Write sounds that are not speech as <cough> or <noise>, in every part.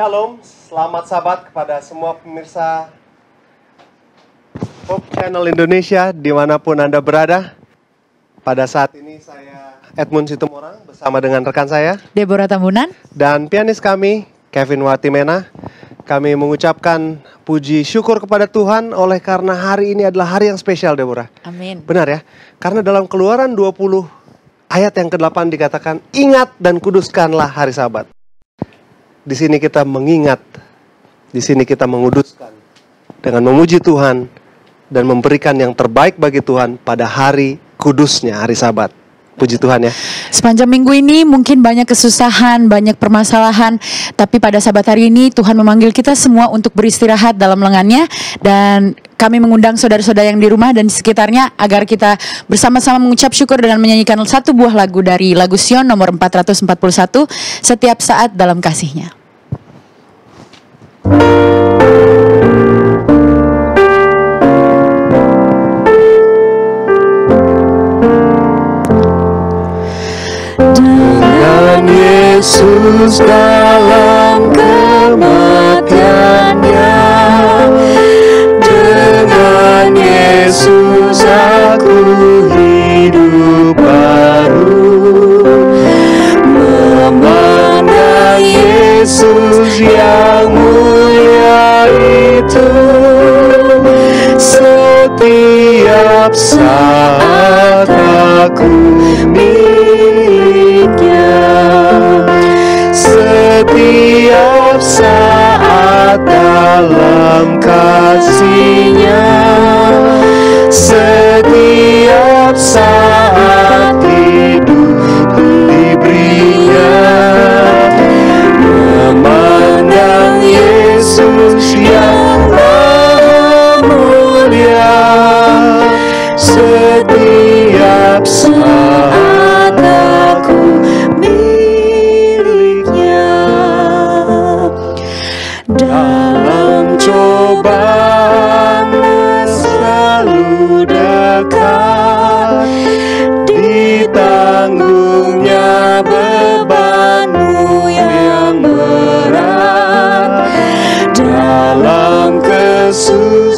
Shalom, selamat sahabat kepada semua pemirsa Hope Channel Indonesia di mana pun Anda berada. Pada saat ini saya Edmund Situmorang bersama dengan rekan saya Deborah Tambunan. dan pianis kami Kevin Watimena. Kami mengucapkan puji syukur kepada Tuhan oleh karena hari ini adalah hari yang spesial Deborah. Amin. Benar ya? Karena dalam keluaran 20 ayat yang ke-8 dikatakan ingat dan kuduskanlah hari sabat. Di sini kita mengingat, di sini kita menguduskan dengan memuji Tuhan dan memberikan yang terbaik bagi Tuhan pada hari kudusnya, hari sabat. Puji Tuhan ya. Sepanjang minggu ini mungkin banyak kesusahan, banyak permasalahan, tapi pada sabat hari ini Tuhan memanggil kita semua untuk beristirahat dalam lengannya dan kami mengundang saudara-saudara yang di rumah dan di sekitarnya agar kita bersama-sama mengucap syukur dengan menyanyikan satu buah lagu dari lagu Sion nomor 441 setiap saat dalam kasihnya. Dengan Yesus dalam kematiannya. Dengan Yesus aku hidup baru. Memandang Yesus yang itu Setiap saat aku miliknya. Setiap saat dalam kasihnya. Setiap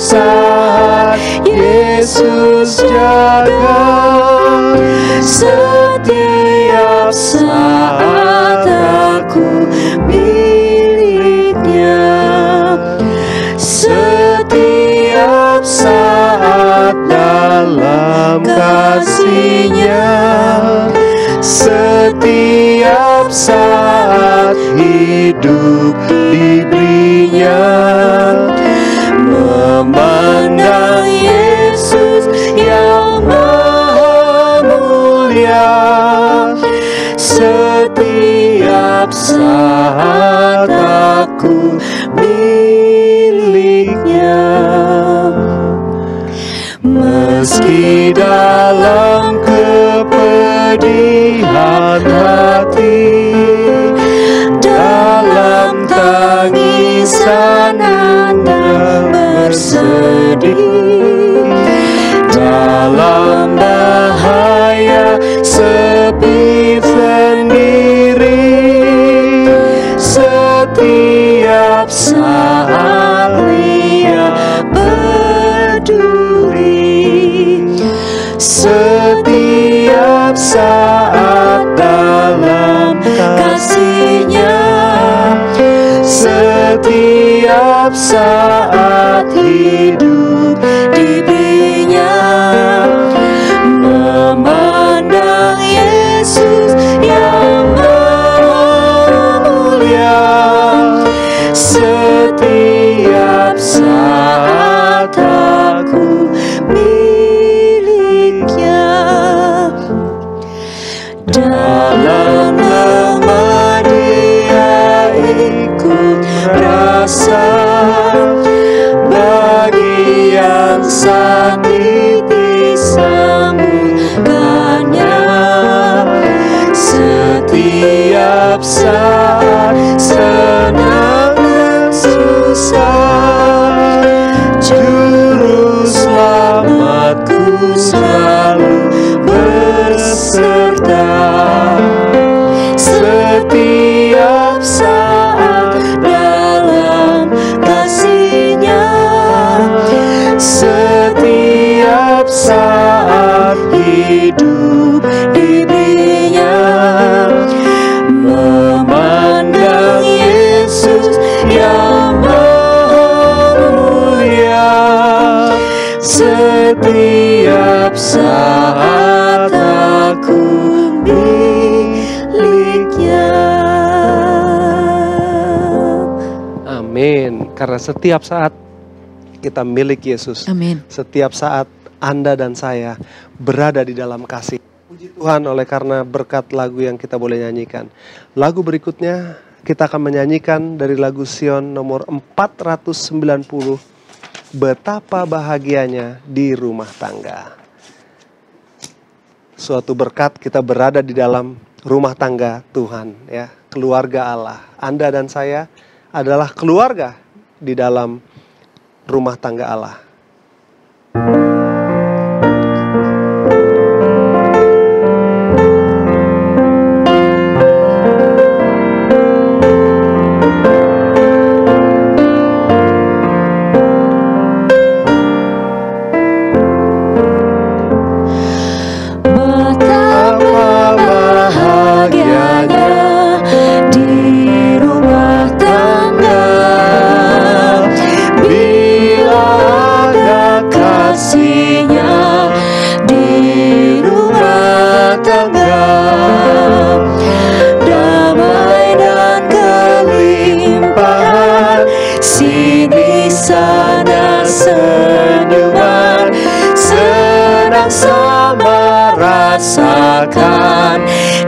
kesusahan Yesus jaga Setiap saat aku miliknya. Setiap saat dalam kasihnya. Setiap saat hidup diberinya Memandang Yesus yang maha mulia. Setiap saat aku miliknya. Meski dalam kepedihan hati bersedih. Dalam bahaya sepi sendiri. Setiap saat dia peduli Setiap saat dalam kasihnya. Setiap saat Saat senang dan susah Karena setiap saat kita milik Yesus. Amin. Setiap saat Anda dan saya berada di dalam kasih. Puji Tuhan oleh karena berkat lagu yang kita boleh nyanyikan. Lagu berikutnya kita akan menyanyikan dari lagu Sion nomor 490 Betapa bahagianya di rumah tangga. Suatu berkat kita berada di dalam rumah tangga Tuhan ya, keluarga Allah. Anda dan saya adalah keluarga di dalam rumah tangga Allah. Senyuman Senang sama rasakan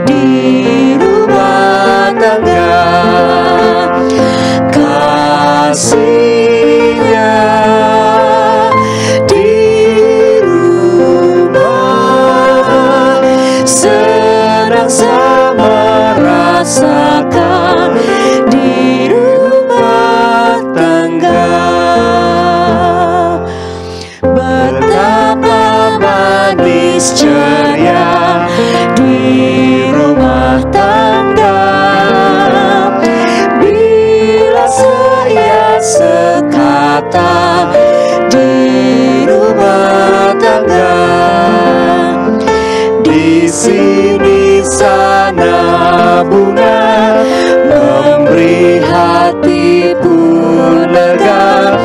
di rumah tangga. Kasihnya bunga memberi hati pun lega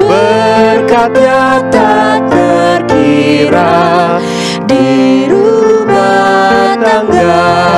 berkatnya tak terkira di rumah tangga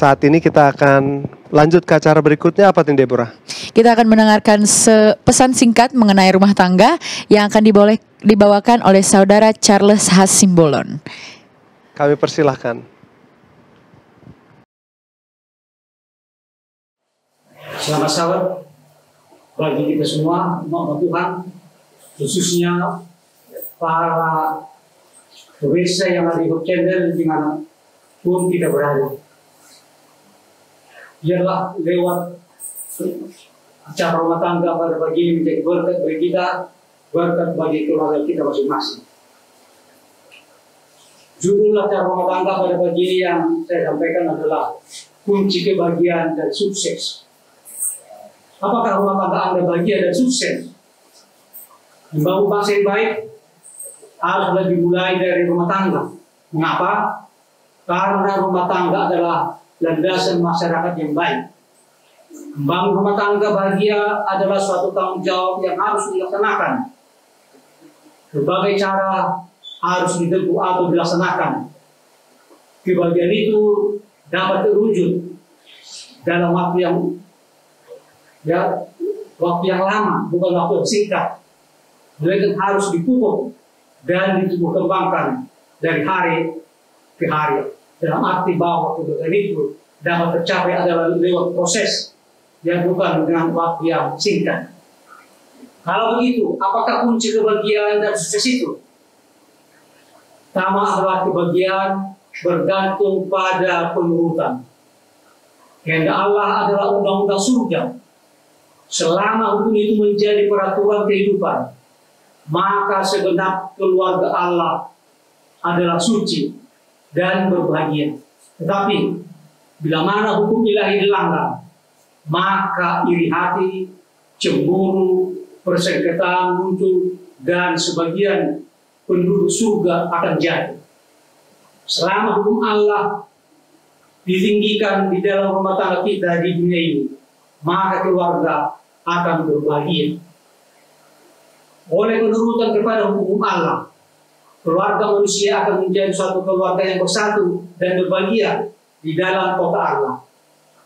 saat ini kita akan lanjut ke acara berikutnya apa nih Deborah? Kita akan mendengarkan se- pesan singkat mengenai rumah tangga yang akan diboleh, dibawakan oleh saudara Charles Hasimbolon. Kami persilahkan. Selamat sahabat bagi kita semua, umat Tuhan, khususnya para pemirsa yang ada di Channel di mana pun kita berada. Biarlah lewat acara rumah tangga pada pagi ini menjadi berkat bagi kita, berkat bagi keluarga kita masing-masing. Judul acara rumah tangga pada pagi ini yang saya sampaikan adalah kunci kebahagiaan dan sukses. Apakah rumah tangga Anda bahagia dan sukses? Membangun bangsa yang baik haruslah dimulai dari rumah tangga. Mengapa? Karena rumah tangga adalah landasan masyarakat yang baik. Membangun rumah tangga bahagia adalah suatu tanggung jawab yang harus dilaksanakan. Berbagai cara harus ditempuh atau dilaksanakan. kebahagiaan itu dapat terwujud dalam waktu yang ya waktu yang lama, bukan waktu yang singkat. Mereka harus dipupuk dan ditumbuh kembangkan dari hari ke hari. Dalam arti bahwa kebahagiaan itu dapat tercapai adalah lewat proses yang bukan dengan waktu yang singkat. Kalau begitu, apakah kunci kebahagiaan dan sukses itu? Pertama adalah kebahagiaan bergantung pada penurutan. Kehendak Allah adalah undang-undang surga. Selama hukum itu menjadi peraturan kehidupan, maka segenap keluarga Allah adalah suci dan berbahagia. Tetapi bila mana hukum ilahi dilanggar, maka iri hati, cemburu, persengketaan muncul dan sebagian penduduk surga akan jatuh. Selama hukum Allah ditinggikan di dalam rumah tangga kita di dunia ini, maka keluarga akan berbahagia. Oleh penurutan kepada hukum Allah, keluarga manusia akan menjadi suatu keluarga yang bersatu dan berbahagia di dalam kota Allah.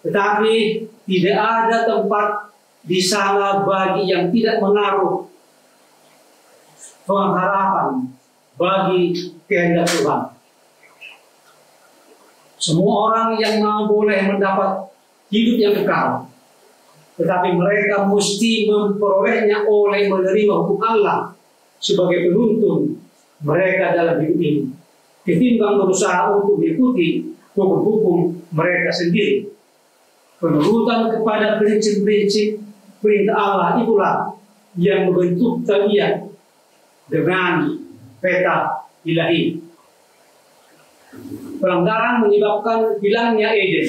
Tetapi tidak ada tempat di sana bagi yang tidak menaruh pengharapan bagi kehendak Tuhan. Semua orang yang mau boleh mendapat hidup yang kekal. Tetapi mereka mesti memperolehnya oleh menerima hukum Allah sebagai penuntun mereka dalam hidup ini. Ketimbang berusaha untuk mengikuti hukum-hukum mereka sendiri. Penurutan kepada prinsip-prinsip perintah Allah itulah yang membentuk kalian dengan peta ilahi. Pelanggaran menyebabkan hilangnya Eden.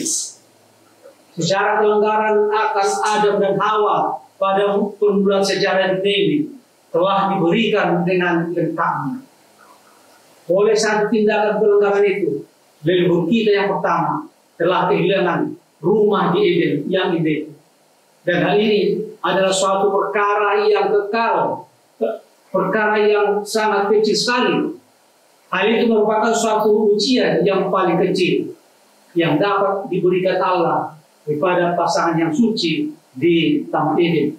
Secara pelanggaran akan Adam dan Hawa pada permulaan sejarah dunia ini telah diberikan dengan lengkapnya. Oleh satu tindakan pelanggaran itu, leluhur kita yang pertama telah kehilangan rumah di Eden yang indah. Dan hal ini adalah suatu perkara yang kekal, perkara yang sangat kecil sekali, Hal itu merupakan suatu ujian yang paling kecil yang dapat diberikan Allah kepada pasangan yang suci di Taman Eden.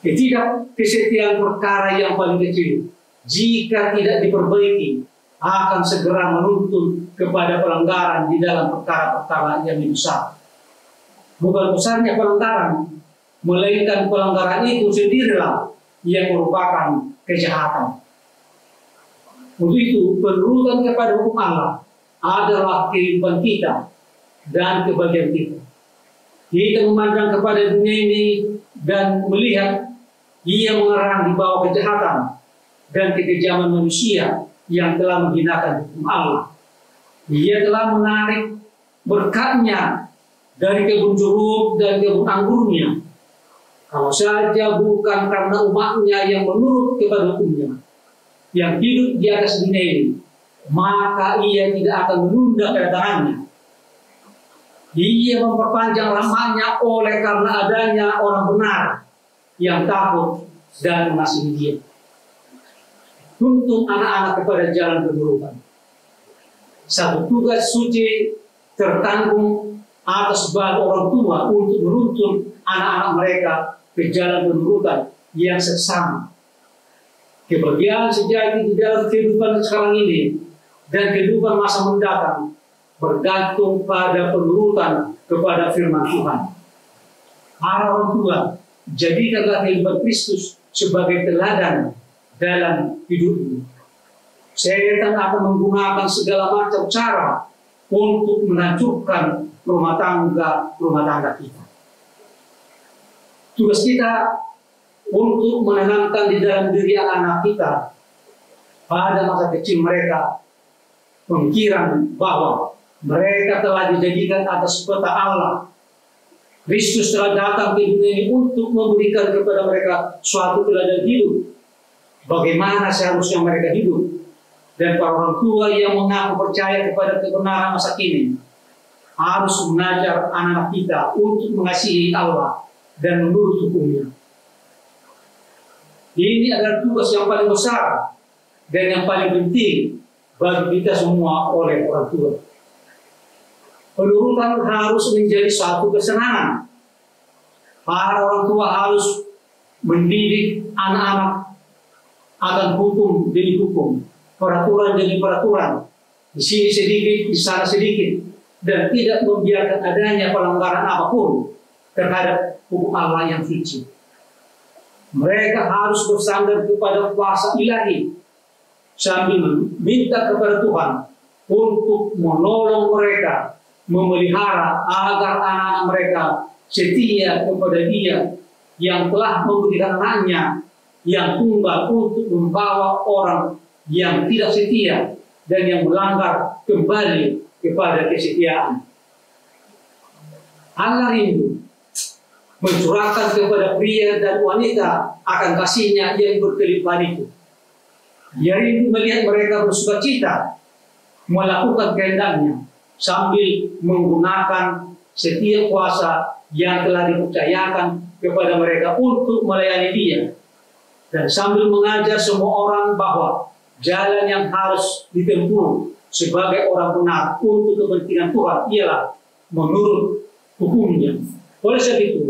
Tidak kesetiaan perkara yang paling kecil jika tidak diperbaiki akan segera menuntun kepada pelanggaran di dalam perkara-perkara yang besar. Bukan besarnya pelanggaran, melainkan pelanggaran itu sendirilah yang merupakan kejahatan. Untuk itu, penurutan kepada hukum Allah adalah kehidupan kita dan kebahagiaan kita. Kita memandang kepada dunia ini dan melihat ia mengerang di bawah kejahatan dan kekejaman manusia yang telah menghinakan hukum Allah. Ia telah menarik berkatnya dari kebun jeruk dan kebun anggurnya. Kalau saja bukan karena umatnya yang menurut kepada hukumnya, yang hidup di atas dunia ini, maka ia tidak akan menunda kedatangannya. Ia memperpanjang lamanya oleh karena adanya orang benar yang takut dan mengasihi dia. Tuntun anak-anak kepada jalan keburukan. Satu tugas suci tertanggung atas sebagai orang tua untuk menuntun anak-anak mereka ke jalan keburukan yang sesama kebahagiaan sejati di dalam kehidupan sekarang ini dan kehidupan masa mendatang bergantung pada penurutan kepada firman Tuhan. Para orang tua, jadikanlah kehidupan Kristus sebagai teladan dalam hidupmu. Setan akan menggunakan segala macam cara untuk menghancurkan rumah tangga rumah tangga kita. Tugas kita untuk menanamkan di dalam diri anak-anak kita pada masa kecil mereka pemikiran bahwa mereka telah dijadikan atas peta Allah. Kristus telah datang ke dunia ini untuk memberikan kepada mereka suatu teladan hidup. Bagaimana seharusnya mereka hidup. Dan para orang tua yang mengaku percaya kepada kebenaran masa kini harus mengajar anak-anak kita untuk mengasihi Allah dan menurut hukumnya. Ini adalah tugas yang paling besar dan yang paling penting bagi kita semua oleh orang tua. Penurutan harus menjadi satu kesenangan. Para orang tua harus mendidik anak-anak akan hukum demi hukum, peraturan demi peraturan, di sini sedikit, di sana sedikit, dan tidak membiarkan adanya pelanggaran apa pun terhadap hukum Allah yang suci. Mereka harus bersandar kepada kuasa ilahi sambil meminta kepada Tuhan untuk menolong mereka memelihara agar anak-anak mereka setia kepada Dia yang telah memberikan anaknya yang tunggal untuk membawa orang yang tidak setia dan yang melanggar kembali kepada kesetiaan. Allah rindu mencurahkan kepada pria dan wanita akan kasihnya yang berkelimpahan itu. Ia rindu melihat mereka bersuka cita melakukan kehendaknya sambil menggunakan setiap kuasa yang telah dipercayakan kepada mereka untuk melayani dia dan sambil mengajar semua orang bahwa jalan yang harus ditempuh sebagai orang benar untuk kepentingan Tuhan ialah menurut hukumnya. Oleh sebab itu,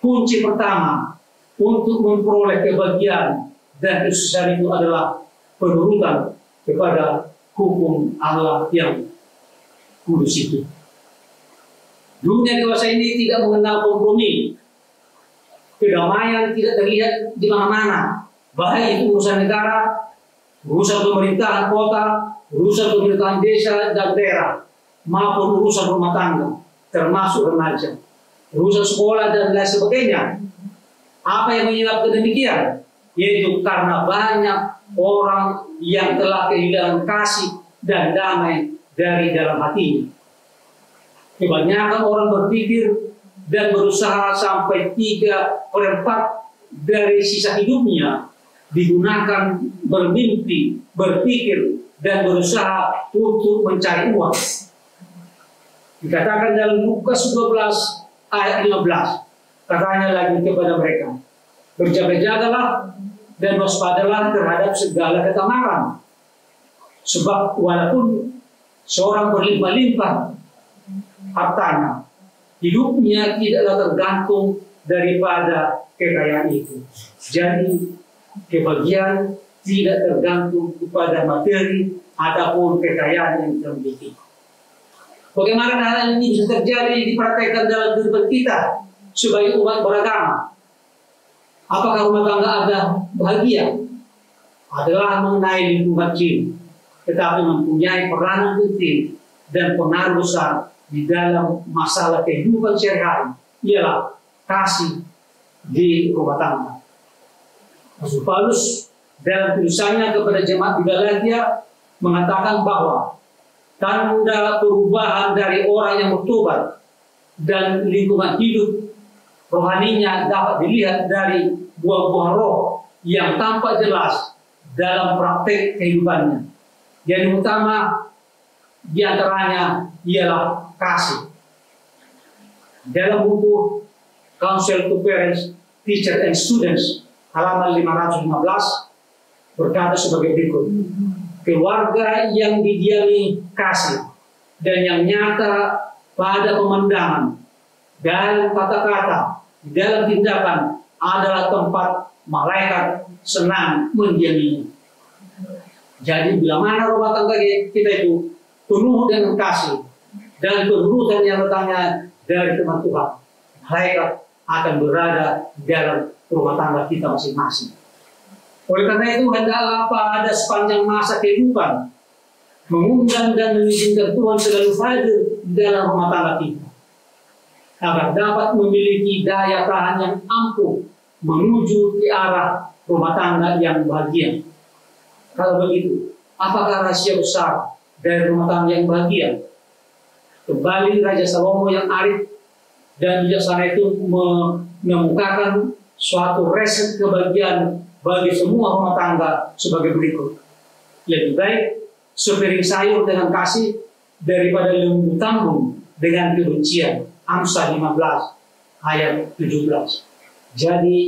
kunci pertama untuk memperoleh kebahagiaan dan kesuksesan itu adalah penurutan kepada hukum Allah yang kudus itu. Dunia dewasa ini tidak mengenal kompromi. Kedamaian tidak terlihat di mana-mana. Baik itu urusan negara, urusan pemerintahan kota, urusan pemerintahan desa dan daerah, maupun urusan rumah tangga, termasuk remaja, urusan sekolah dan lain sebagainya. Apa yang menyebabkan demikian? Yaitu karena banyak orang yang telah kehilangan kasih dan damai dari dalam hatinya. Kebanyakan orang berpikir dan berusaha sampai tiga perempat dari sisa hidupnya digunakan bermimpi, berpikir, dan berusaha untuk mencari uang. Dikatakan dalam Lukas 12 ayat 15, katanya lagi kepada mereka, berjaga-jagalah dan waspadalah terhadap segala ketamakan. Sebab walaupun seorang berlimpah-limpah hartanya, hidupnya tidaklah tergantung daripada kekayaan itu. Jadi kebahagiaan tidak tergantung kepada materi ataupun kekayaan yang kita miliki. Bagaimana hal ini bisa terjadi dipraktekkan dalam kehidupan kita sebagai umat beragama? Apakah rumah tangga ada bahagia? Adalah mengenai lingkungan jin, tetapi mempunyai peranan penting dan pengaruh besar di dalam masalah kehidupan sehari-hari ialah kasih di rumah tangga. Rasul Paulus dalam tulisannya kepada jemaat di Galatia mengatakan bahwa tanda perubahan dari orang yang bertobat dan lingkungan hidup rohaninya dapat dilihat dari buah-buah roh yang tampak jelas dalam praktek kehidupannya. Yang utama di antaranya ialah kasih. Dalam buku Council to Parents, Teachers and Students halaman 515 berkata sebagai berikut. Keluarga yang didiami kasih dan yang nyata pada pemandangan dan kata-kata dalam tindakan adalah tempat malaikat senang mendiaminya. Jadi bila mana rumah tangga kita itu penuh dengan kasih dan keburukan yang datangnya dari teman Tuhan, malaikat akan berada dalam rumah tangga kita masing-masing. Oleh karena itu hendaklah pada sepanjang masa kehidupan mengundang dan mengizinkan Tuhan selalu hadir dalam rumah tangga kita agar dapat memiliki daya tahan yang ampuh menuju ke arah rumah tangga yang bahagia. Kalau begitu, apakah rahasia besar dari rumah tangga yang bahagia? Kembali Raja Salomo yang arif dan bijaksana itu menemukan suatu resep kebahagiaan bagi semua rumah tangga sebagai berikut. Lebih baik sepiring sayur dengan kasih daripada lembu tanggung dengan kebencian. Amsal 15 ayat 17. Jadi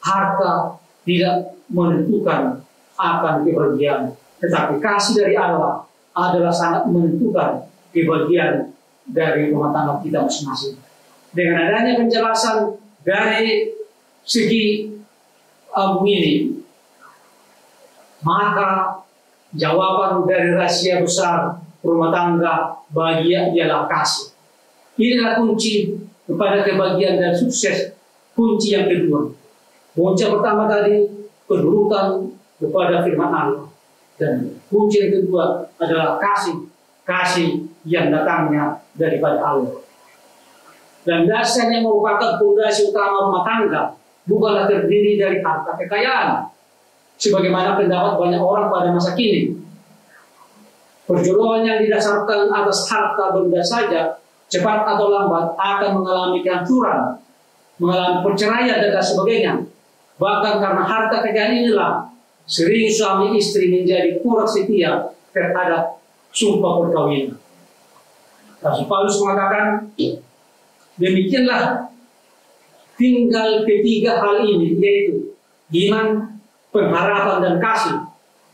harta tidak menentukan akan kebahagiaan, Tetapi kasih dari Allah adalah sangat menentukan kebahagiaan dari rumah tangga kita masing-masing. Dengan adanya penjelasan dari segi um, maka jawaban dari rahasia besar rumah tangga bahagia ialah kasih. Inilah kunci kepada kebahagiaan dan sukses. Kunci yang kedua. Kunci pertama tadi kedudukan kepada firman Allah. Dan kunci yang kedua adalah kasih. Kasih yang datangnya daripada Allah. Dan dasarnya merupakan fondasi utama rumah tangga bukanlah terdiri dari harta kekayaan. Sebagaimana pendapat banyak orang pada masa kini. Perjodohan yang didasarkan atas harta benda saja cepat atau lambat akan mengalami kehancuran, mengalami perceraian dan sebagainya. Bahkan karena harta kekayaan inilah sering suami istri menjadi kurang setia terhadap sumpah perkawinan. Rasul Paulus mengatakan, demikianlah tinggal ketiga hal ini, yaitu iman, pengharapan, dan kasih.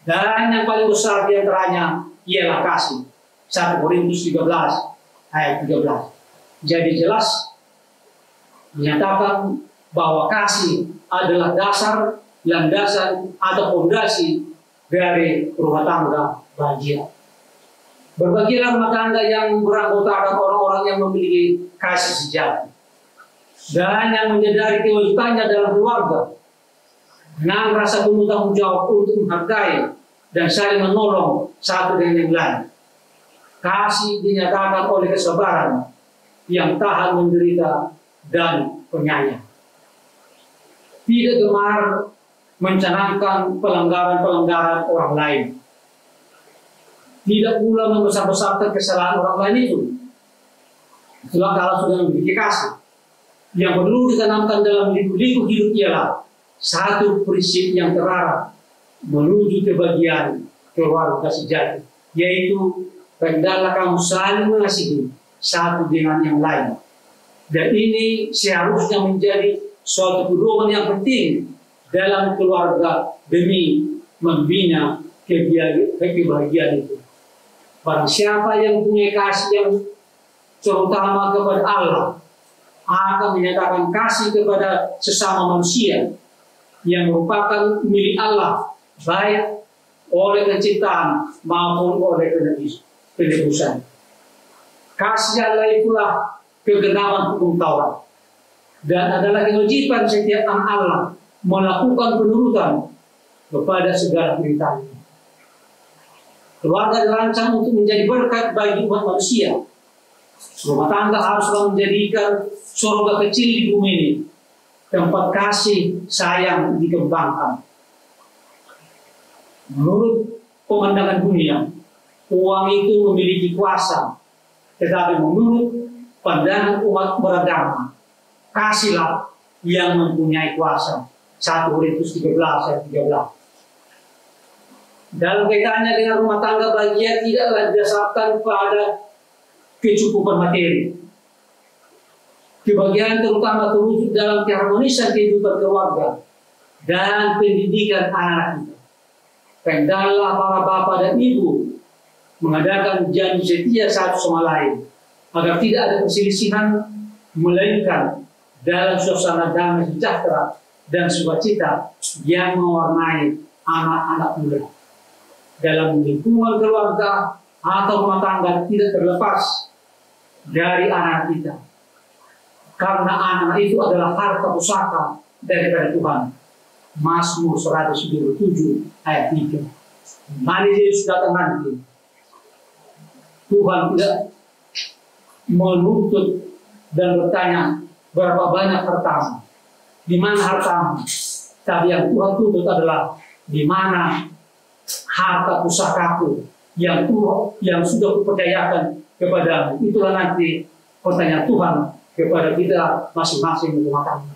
Dan yang paling besar di antaranya ialah kasih. 1 Korintus 13 ayat 13. Jadi jelas menyatakan bahwa kasih adalah dasar, landasan atau fondasi dari rumah tangga bahagia. Berbagilah rumah tangga yang beranggotakan orang-orang yang memiliki kasih sejati. Dan yang menyadari kewajibannya dalam keluarga. Dengan rasa penuh tanggung jawab untuk menghargai dan saling menolong satu dengan yang lain. Kasih dinyatakan oleh kesabaran yang tahan menderita dan penyayang. Tidak gemar mencanangkan pelanggaran-pelanggaran orang lain tidak pula membesar-besarkan kesalahan orang lain itu. Itulah kalau sudah memiliki kasih. Yang perlu ditanamkan dalam liku-liku hidup ialah satu prinsip yang terarah menuju kebahagiaan keluarga sejati, yaitu hendaklah kamu saling mengasihi satu dengan yang lain. Dan ini seharusnya menjadi suatu pedoman yang penting dalam keluarga demi membina kebahagiaan itu. Barang siapa yang punya kasih yang terutama kepada Allah akan menyatakan kasih kepada sesama manusia yang merupakan milik Allah baik oleh penciptaan maupun oleh penebusan. Kasih Allah itulah kegenapan hukum Taurat dan adalah kewajiban setiap anak Allah melakukan penurutan kepada segala perintahnya. Keluarga dirancang untuk menjadi berkat bagi umat manusia. Rumah tangga haruslah menjadikan surga kecil di bumi ini. Tempat kasih sayang dikembangkan. Menurut pemandangan dunia, uang itu memiliki kuasa. Tetapi menurut pandangan umat beragama, kasihlah yang mempunyai kuasa. 1 Korintus 13 ayat 13. Dalam kaitannya dengan rumah tangga bahagia tidaklah didasarkan pada kecukupan materi. Kebahagiaan terutama terwujud dalam keharmonisan kehidupan keluarga dan pendidikan anak kita. Kendala para bapak dan ibu mengadakan janji setia satu sama lain agar tidak ada perselisihan melainkan dalam suasana damai sejahtera dan sukacita yang mewarnai anak-anak muda dalam lingkungan keluarga atau rumah tangga tidak terlepas dari anak kita. Karena anak itu adalah harta pusaka daripada Tuhan. Mazmur 177 ayat 3. Mari Yesus datang nanti. Tuhan tidak menuntut dan bertanya berapa banyak hartamu. Di mana hartamu? Tapi yang Tuhan tuntut adalah di mana harta pusakaku yang Tuhan yang sudah kupercayakan kepada itulah nanti pertanyaan Tuhan kepada kita masing-masing rumah tangga.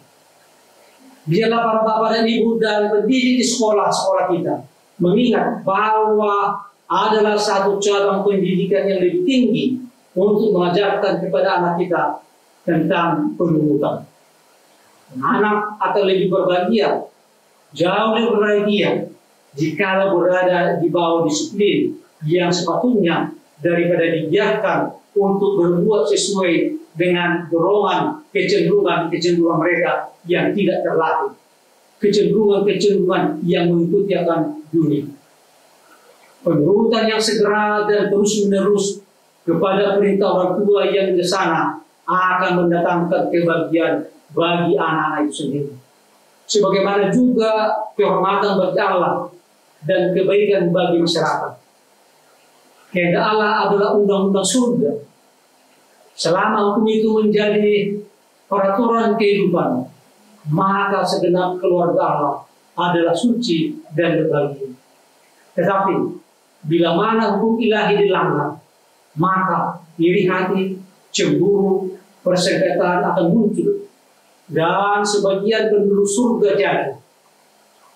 Biarlah para bapak dan ibu dan pendidik di sekolah-sekolah kita mengingat bahwa adalah satu cabang pendidikan yang lebih tinggi untuk mengajarkan kepada anak kita tentang penuntutan. Anak akan lebih berbahagia, jauh lebih berbahagia jika berada di bawah disiplin yang sepatutnya daripada dibiarkan untuk berbuat sesuai dengan dorongan kecenderungan-kecenderungan mereka yang tidak terlatih. Kecenderungan-kecenderungan yang mengikuti akan dunia. Penurutan yang segera dan terus-menerus kepada perintah orang tua yang di sana akan mendatangkan kebahagiaan bagi anak-anak itu sendiri. Sebagaimana juga kehormatan bagi Allah dan kebaikan bagi masyarakat. Kehendak Allah adalah undang-undang surga. Selama hukum itu menjadi peraturan kehidupan, maka segenap keluarga Allah adalah suci dan berbahagia. Tetapi bila mana hukum ilahi dilanggar, maka iri hati, cemburu, persengketaan akan muncul dan sebagian penduduk surga jadi.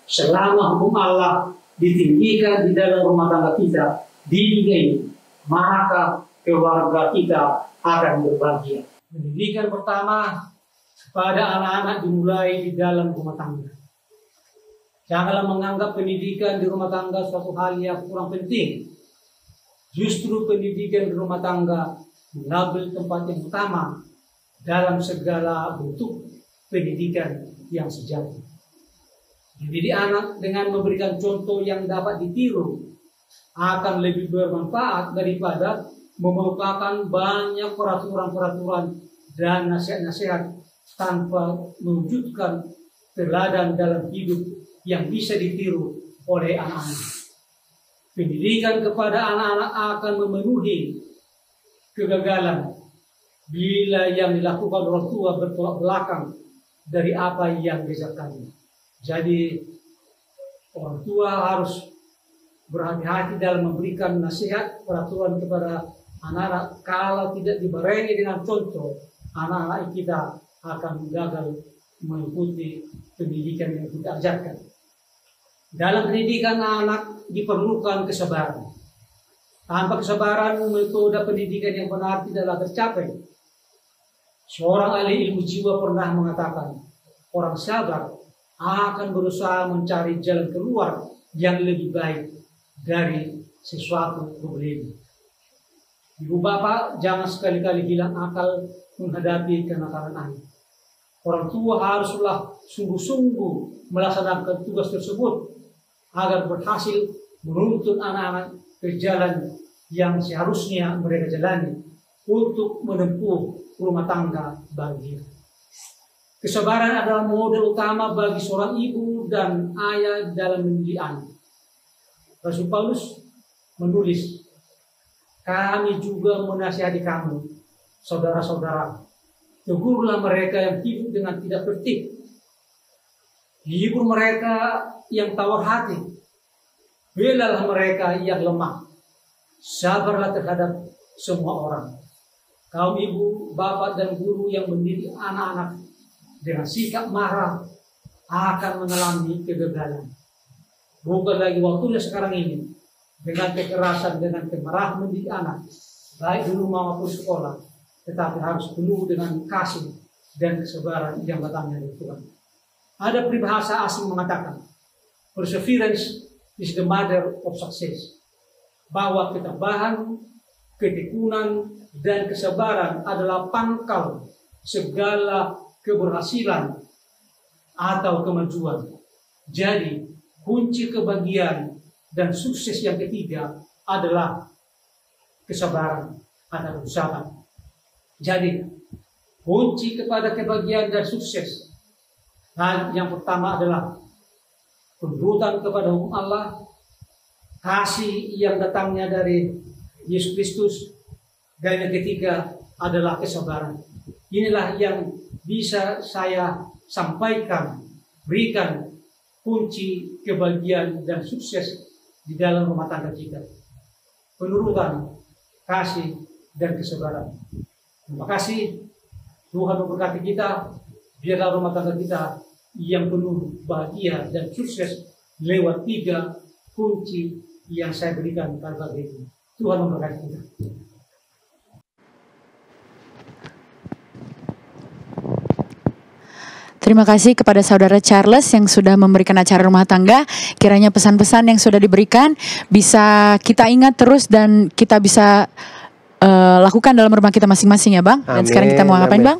Selama hukum Allah ditinggikan di dalam rumah tangga kita, ini, maka keluarga kita akan berbahagia. Pendidikan pertama pada anak-anak dimulai di dalam rumah tangga. Janganlah menganggap pendidikan di rumah tangga suatu hal yang kurang penting. Justru pendidikan di rumah tangga mengambil tempat yang utama dalam segala bentuk pendidikan yang sejati. Jadi anak dengan memberikan contoh yang dapat ditiru akan lebih bermanfaat daripada memelukakan banyak peraturan-peraturan dan nasihat-nasihat tanpa mewujudkan teladan dalam hidup yang bisa ditiru oleh anak-anak. Pendidikan kepada anak-anak akan memenuhi kegagalan bila yang dilakukan orang tua bertolak belakang dari apa yang diajarkannya. Jadi orang tua harus berhati-hati dalam memberikan nasihat peraturan kepada anak-anak. Kalau tidak dibarengi dengan contoh anak-anak kita akan gagal mengikuti pendidikan yang kita ajarkan. Dalam pendidikan anak diperlukan kesabaran. Tanpa kesabaran metode pendidikan yang benar tidaklah tercapai. Seorang ahli ilmu jiwa pernah mengatakan orang sabar akan berusaha mencari jalan keluar yang lebih baik dari sesuatu problem. Ibu bapak jangan sekali-kali hilang akal menghadapi kenakalan anak. Orang tua haruslah sungguh-sungguh melaksanakan tugas tersebut agar berhasil menuntun anak-anak ke jalan yang seharusnya mereka jalani untuk menempuh rumah tangga bahagia. Kesabaran adalah model utama bagi seorang ibu dan ayah dalam mendidik anak. Rasul Paulus menulis, kami juga menasihati kamu, saudara-saudara, tegurlah mereka yang hidup dengan tidak tertib, hibur mereka yang tawar hati, belalah mereka yang lemah, sabarlah terhadap semua orang. Kaum ibu, bapak, dan guru yang mendidik anak-anak dengan sikap marah akan mengalami kegagalan bukan lagi waktunya sekarang ini dengan kekerasan, dengan kemarahan mendidik anak, baik di rumah maupun sekolah, tetapi harus penuh dengan kasih dan kesabaran yang datangnya dari Tuhan. Ada peribahasa asing mengatakan, perseverance is the mother of success. Bahwa ketabahan, ketekunan, dan kesabaran adalah pangkal segala keberhasilan atau kemajuan. Jadi, kunci kebahagiaan dan sukses yang ketiga adalah kesabaran atau usaha. Jadi, kunci kepada kebahagiaan dan sukses hal yang pertama adalah pendudukan kepada hukum Allah, kasih yang datangnya dari Yesus Kristus, dan yang ketiga adalah kesabaran. Inilah yang bisa saya sampaikan, berikan kunci kebahagiaan dan sukses di dalam rumah tangga kita. Penurutan, kasih, dan kesabaran. Terima kasih. Tuhan memberkati kita. Biarlah rumah tangga kita yang penuh bahagia dan sukses lewat tiga kunci yang saya berikan pada hari ini. Tuhan memberkati kita. Terima kasih kepada saudara Charles yang sudah memberikan acara rumah tangga. Kiranya pesan-pesan yang sudah diberikan bisa kita ingat terus dan kita bisa uh, lakukan dalam rumah kita masing-masing ya Bang. Dan sekarang kita mau ngapain Bang?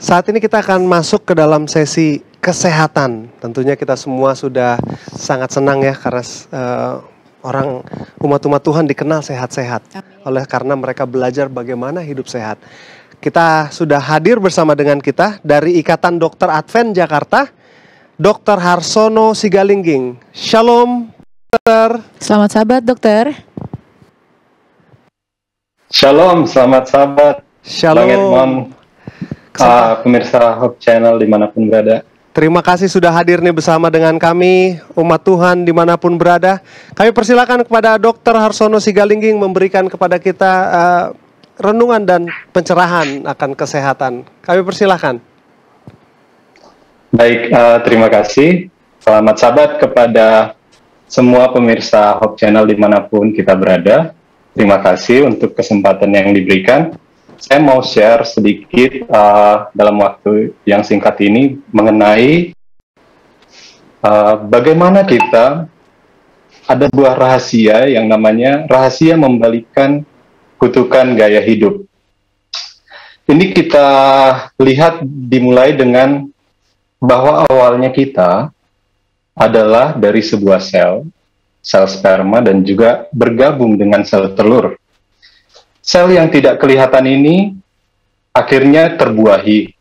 Saat ini kita akan masuk ke dalam sesi kesehatan. Tentunya kita semua sudah sangat senang ya karena uh, orang umat-umat Tuhan dikenal sehat-sehat. Oleh karena mereka belajar bagaimana hidup sehat. Kita sudah hadir bersama dengan kita dari Ikatan Dokter Advent Jakarta, Dr. Harsono Sigalingging. Shalom, dokter. Selamat sahabat, dokter. Shalom, selamat sahabat. Shalom. Bang Edmond, uh, pemirsa Hope Channel di mana pun berada. Terima kasih sudah hadir nih bersama dengan kami, umat Tuhan di mana pun berada. Kami persilakan kepada Dr. Harsono Sigalingging memberikan kepada kita uh, renungan dan pencerahan akan kesehatan. Kami persilahkan. Baik, uh, terima kasih. Selamat sahabat kepada semua pemirsa Hope Channel di mana pun kita berada. Terima kasih untuk kesempatan yang diberikan. Saya mau share sedikit uh, dalam waktu yang singkat ini mengenai uh, bagaimana kita ada sebuah rahasia yang namanya rahasia membalikkan kutukan gaya hidup. Ini kita lihat dimulai dengan bahwa awalnya kita adalah dari sebuah sel, sel sperma dan juga bergabung dengan sel telur. Sel yang tidak kelihatan ini akhirnya terbuahi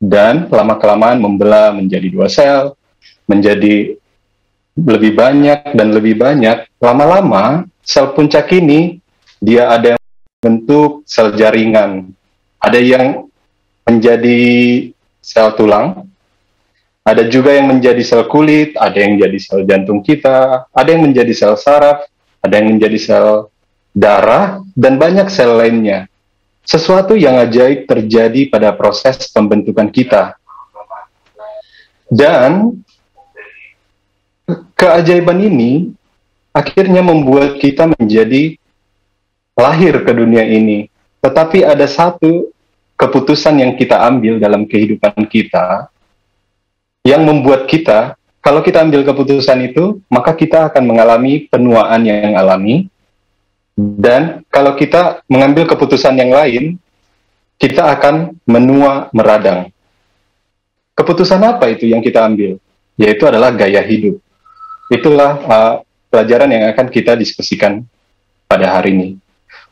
dan lama-kelamaan membelah menjadi dua sel, menjadi lebih banyak dan lebih banyak. Lama-lama sel puncak ini dia ada yang bentuk sel jaringan, ada yang menjadi sel tulang, ada juga yang menjadi sel kulit, ada yang menjadi sel jantung kita, ada yang menjadi sel saraf, ada yang menjadi sel darah, dan banyak sel lainnya. Sesuatu yang ajaib terjadi pada proses pembentukan kita. Dan keajaiban ini akhirnya membuat kita menjadi lahir ke dunia ini. Tetapi ada satu keputusan yang kita ambil dalam kehidupan kita yang membuat kita, kalau kita ambil keputusan itu, maka kita akan mengalami penuaan yang alami. Dan kalau kita mengambil keputusan yang lain, kita akan menua meradang. Keputusan apa itu yang kita ambil? Yaitu adalah gaya hidup. Itulah uh, pelajaran yang akan kita diskusikan pada hari ini.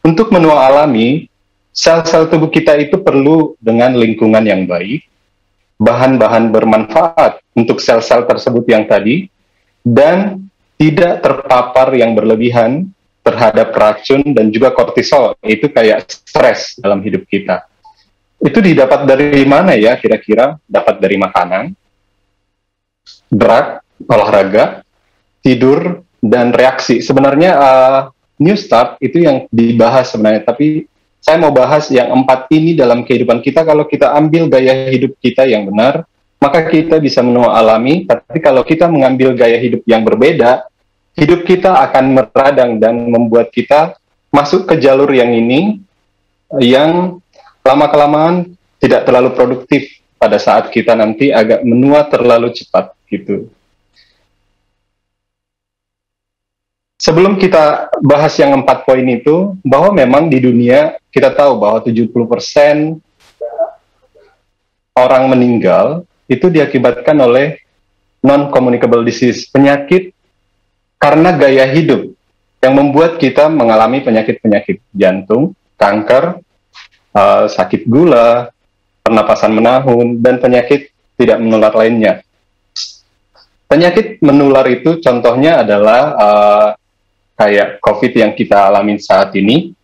Untuk menua alami, sel-sel tubuh kita itu perlu dengan lingkungan yang baik, bahan-bahan bermanfaat untuk sel-sel tersebut yang tadi, dan tidak terpapar yang berlebihan terhadap racun dan juga kortisol, itu kayak stres dalam hidup kita. Itu didapat dari mana ya kira-kira? Dapat dari makanan, berat, olahraga, tidur, dan reaksi. Sebenarnya uh, New Start itu yang dibahas sebenarnya, tapi saya mau bahas yang empat ini dalam kehidupan kita. Kalau kita ambil gaya hidup kita yang benar, maka kita bisa menua alami. Tapi kalau kita mengambil gaya hidup yang berbeda, hidup kita akan meradang dan membuat kita masuk ke jalur yang ini, yang lama kelamaan tidak terlalu produktif pada saat kita nanti agak menua terlalu cepat gitu. Sebelum kita bahas yang empat poin itu, bahwa memang di dunia kita tahu bahwa 70% orang meninggal itu diakibatkan oleh non-communicable disease, penyakit karena gaya hidup yang membuat kita mengalami penyakit-penyakit jantung, kanker, uh, sakit gula, pernapasan menahun, dan penyakit tidak menular lainnya. Penyakit menular itu contohnya adalah uh, kayak COVID yang kita alami saat ini.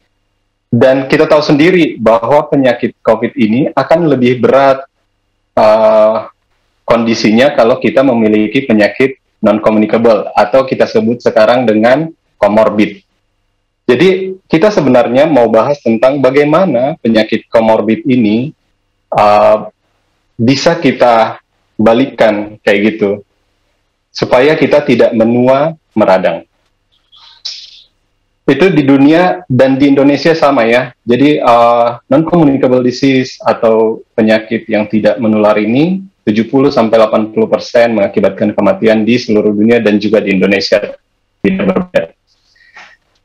Dan kita tahu sendiri bahwa penyakit COVID ini akan lebih berat uh, kondisinya kalau kita memiliki penyakit non-communicable atau kita sebut sekarang dengan comorbid. Jadi kita sebenarnya mau bahas tentang bagaimana penyakit comorbid ini uh, bisa kita balikkan kayak gitu supaya kita tidak menua meradang itu di dunia dan di Indonesia sama ya. Jadi uh, non-communicable disease atau penyakit yang tidak menular ini 70 sampai 80 persen mengakibatkan kematian di seluruh dunia dan juga di Indonesia.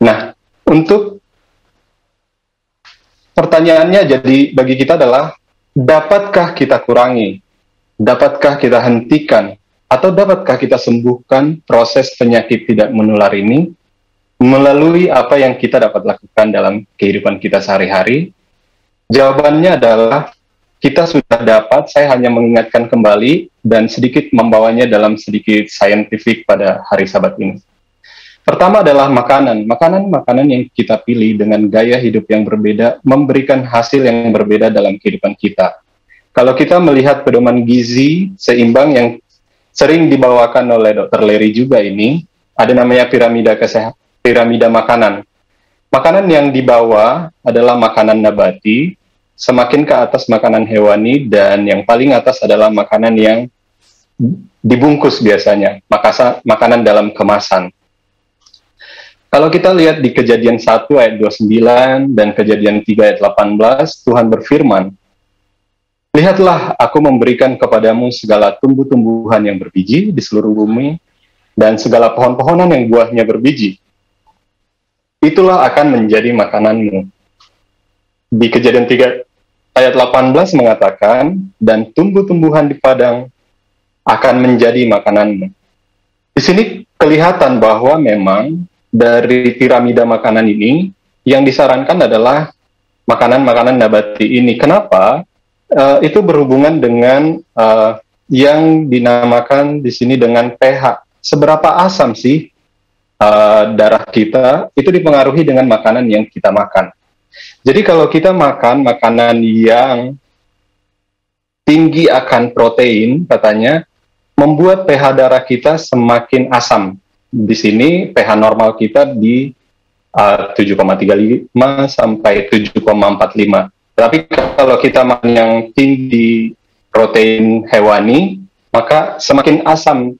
Nah, untuk pertanyaannya jadi bagi kita adalah dapatkah kita kurangi, dapatkah kita hentikan, atau dapatkah kita sembuhkan proses penyakit tidak menular ini melalui apa yang kita dapat lakukan dalam kehidupan kita sehari-hari? Jawabannya adalah kita sudah dapat, saya hanya mengingatkan kembali dan sedikit membawanya dalam sedikit saintifik pada hari sabat ini. Pertama adalah makanan. Makanan-makanan yang kita pilih dengan gaya hidup yang berbeda memberikan hasil yang berbeda dalam kehidupan kita. Kalau kita melihat pedoman gizi seimbang yang sering dibawakan oleh Dr. Leri juga ini, ada namanya piramida kesehatan, piramida makanan. Makanan yang dibawa adalah makanan nabati, semakin ke atas makanan hewani dan yang paling atas adalah makanan yang dibungkus biasanya, makasa, makanan dalam kemasan. Kalau kita lihat di kejadian 1 ayat 29 dan kejadian 3 ayat 18, Tuhan berfirman, Lihatlah, aku memberikan kepadamu segala tumbuh-tumbuhan yang berbiji di seluruh bumi, dan segala pohon-pohonan yang buahnya berbiji. Itulah akan menjadi makananmu. Di kejadian 3 ayat 18 mengatakan, dan tumbuh-tumbuhan di padang akan menjadi makananmu. Di sini kelihatan bahwa memang dari piramida makanan ini yang disarankan adalah makanan-makanan nabati ini. Kenapa? Uh, itu berhubungan dengan uh, yang dinamakan di sini dengan pH. Seberapa asam sih uh, darah kita itu dipengaruhi dengan makanan yang kita makan. Jadi kalau kita makan makanan yang tinggi akan protein, katanya membuat pH darah kita semakin asam. Di sini pH normal kita di uh, 7,35 sampai 7,45. Tapi kalau kita makan yang tinggi protein hewani, maka semakin asam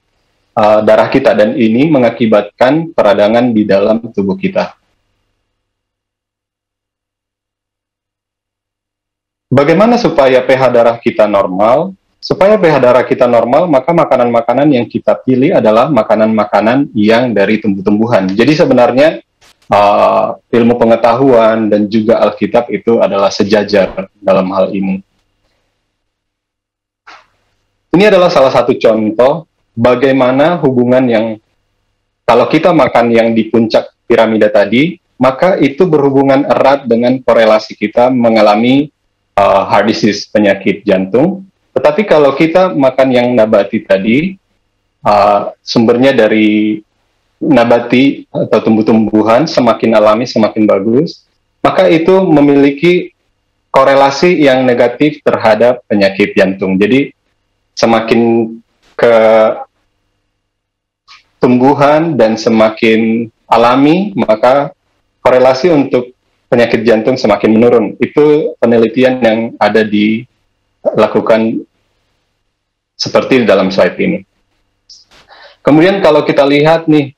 uh, darah kita dan ini mengakibatkan peradangan di dalam tubuh kita. Bagaimana supaya pH darah kita normal? Supaya pH darah kita normal, maka makanan-makanan yang kita pilih adalah makanan-makanan yang dari tumbuh-tumbuhan. Jadi sebenarnya uh, ilmu pengetahuan dan juga Alkitab itu adalah sejajar dalam hal ini. Ini adalah salah satu contoh bagaimana hubungan yang kalau kita makan yang di puncak piramida tadi, maka itu berhubungan erat dengan korelasi kita mengalami uh, heart disease, penyakit jantung. Tetapi kalau kita makan yang nabati tadi, uh, sumbernya dari nabati atau tumbuh-tumbuhan semakin alami semakin bagus, maka itu memiliki korelasi yang negatif terhadap penyakit jantung. Jadi semakin ke tumbuhan dan semakin alami, maka korelasi untuk penyakit jantung semakin menurun. Itu penelitian yang ada dilakukan seperti di dalam slide ini. Kemudian kalau kita lihat nih,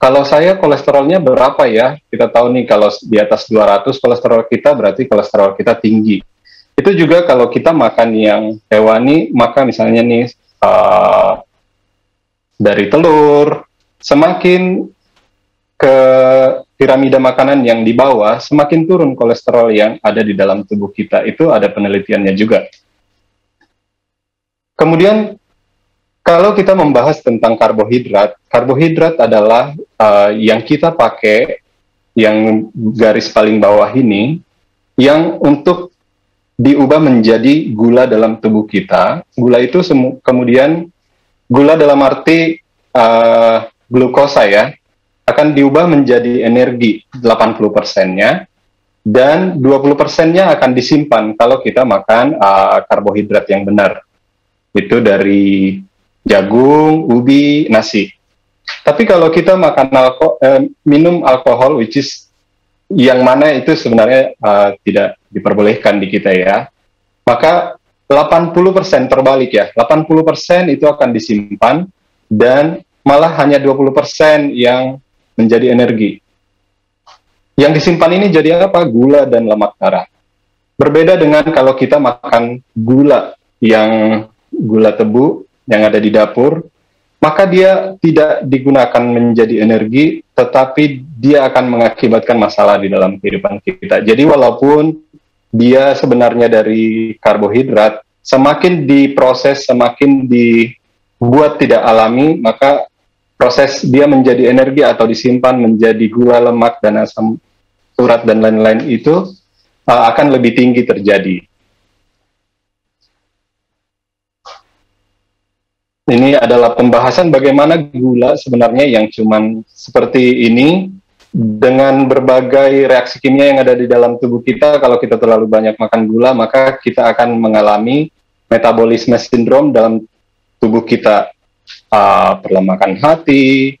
kalau saya kolesterolnya berapa ya? Kita tahu nih kalau di atas 200 kolesterol kita berarti kolesterol kita tinggi. Itu juga kalau kita makan yang hewani, maka misalnya nih uh, dari telur, semakin ke piramida makanan yang di bawah, semakin turun kolesterol yang ada di dalam tubuh kita. Itu ada penelitiannya juga. Kemudian, kalau kita membahas tentang karbohidrat, karbohidrat adalah uh, yang kita pakai, yang garis paling bawah ini, yang untuk diubah menjadi gula dalam tubuh kita. Gula itu kemudian gula dalam arti uh, glukosa ya, akan diubah menjadi energi 80 persennya dan 20 persennya akan disimpan kalau kita makan uh, karbohidrat yang benar. Itu dari jagung, ubi, nasi. Tapi kalau kita makan alko eh, minum alkohol, which is yang mana itu sebenarnya uh, tidak diperbolehkan di kita ya, maka 80% terbalik ya, 80% itu akan disimpan dan malah hanya 20% yang menjadi energi. Yang disimpan ini jadi apa? Gula dan lemak darah. Berbeda dengan kalau kita makan gula yang gula tebu yang ada di dapur, maka dia tidak digunakan menjadi energi, tetapi dia akan mengakibatkan masalah di dalam kehidupan kita. Jadi walaupun dia sebenarnya dari karbohidrat, semakin diproses, semakin dibuat tidak alami, maka proses dia menjadi energi atau disimpan menjadi gula lemak dan asam urat dan lain-lain itu uh, akan lebih tinggi terjadi. Ini adalah pembahasan bagaimana gula sebenarnya yang cuman seperti ini dengan berbagai reaksi kimia yang ada di dalam tubuh kita, kalau kita terlalu banyak makan gula, maka kita akan mengalami metabolisme sindrom dalam tubuh kita. Uh, perlemakan hati,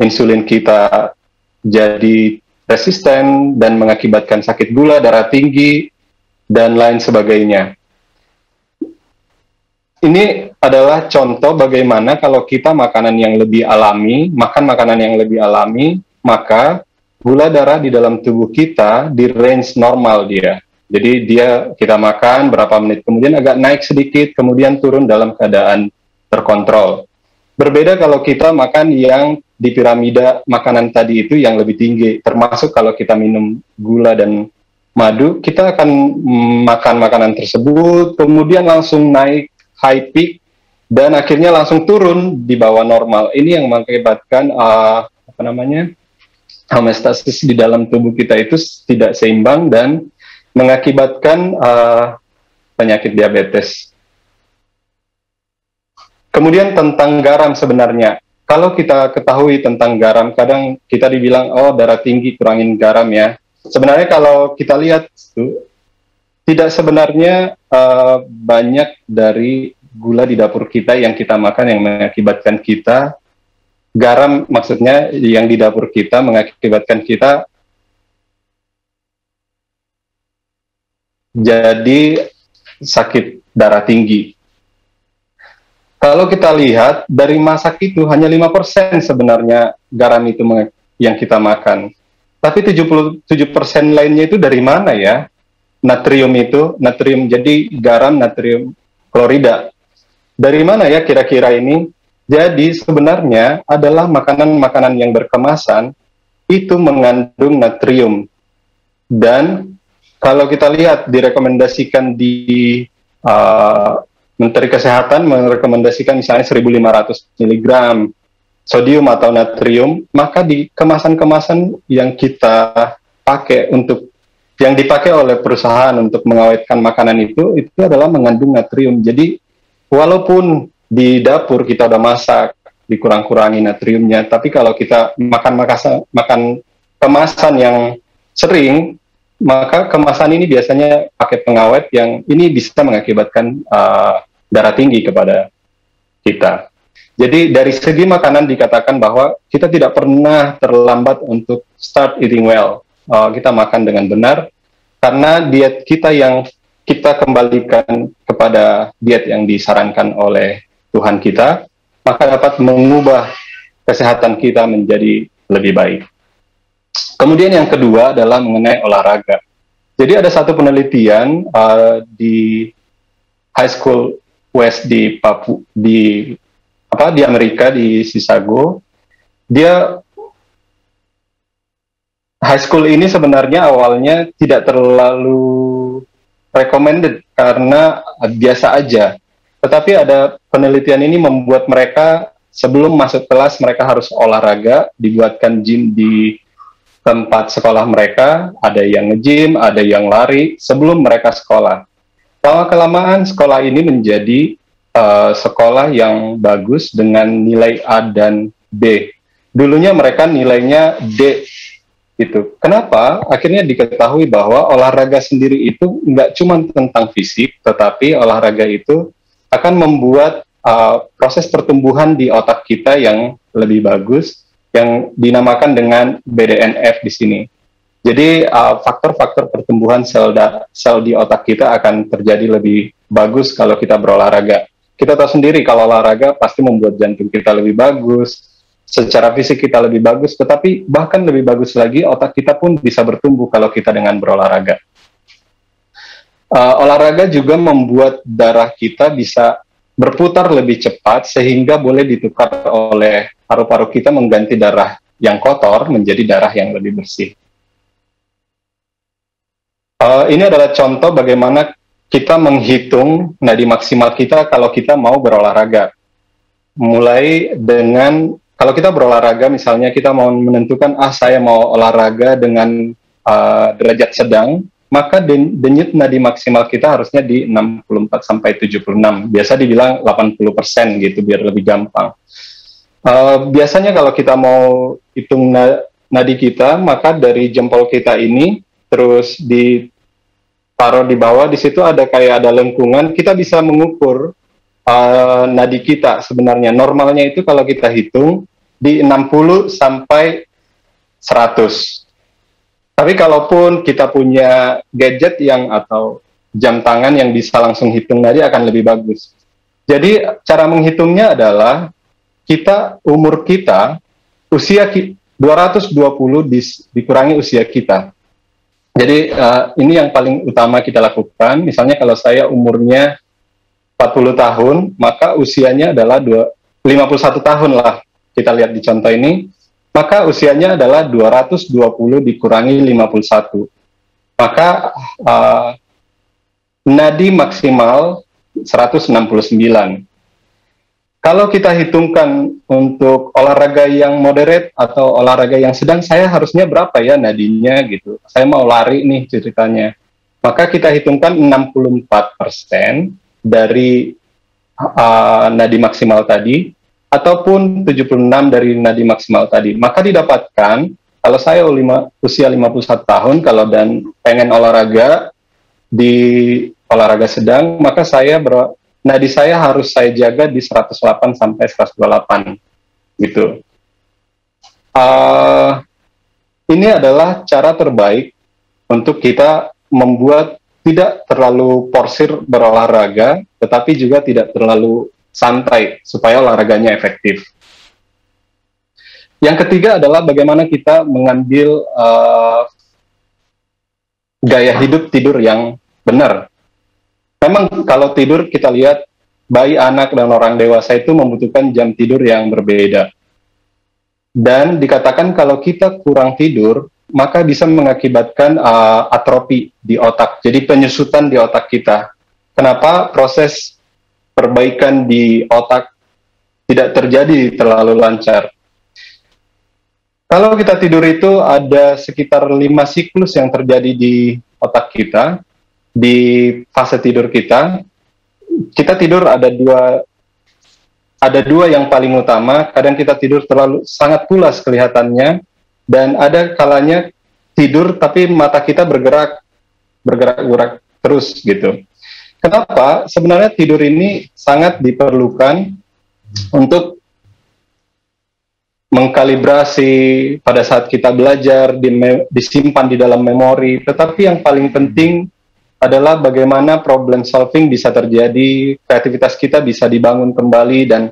insulin kita jadi resisten dan mengakibatkan sakit gula, darah tinggi, dan lain sebagainya. Ini adalah contoh bagaimana kalau kita makanan yang lebih alami, makan makanan yang lebih alami, maka gula darah di dalam tubuh kita di range normal dia. Jadi dia kita makan berapa menit kemudian agak naik sedikit, kemudian turun dalam keadaan terkontrol. Berbeda kalau kita makan yang di piramida makanan tadi itu yang lebih tinggi, termasuk kalau kita minum gula dan madu, kita akan makan makanan tersebut, kemudian langsung naik high peak dan akhirnya langsung turun di bawah normal. Ini yang mengakibatkan uh, apa namanya? Homeostasis di dalam tubuh kita itu tidak seimbang dan mengakibatkan uh, penyakit diabetes. Kemudian tentang garam sebenarnya, kalau kita ketahui tentang garam, kadang kita dibilang oh darah tinggi kurangin garam ya. Sebenarnya kalau kita lihat tidak sebenarnya uh, banyak dari gula di dapur kita yang kita makan yang mengakibatkan kita garam maksudnya yang di dapur kita mengakibatkan kita jadi sakit darah tinggi. Kalau kita lihat dari masak itu hanya 5% sebenarnya garam itu yang kita makan. Tapi 77% lainnya itu dari mana ya? Natrium itu, natrium jadi garam natrium klorida. Dari mana ya kira-kira ini? Jadi sebenarnya adalah makanan-makanan yang berkemasan itu mengandung natrium. Dan kalau kita lihat direkomendasikan di uh, Menteri Kesehatan merekomendasikan misalnya 1500 mg sodium atau natrium, maka di kemasan-kemasan yang kita pakai untuk yang dipakai oleh perusahaan untuk mengawetkan makanan itu itu adalah mengandung natrium. Jadi walaupun di dapur kita udah masak, dikurang-kurangi natriumnya. Tapi kalau kita makan makasan, makan kemasan yang sering, maka kemasan ini biasanya pakai pengawet yang ini bisa mengakibatkan uh, darah tinggi kepada kita. Jadi dari segi makanan dikatakan bahwa kita tidak pernah terlambat untuk start eating well. Uh, kita makan dengan benar karena diet kita yang kita kembalikan kepada diet yang disarankan oleh Tuhan kita, maka dapat mengubah kesehatan kita menjadi lebih baik. Kemudian yang kedua adalah mengenai olahraga. Jadi ada satu penelitian uh, di high school West di Papu di apa di Amerika di Chicago. Dia high school ini sebenarnya awalnya tidak terlalu recommended karena biasa aja. Tetapi ada penelitian ini membuat mereka sebelum masuk kelas mereka harus olahraga, dibuatkan gym di tempat sekolah mereka, ada yang nge-gym, ada yang lari sebelum mereka sekolah. Lama kelamaan sekolah ini menjadi uh, sekolah yang bagus dengan nilai A dan B. Dulunya mereka nilainya D itu. Kenapa? Akhirnya diketahui bahwa olahraga sendiri itu nggak cuma tentang fisik, tetapi olahraga itu akan membuat uh, proses pertumbuhan di otak kita yang lebih bagus yang dinamakan dengan BDNF di sini. Jadi uh, faktor-faktor uh, pertumbuhan sel da sel di otak kita akan terjadi lebih bagus kalau kita berolahraga. Kita tahu sendiri kalau olahraga pasti membuat jantung kita lebih bagus, secara fisik kita lebih bagus, tetapi bahkan lebih bagus lagi otak kita pun bisa bertumbuh kalau kita dengan berolahraga. Uh, olahraga juga membuat darah kita bisa berputar lebih cepat sehingga boleh ditukar oleh paru-paru kita mengganti darah yang kotor menjadi darah yang lebih bersih. Uh, ini adalah contoh bagaimana kita menghitung nadi maksimal kita kalau kita mau berolahraga. Mulai dengan kalau kita berolahraga, misalnya kita mau menentukan ah saya mau olahraga dengan uh, derajat sedang, maka denyut nadi maksimal kita harusnya di 64 sampai 76. Biasa dibilang 80 persen gitu biar lebih gampang. Uh, biasanya kalau kita mau hitung nadi kita, maka dari jempol kita ini terus ditaruh di bawah di situ ada kayak ada lengkungan kita bisa mengukur uh, nadi kita sebenarnya normalnya itu kalau kita hitung di 60 sampai 100 tapi kalaupun kita punya gadget yang atau jam tangan yang bisa langsung hitung nadi akan lebih bagus jadi cara menghitungnya adalah kita umur kita usia 220 dikurangi usia kita jadi uh, ini yang paling utama kita lakukan. Misalnya kalau saya umurnya 40 tahun, maka usianya adalah 2, 51 tahun lah. Kita lihat di contoh ini. Maka usianya adalah 220 dikurangi 51. Maka uh, nadi maksimal 169. Kalau kita hitungkan untuk olahraga yang moderate atau olahraga yang sedang, saya harusnya berapa ya nadinya gitu. Saya mau lari nih ceritanya. Maka kita hitungkan 64% dari uh, nadi maksimal tadi ataupun 76 dari nadi maksimal tadi. Maka didapatkan kalau saya usia 51 tahun kalau dan pengen olahraga di olahraga sedang, maka saya ber, nadi saya harus saya jaga di 108 sampai 128 gitu. Uh, ini adalah cara terbaik untuk kita membuat tidak terlalu porsir berolahraga, tetapi juga tidak terlalu santai supaya olahraganya efektif. Yang ketiga adalah bagaimana kita mengambil uh, gaya hidup tidur yang benar memang kalau tidur kita lihat bayi, anak, dan orang dewasa itu membutuhkan jam tidur yang berbeda. Dan dikatakan kalau kita kurang tidur, maka bisa mengakibatkan uh, atrofi di otak, jadi penyusutan di otak kita. Kenapa proses perbaikan di otak tidak terjadi terlalu lancar? Kalau kita tidur itu ada sekitar lima siklus yang terjadi di otak kita, di fase tidur kita, kita tidur ada dua ada dua yang paling utama. Kadang kita tidur terlalu sangat pulas kelihatannya, dan ada kalanya tidur tapi mata kita bergerak bergerak-gerak terus gitu. Kenapa? Sebenarnya tidur ini sangat diperlukan untuk mengkalibrasi pada saat kita belajar, disimpan di dalam memori. Tetapi yang paling penting adalah bagaimana problem solving bisa terjadi, kreativitas kita bisa dibangun kembali dan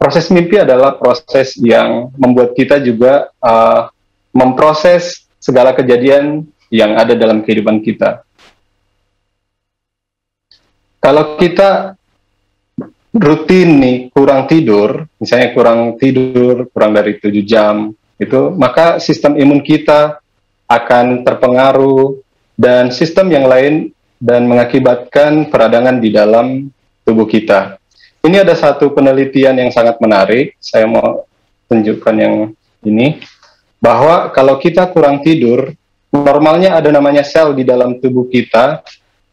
proses mimpi adalah proses yang membuat kita juga uh, memproses segala kejadian yang ada dalam kehidupan kita. Kalau kita rutin nih kurang tidur, misalnya kurang tidur kurang dari 7 jam itu, maka sistem imun kita akan terpengaruh dan sistem yang lain dan mengakibatkan peradangan di dalam tubuh kita. Ini ada satu penelitian yang sangat menarik, saya mau tunjukkan yang ini, bahwa kalau kita kurang tidur, normalnya ada namanya sel di dalam tubuh kita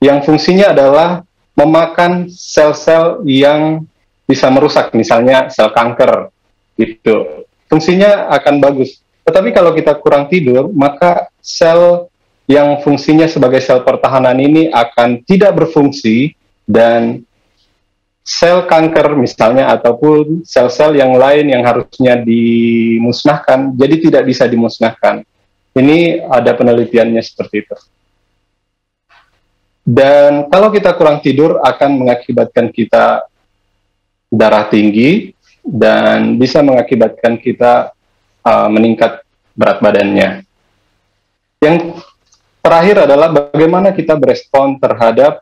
yang fungsinya adalah memakan sel-sel yang bisa merusak, misalnya sel kanker, gitu. Fungsinya akan bagus. Tetapi kalau kita kurang tidur, maka sel yang fungsinya sebagai sel pertahanan ini akan tidak berfungsi dan sel kanker misalnya ataupun sel-sel yang lain yang harusnya dimusnahkan jadi tidak bisa dimusnahkan. Ini ada penelitiannya seperti itu. Dan kalau kita kurang tidur akan mengakibatkan kita darah tinggi dan bisa mengakibatkan kita uh, meningkat berat badannya. Yang terakhir adalah bagaimana kita berespon terhadap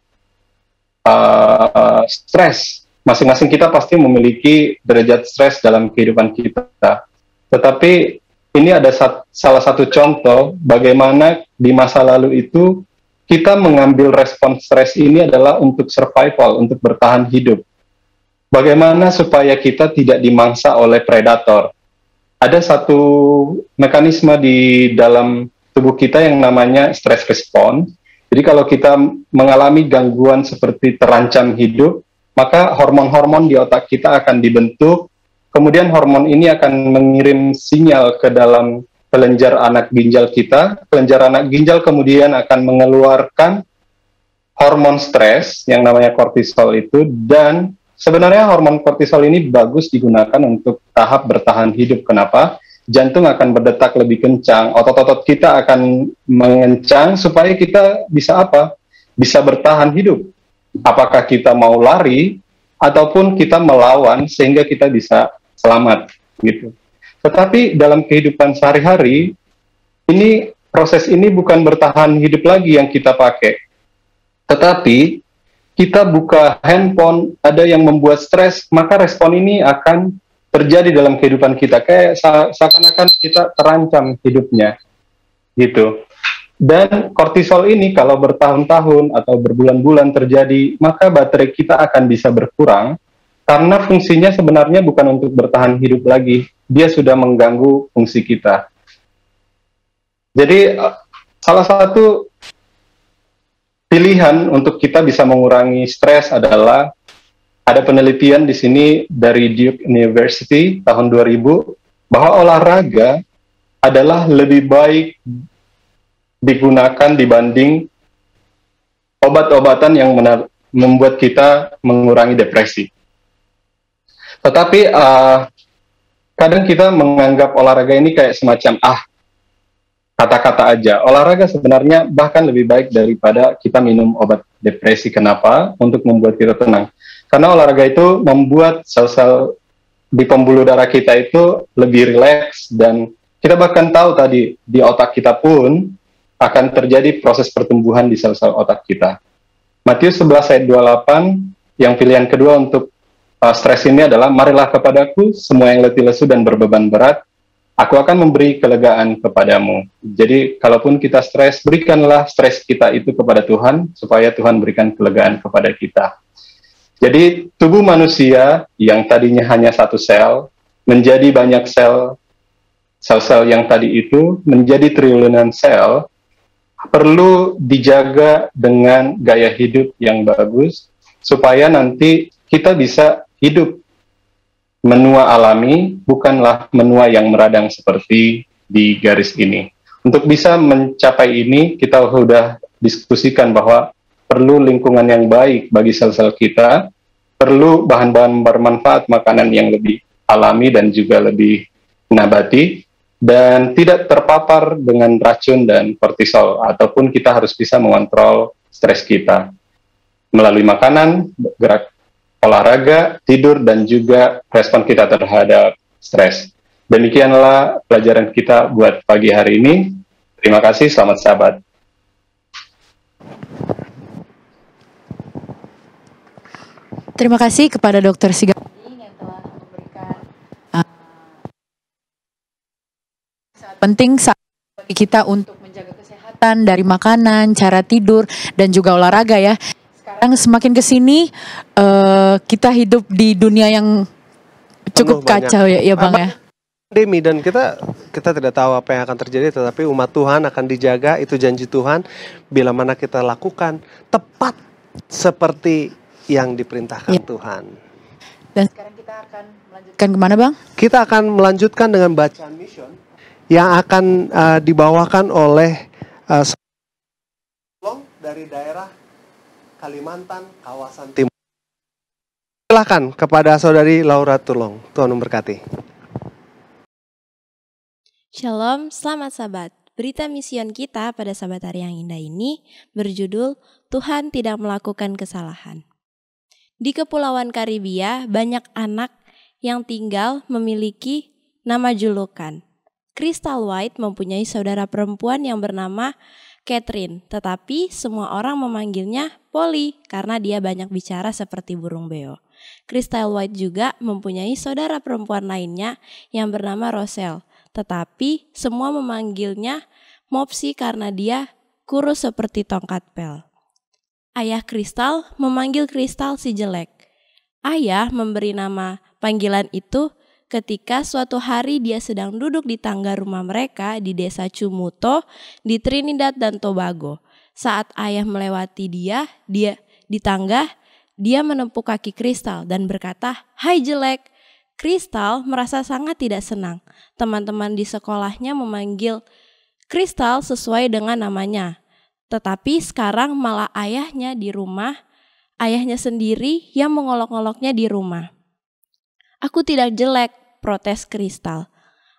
uh, stres masing-masing kita pasti memiliki derajat stres dalam kehidupan kita. Tetapi ini ada sat, salah satu contoh bagaimana di masa lalu itu kita mengambil respon stres ini adalah untuk survival, untuk bertahan hidup. Bagaimana supaya kita tidak dimangsa oleh predator? Ada satu mekanisme di dalam tubuh kita yang namanya stress response. Jadi kalau kita mengalami gangguan seperti terancam hidup, maka hormon-hormon di otak kita akan dibentuk, kemudian hormon ini akan mengirim sinyal ke dalam kelenjar anak ginjal kita. Kelenjar anak ginjal kemudian akan mengeluarkan hormon stres yang namanya kortisol itu dan sebenarnya hormon kortisol ini bagus digunakan untuk tahap bertahan hidup. Kenapa? Jantung akan berdetak lebih kencang, otot-otot kita akan mengencang supaya kita bisa apa? Bisa bertahan hidup apakah kita mau lari ataupun kita melawan sehingga kita bisa selamat gitu. Tetapi dalam kehidupan sehari-hari ini proses ini bukan bertahan hidup lagi yang kita pakai. Tetapi kita buka handphone, ada yang membuat stres, maka respon ini akan terjadi dalam kehidupan kita kayak seakan-akan kita terancam hidupnya gitu. Dan kortisol ini kalau bertahun-tahun atau berbulan-bulan terjadi, maka baterai kita akan bisa berkurang karena fungsinya sebenarnya bukan untuk bertahan hidup lagi, dia sudah mengganggu fungsi kita. Jadi eh, salah satu pilihan untuk kita bisa mengurangi stres adalah ada penelitian di sini dari Duke University tahun 2000 bahwa olahraga adalah lebih baik digunakan dibanding obat-obatan yang membuat kita mengurangi depresi. Tetapi uh, kadang kita menganggap olahraga ini kayak semacam ah kata-kata aja. Olahraga sebenarnya bahkan lebih baik daripada kita minum obat depresi. Kenapa? Untuk membuat kita tenang. Karena olahraga itu membuat sel-sel di pembuluh darah kita itu lebih rileks dan kita bahkan tahu tadi di otak kita pun akan terjadi proses pertumbuhan di sel-sel otak kita. Matius 11 ayat 28 yang pilihan kedua untuk uh, stres ini adalah marilah kepadaku semua yang letih lesu dan berbeban berat aku akan memberi kelegaan kepadamu. Jadi kalaupun kita stres berikanlah stres kita itu kepada Tuhan supaya Tuhan berikan kelegaan kepada kita. Jadi tubuh manusia yang tadinya hanya satu sel menjadi banyak sel sel-sel yang tadi itu menjadi triliunan sel perlu dijaga dengan gaya hidup yang bagus supaya nanti kita bisa hidup menua alami bukanlah menua yang meradang seperti di garis ini. Untuk bisa mencapai ini kita sudah diskusikan bahwa perlu lingkungan yang baik bagi sel-sel kita, perlu bahan-bahan bermanfaat makanan yang lebih alami dan juga lebih nabati, dan tidak terpapar dengan racun dan kortisol ataupun kita harus bisa mengontrol stres kita melalui makanan, gerak olahraga, tidur dan juga respon kita terhadap stres. Demikianlah pelajaran kita buat pagi hari ini. Terima kasih, selamat sahabat. Terima kasih kepada Dr. Siga penting bagi kita untuk menjaga kesehatan dari makanan, cara tidur dan juga olahraga ya. Sekarang semakin ke sini uh, kita hidup di dunia yang cukup Penuh kacau banyak. ya, ya Bang ya. Pandemi dan kita kita tidak tahu apa yang akan terjadi tetapi umat Tuhan akan dijaga itu janji Tuhan bila mana kita lakukan tepat seperti yang diperintahkan ya. Tuhan. Dan sekarang kita akan melanjutkan ke mana Bang? Kita akan melanjutkan dengan bacaan mission yang akan uh, dibawakan oleh uh, dari daerah Kalimantan kawasan timur. Silakan kepada saudari Laura Tulong. Tuhan memberkati. Shalom, selamat sahabat. Berita mision kita pada sahabat hari yang indah ini berjudul Tuhan tidak melakukan kesalahan. Di Kepulauan Karibia, banyak anak yang tinggal memiliki nama julukan. Crystal White mempunyai saudara perempuan yang bernama Catherine, tetapi semua orang memanggilnya Polly karena dia banyak bicara seperti burung beo. Crystal White juga mempunyai saudara perempuan lainnya yang bernama Rosel, tetapi semua memanggilnya Mopsy karena dia kurus seperti tongkat pel. Ayah Kristal memanggil Kristal si jelek. Ayah memberi nama panggilan itu ketika suatu hari dia sedang duduk di tangga rumah mereka di desa Cumuto di Trinidad dan Tobago. Saat ayah melewati dia, dia di tangga, dia menepuk kaki Kristal dan berkata, "Hai jelek." Kristal merasa sangat tidak senang. Teman-teman di sekolahnya memanggil Kristal sesuai dengan namanya. Tetapi sekarang malah ayahnya di rumah, ayahnya sendiri yang mengolok-oloknya di rumah. Aku tidak jelek, protes Kristal.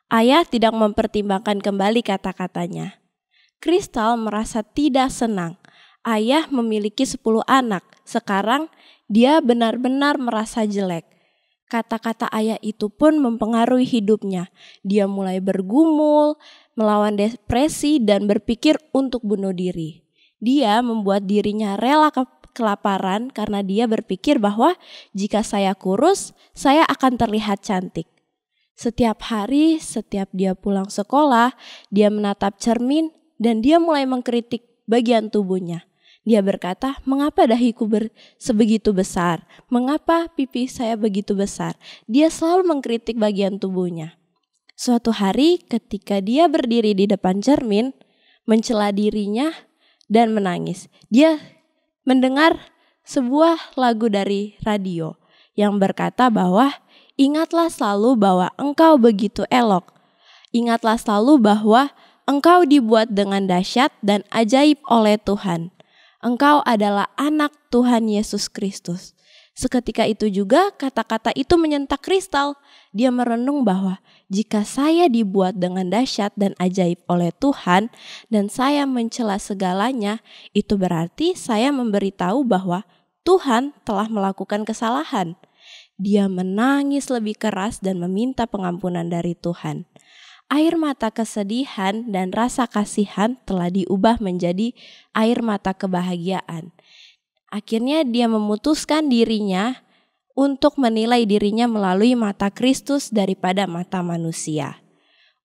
Ayah tidak mempertimbangkan kembali kata-katanya. Kristal merasa tidak senang. Ayah memiliki 10 anak. Sekarang dia benar-benar merasa jelek. Kata-kata ayah itu pun mempengaruhi hidupnya. Dia mulai bergumul, melawan depresi, dan berpikir untuk bunuh diri. Dia membuat dirinya rela ke kelaparan karena dia berpikir bahwa jika saya kurus, saya akan terlihat cantik. Setiap hari, setiap dia pulang sekolah, dia menatap cermin dan dia mulai mengkritik bagian tubuhnya. Dia berkata, "Mengapa dahiku ber sebegitu besar? Mengapa pipi saya begitu besar?" Dia selalu mengkritik bagian tubuhnya. Suatu hari, ketika dia berdiri di depan cermin, mencela dirinya dan menangis, dia mendengar sebuah lagu dari radio yang berkata bahwa ingatlah selalu bahwa engkau begitu elok. Ingatlah selalu bahwa engkau dibuat dengan dahsyat dan ajaib oleh Tuhan. Engkau adalah anak Tuhan Yesus Kristus. Seketika itu juga kata-kata itu menyentak kristal. Dia merenung bahwa jika saya dibuat dengan dahsyat dan ajaib oleh Tuhan dan saya mencela segalanya, itu berarti saya memberitahu bahwa Tuhan telah melakukan kesalahan. Dia menangis lebih keras dan meminta pengampunan dari Tuhan air mata kesedihan dan rasa kasihan telah diubah menjadi air mata kebahagiaan. Akhirnya dia memutuskan dirinya untuk menilai dirinya melalui mata Kristus daripada mata manusia.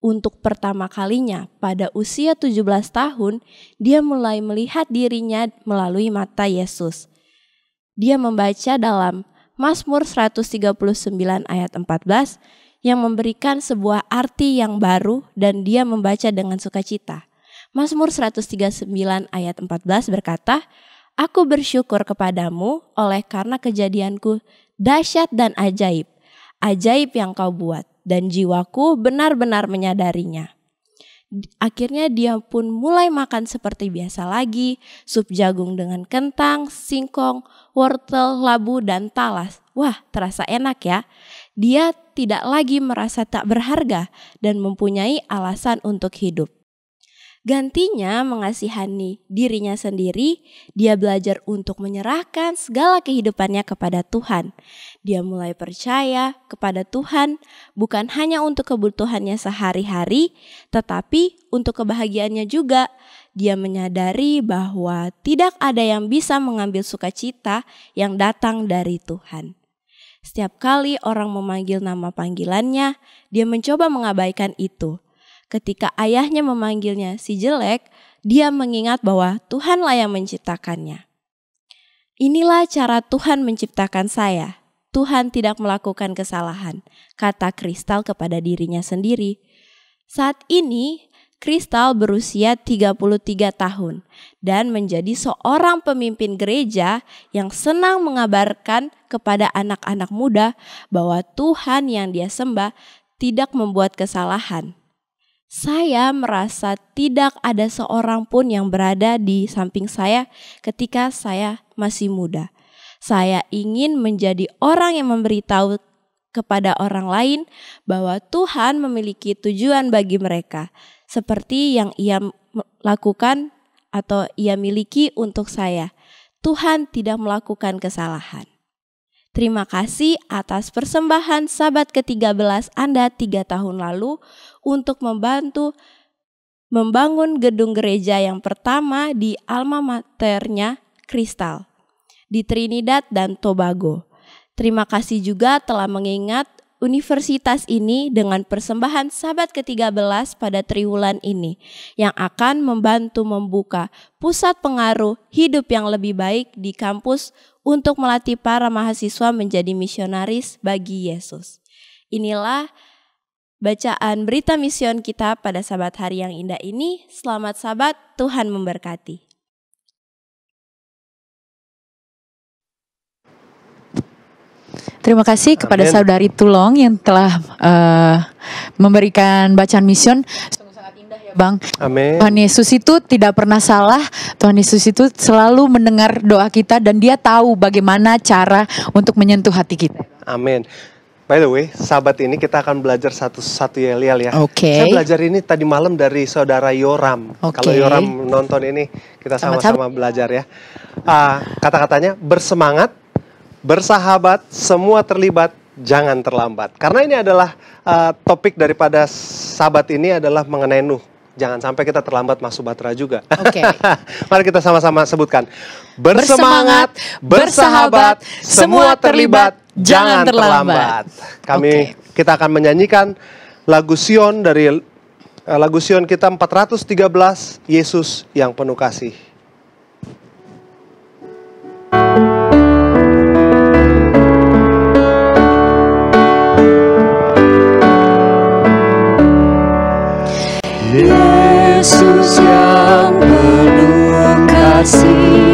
Untuk pertama kalinya pada usia 17 tahun, dia mulai melihat dirinya melalui mata Yesus. Dia membaca dalam Mazmur 139 ayat 14, yang memberikan sebuah arti yang baru dan dia membaca dengan sukacita. Mazmur 139 ayat 14 berkata, Aku bersyukur kepadamu oleh karena kejadianku dahsyat dan ajaib, ajaib yang kau buat, dan jiwaku benar-benar menyadarinya. Akhirnya dia pun mulai makan seperti biasa lagi, sup jagung dengan kentang, singkong, wortel, labu, dan talas. Wah, terasa enak ya. Dia tidak lagi merasa tak berharga dan mempunyai alasan untuk hidup. Gantinya mengasihani dirinya sendiri, dia belajar untuk menyerahkan segala kehidupannya kepada Tuhan. Dia mulai percaya kepada Tuhan bukan hanya untuk kebutuhannya sehari-hari, tetapi untuk kebahagiaannya juga. Dia menyadari bahwa tidak ada yang bisa mengambil sukacita yang datang dari Tuhan. Setiap kali orang memanggil nama panggilannya, dia mencoba mengabaikan itu. Ketika ayahnya memanggilnya si jelek, dia mengingat bahwa Tuhanlah yang menciptakannya. Inilah cara Tuhan menciptakan saya. Tuhan tidak melakukan kesalahan, kata Kristal kepada dirinya sendiri. Saat ini, Kristal berusia 33 tahun dan menjadi seorang pemimpin gereja yang senang mengabarkan kepada anak-anak muda bahwa Tuhan yang dia sembah tidak membuat kesalahan. Saya merasa tidak ada seorang pun yang berada di samping saya ketika saya masih muda. Saya ingin menjadi orang yang memberitahu kepada orang lain bahwa Tuhan memiliki tujuan bagi mereka seperti yang ia lakukan atau ia miliki untuk saya. Tuhan tidak melakukan kesalahan. Terima kasih atas persembahan sahabat ke-13 Anda tiga tahun lalu untuk membantu membangun gedung gereja yang pertama di alma maternya Kristal di Trinidad dan Tobago. Terima kasih juga telah mengingat universitas ini dengan persembahan sahabat ke-13 pada triwulan ini yang akan membantu membuka pusat pengaruh hidup yang lebih baik di kampus untuk melatih para mahasiswa menjadi misionaris bagi Yesus. Inilah bacaan berita mision kita pada sabat hari yang indah ini. Selamat sabat, Tuhan memberkati. Terima kasih kepada saudari Tulong yang telah uh, memberikan bacaan mission. Sungguh sangat indah ya Bang. Amin. Tuhan Yesus itu tidak pernah salah. Tuhan Yesus itu selalu mendengar doa kita dan dia tahu bagaimana cara untuk menyentuh hati kita. Amin. By the way, sahabat ini kita akan belajar satu-satu ya Lial ya. Oke. Saya belajar ini tadi malam dari saudara Yoram. Oke. Kalau Yoram nonton ini, kita sama-sama belajar ya. Ah, kata-katanya bersemangat, bersahabat, semua terlibat, jangan terlambat. Karena ini adalah ah, topik daripada sahabat ini adalah mengenai Nuh. Jangan sampai kita terlambat masuk Batra juga. Oke. <laughs> Mari kita sama-sama sebutkan. Bersemangat, bersahabat, semua terlibat, jangan terlambat. Kami Oke. kita akan menyanyikan lagu Sion dari eh, lagu Sion kita 413 Yesus yang penuh kasih. Penuh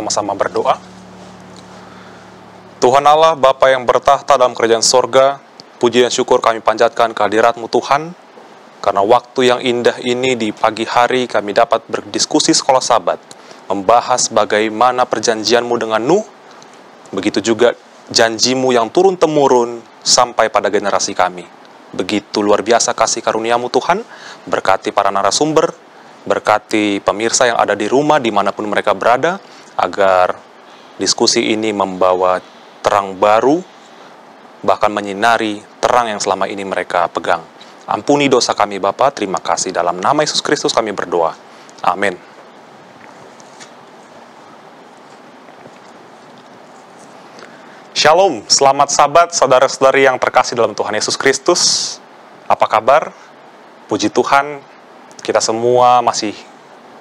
sama-sama berdoa. Tuhan Allah, Bapa yang bertahta dalam kerajaan sorga, puji dan syukur kami panjatkan kehadiratmu Tuhan, karena waktu yang indah ini di pagi hari kami dapat berdiskusi sekolah sabat, membahas bagaimana perjanjianmu dengan Nuh, begitu juga janjimu yang turun-temurun sampai pada generasi kami. Begitu luar biasa kasih karuniamu Tuhan, berkati para narasumber, berkati pemirsa yang ada di rumah di mana pun mereka berada, agar diskusi ini membawa terang baru, bahkan menyinari terang yang selama ini mereka pegang. Ampuni dosa kami Bapa, terima kasih dalam nama Yesus Kristus kami berdoa. Amin. Shalom, selamat sahabat, saudara-saudari yang terkasih dalam Tuhan Yesus Kristus. Apa kabar? Puji Tuhan, kita semua masih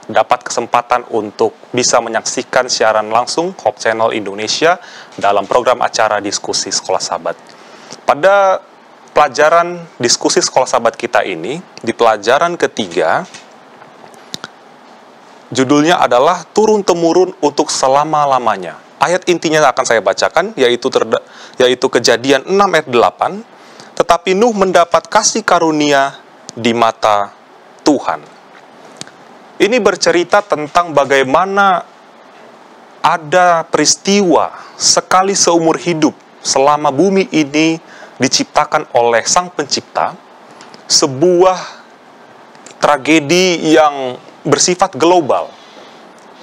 dapat kesempatan untuk bisa menyaksikan siaran langsung Hope Channel Indonesia dalam program acara diskusi sekolah sahabat. Pada pelajaran diskusi sekolah sahabat kita ini, di pelajaran ketiga, judulnya adalah turun-temurun untuk selama-lamanya ayat intinya akan saya bacakan yaitu yaitu kejadian 6 ayat 8 tetapi Nuh mendapat kasih karunia di mata Tuhan. Ini bercerita tentang bagaimana ada peristiwa sekali seumur hidup selama bumi ini diciptakan oleh Sang Pencipta, sebuah tragedi yang bersifat global,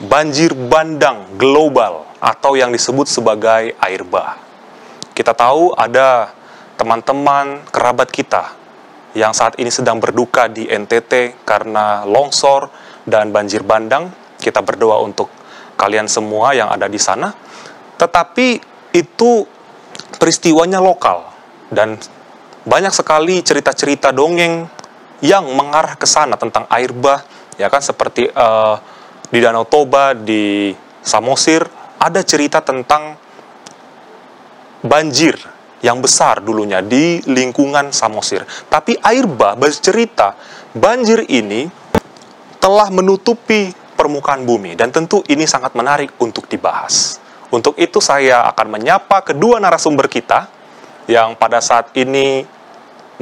banjir bandang global atau yang disebut sebagai air bah. Kita tahu ada teman-teman kerabat kita yang saat ini sedang berduka di NTT karena longsor dan banjir bandang. Kita berdoa untuk kalian semua yang ada di sana. Tetapi itu peristiwanya lokal dan banyak sekali cerita-cerita dongeng yang mengarah ke sana tentang air bah ya kan seperti uh, di Danau Toba di Samosir ada cerita tentang banjir yang besar dulunya di lingkungan Samosir. Tapi Airba bercerita banjir ini telah menutupi permukaan bumi dan tentu ini sangat menarik untuk dibahas. Untuk itu saya akan menyapa kedua narasumber kita yang pada saat ini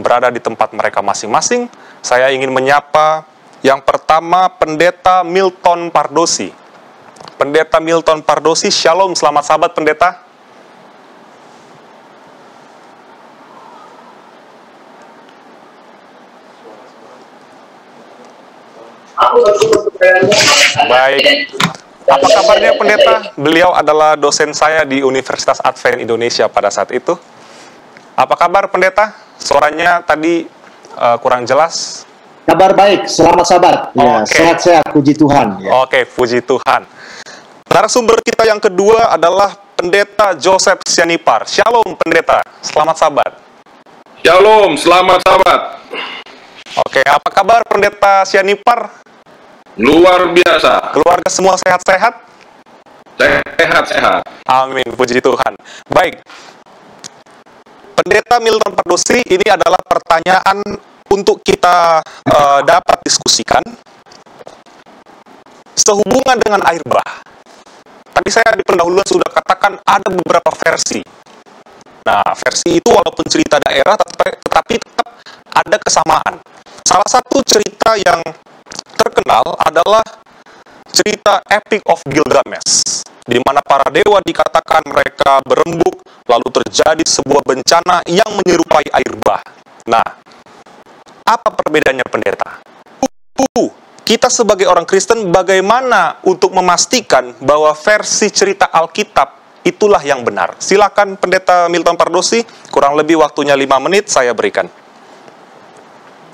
berada di tempat mereka masing-masing. Saya ingin menyapa yang pertama Pendeta Milton Pardosi Pendeta Milton Pardosi, Shalom, selamat sahabat pendeta. Baik. Apa kabarnya pendeta? Beliau adalah dosen saya di Universitas Advent Indonesia pada saat itu. Apa kabar pendeta? Suaranya tadi uh, kurang jelas. Kabar baik, selamat sabar. Ya, okay. sehat-sehat, puji Tuhan. Ya. Oke, okay, puji Tuhan. Narasumber kita yang kedua adalah Pendeta Joseph Sianipar. Shalom Pendeta, selamat sahabat. Shalom, selamat sahabat. Oke, apa kabar Pendeta Sianipar? Luar biasa. Keluarga semua sehat-sehat? Sehat-sehat. Amin, puji Tuhan. Baik, Pendeta Milton Pardosi, ini adalah pertanyaan untuk kita uh, dapat diskusikan sehubungan dengan air bah. Tadi saya di pendahuluan sudah katakan ada beberapa versi. Nah, versi itu walaupun cerita daerah tetapi tetap ada kesamaan. Salah satu cerita yang terkenal adalah cerita Epic of Gilgamesh, di mana para dewa dikatakan mereka berembuk, lalu terjadi sebuah bencana yang menyerupai air bah. Nah, apa perbedaannya pendeta? Uh, kita sebagai orang Kristen bagaimana untuk memastikan bahwa versi cerita Alkitab itulah yang benar. Silakan Pendeta Milton Pardosi, kurang lebih waktunya 5 menit saya berikan.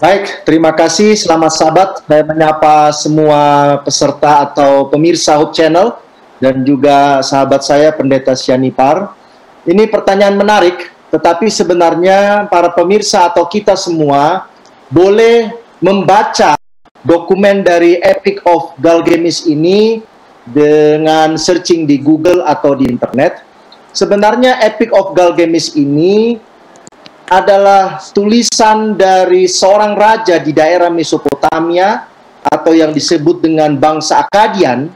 Baik, terima kasih. Selamat sahabat. Saya menyapa semua peserta atau pemirsa Hope Channel dan juga sahabat saya Pendeta Sianipar. Ini pertanyaan menarik, tetapi sebenarnya para pemirsa atau kita semua boleh membaca dokumen dari Epic of Gilgamesh ini dengan searching di Google atau di internet. Sebenarnya Epic of Gilgamesh ini adalah tulisan dari seorang raja di daerah Mesopotamia atau yang disebut dengan bangsa Akadian.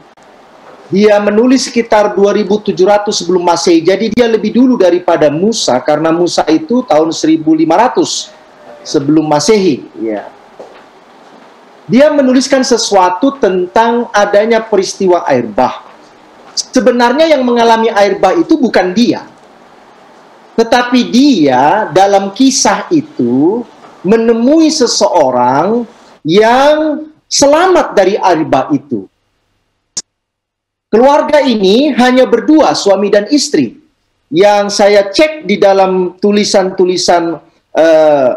Dia menulis sekitar 2700 sebelum Masehi. Jadi dia lebih dulu daripada Musa karena Musa itu tahun 1500 sebelum Masehi, ya dia menuliskan sesuatu tentang adanya peristiwa air bah. Sebenarnya yang mengalami air bah itu bukan dia. Tetapi dia dalam kisah itu menemui seseorang yang selamat dari air bah itu. Keluarga ini hanya berdua, suami dan istri. Yang saya cek di dalam tulisan-tulisan uh,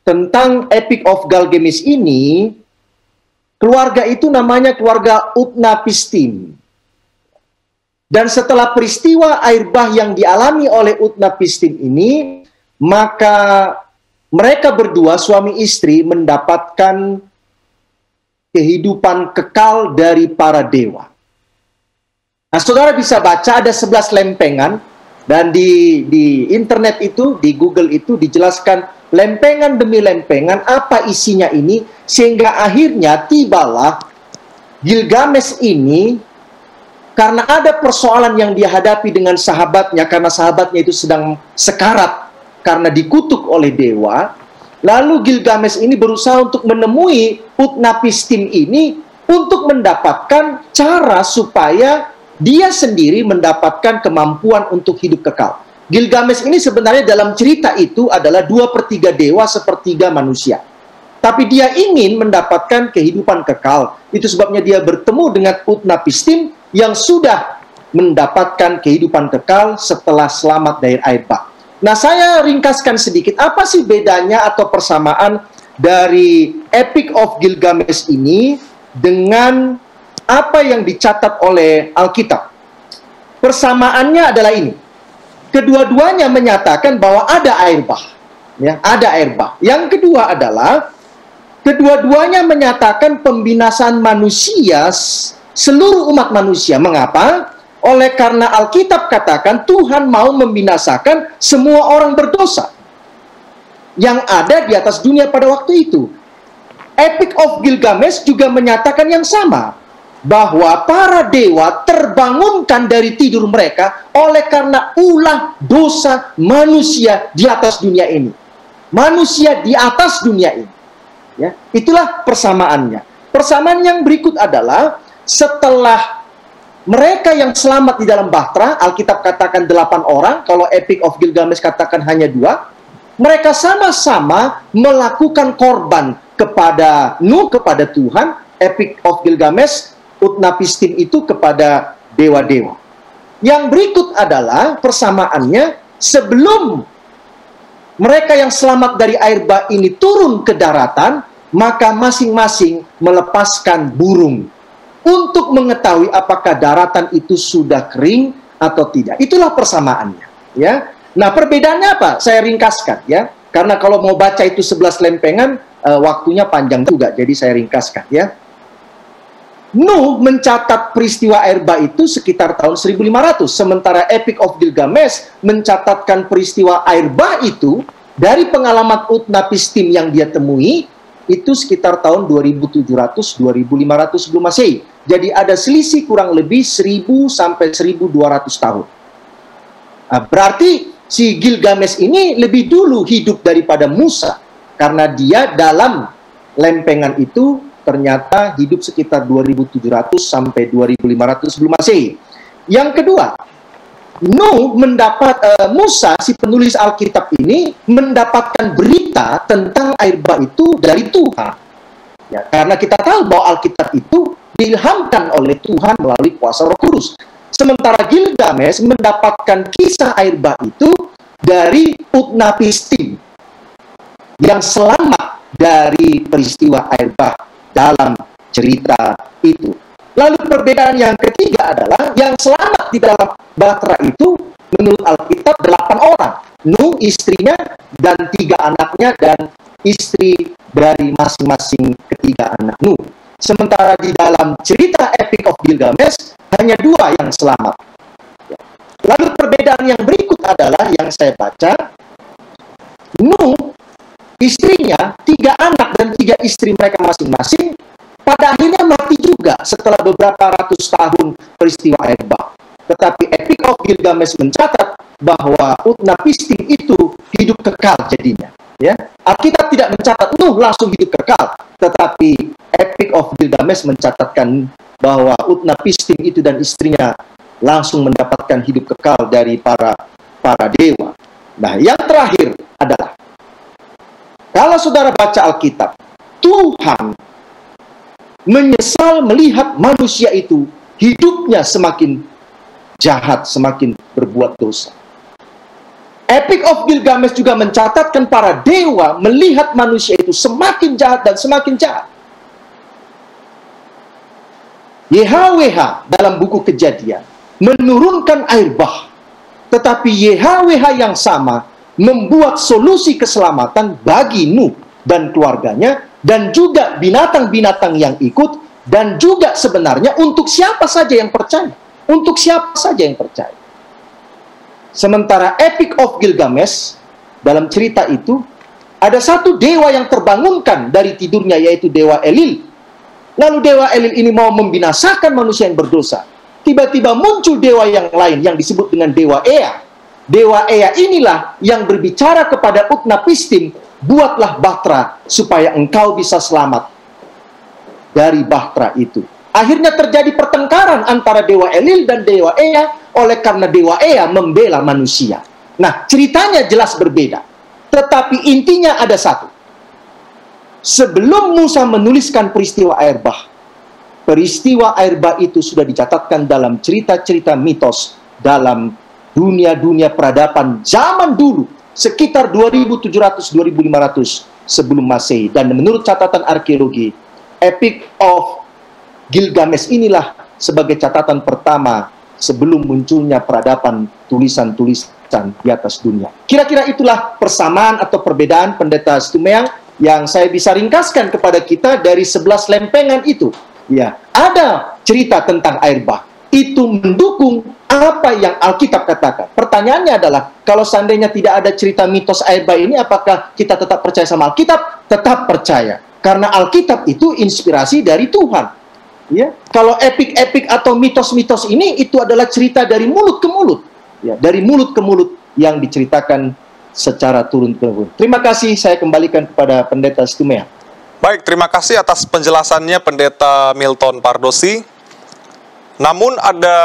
tentang Epic of Galgemis ini, keluarga itu namanya keluarga Utnapistim. Dan setelah peristiwa air bah yang dialami oleh Utnapistim ini, maka mereka berdua suami istri mendapatkan kehidupan kekal dari para dewa. Nah, saudara bisa baca ada 11 lempengan dan di di internet itu, di Google itu dijelaskan lempengan demi lempengan apa isinya ini sehingga akhirnya tibalah Gilgamesh ini karena ada persoalan yang dia hadapi dengan sahabatnya karena sahabatnya itu sedang sekarat karena dikutuk oleh dewa lalu Gilgamesh ini berusaha untuk menemui Utnapistim ini untuk mendapatkan cara supaya dia sendiri mendapatkan kemampuan untuk hidup kekal. Gilgamesh ini sebenarnya dalam cerita itu adalah dua per tiga dewa sepertiga manusia. Tapi dia ingin mendapatkan kehidupan kekal. Itu sebabnya dia bertemu dengan Utnapistim yang sudah mendapatkan kehidupan kekal setelah selamat dari air bah. Nah, saya ringkaskan sedikit apa sih bedanya atau persamaan dari Epic of Gilgamesh ini dengan apa yang dicatat oleh Alkitab. Persamaannya adalah ini. Kedua-duanya menyatakan bahwa ada air bah. Ya, ada air bah. Yang kedua adalah kedua-duanya menyatakan pembinasaan manusia seluruh umat manusia. Mengapa? Oleh karena Alkitab katakan Tuhan mau membinasakan semua orang berdosa yang ada di atas dunia pada waktu itu. Epic of Gilgamesh juga menyatakan yang sama bahwa para dewa terbangunkan dari tidur mereka oleh karena ulah dosa manusia di atas dunia ini. Manusia di atas dunia ini. Ya, itulah persamaannya. Persamaan yang berikut adalah setelah mereka yang selamat di dalam Bahtera, Alkitab katakan delapan orang, kalau Epic of Gilgamesh katakan hanya dua, mereka sama-sama melakukan korban kepada Nuh, kepada Tuhan, Epic of Gilgamesh Utnapistim itu kepada dewa-dewa. Yang berikut adalah persamaannya sebelum mereka yang selamat dari air bah ini turun ke daratan, maka masing-masing melepaskan burung untuk mengetahui apakah daratan itu sudah kering atau tidak. Itulah persamaannya, ya. Nah, perbedaannya apa? Saya ringkaskan ya. Karena kalau mau baca itu 11 lempengan, uh, waktunya panjang juga. Jadi saya ringkaskan ya. Nuh mencatat peristiwa air bah itu sekitar tahun 1500, sementara Epic of Gilgamesh mencatatkan peristiwa air bah itu dari pengalaman Utnapistim yang dia temui itu sekitar tahun 2700 2500 sebelum Masehi. Jadi ada selisih kurang lebih 1000 sampai 1200 tahun. Nah, berarti si Gilgamesh ini lebih dulu hidup daripada Musa karena dia dalam lempengan itu ternyata hidup sekitar 2700 sampai 2500 sebelum Masehi. Yang kedua, Nuh mendapat uh, Musa si penulis Alkitab ini mendapatkan berita tentang air bah itu dari Tuhan. Ya, karena kita tahu bahwa Alkitab itu diilhamkan oleh Tuhan melalui kuasa Roh Kudus. Sementara Gilgamesh mendapatkan kisah air bah itu dari Utnapistim yang selamat dari peristiwa air bah dalam cerita itu. Lalu perbedaan yang ketiga adalah yang selamat di dalam Batra itu menurut Alkitab delapan orang. Nuh istrinya dan tiga anaknya dan istri dari masing-masing ketiga anak Nuh. Sementara di dalam cerita Epic of Gilgamesh hanya dua yang selamat. Lalu perbedaan yang berikut adalah yang saya baca. Nuh istrinya, tiga anak dan tiga istri mereka masing-masing, pada akhirnya mati juga setelah beberapa ratus tahun peristiwa air. Tetapi Epic of Gilgamesh mencatat bahwa Utnapistim itu hidup kekal jadinya. Ya, Alkitab tidak mencatat Nuh langsung hidup kekal, tetapi Epic of Gilgamesh mencatatkan bahwa Utnapistim itu dan istrinya langsung mendapatkan hidup kekal dari para para dewa. Nah, yang terakhir adalah Kalau saudara baca Alkitab, Tuhan menyesal melihat manusia itu hidupnya semakin jahat, semakin berbuat dosa. Epic of Gilgamesh juga mencatatkan para dewa melihat manusia itu semakin jahat dan semakin jahat. YHWH dalam buku kejadian menurunkan air bah. Tetapi YHWH yang sama membuat solusi keselamatan bagi Nuh dan keluarganya dan juga binatang-binatang yang ikut dan juga sebenarnya untuk siapa saja yang percaya. Untuk siapa saja yang percaya. Sementara Epic of Gilgamesh dalam cerita itu ada satu dewa yang terbangunkan dari tidurnya yaitu dewa Elil. Lalu dewa Elil ini mau membinasakan manusia yang berdosa. Tiba-tiba muncul dewa yang lain yang disebut dengan dewa Ea. Dewa Ea inilah yang berbicara kepada Utnapistim, buatlah bahtera supaya engkau bisa selamat dari bahtera itu. Akhirnya terjadi pertengkaran antara dewa Elil dan dewa Ea oleh karena dewa Ea membela manusia. Nah, ceritanya jelas berbeda. Tetapi intinya ada satu. Sebelum Musa menuliskan peristiwa air bah, peristiwa air bah itu sudah dicatatkan dalam cerita-cerita mitos dalam dunia-dunia peradaban zaman dulu sekitar 2700-2500 sebelum Masehi dan menurut catatan arkeologi Epic of Gilgamesh inilah sebagai catatan pertama sebelum munculnya peradaban tulisan-tulisan di atas dunia. Kira-kira itulah persamaan atau perbedaan pendeta Stumeang yang saya bisa ringkaskan kepada kita dari 11 lempengan itu. Ya, ada cerita tentang air bah. Itu mendukung apa yang Alkitab katakan. Pertanyaannya adalah, kalau seandainya tidak ada cerita mitos air bah ini, apakah kita tetap percaya sama Alkitab? Tetap percaya. Karena Alkitab itu inspirasi dari Tuhan ya kalau epik-epik atau mitos-mitos ini itu adalah cerita dari mulut ke mulut ya dari mulut ke mulut yang diceritakan secara turun temurun. Terima kasih saya kembalikan kepada pendeta Stumea. Baik, terima kasih atas penjelasannya pendeta Milton Pardosi. Namun ada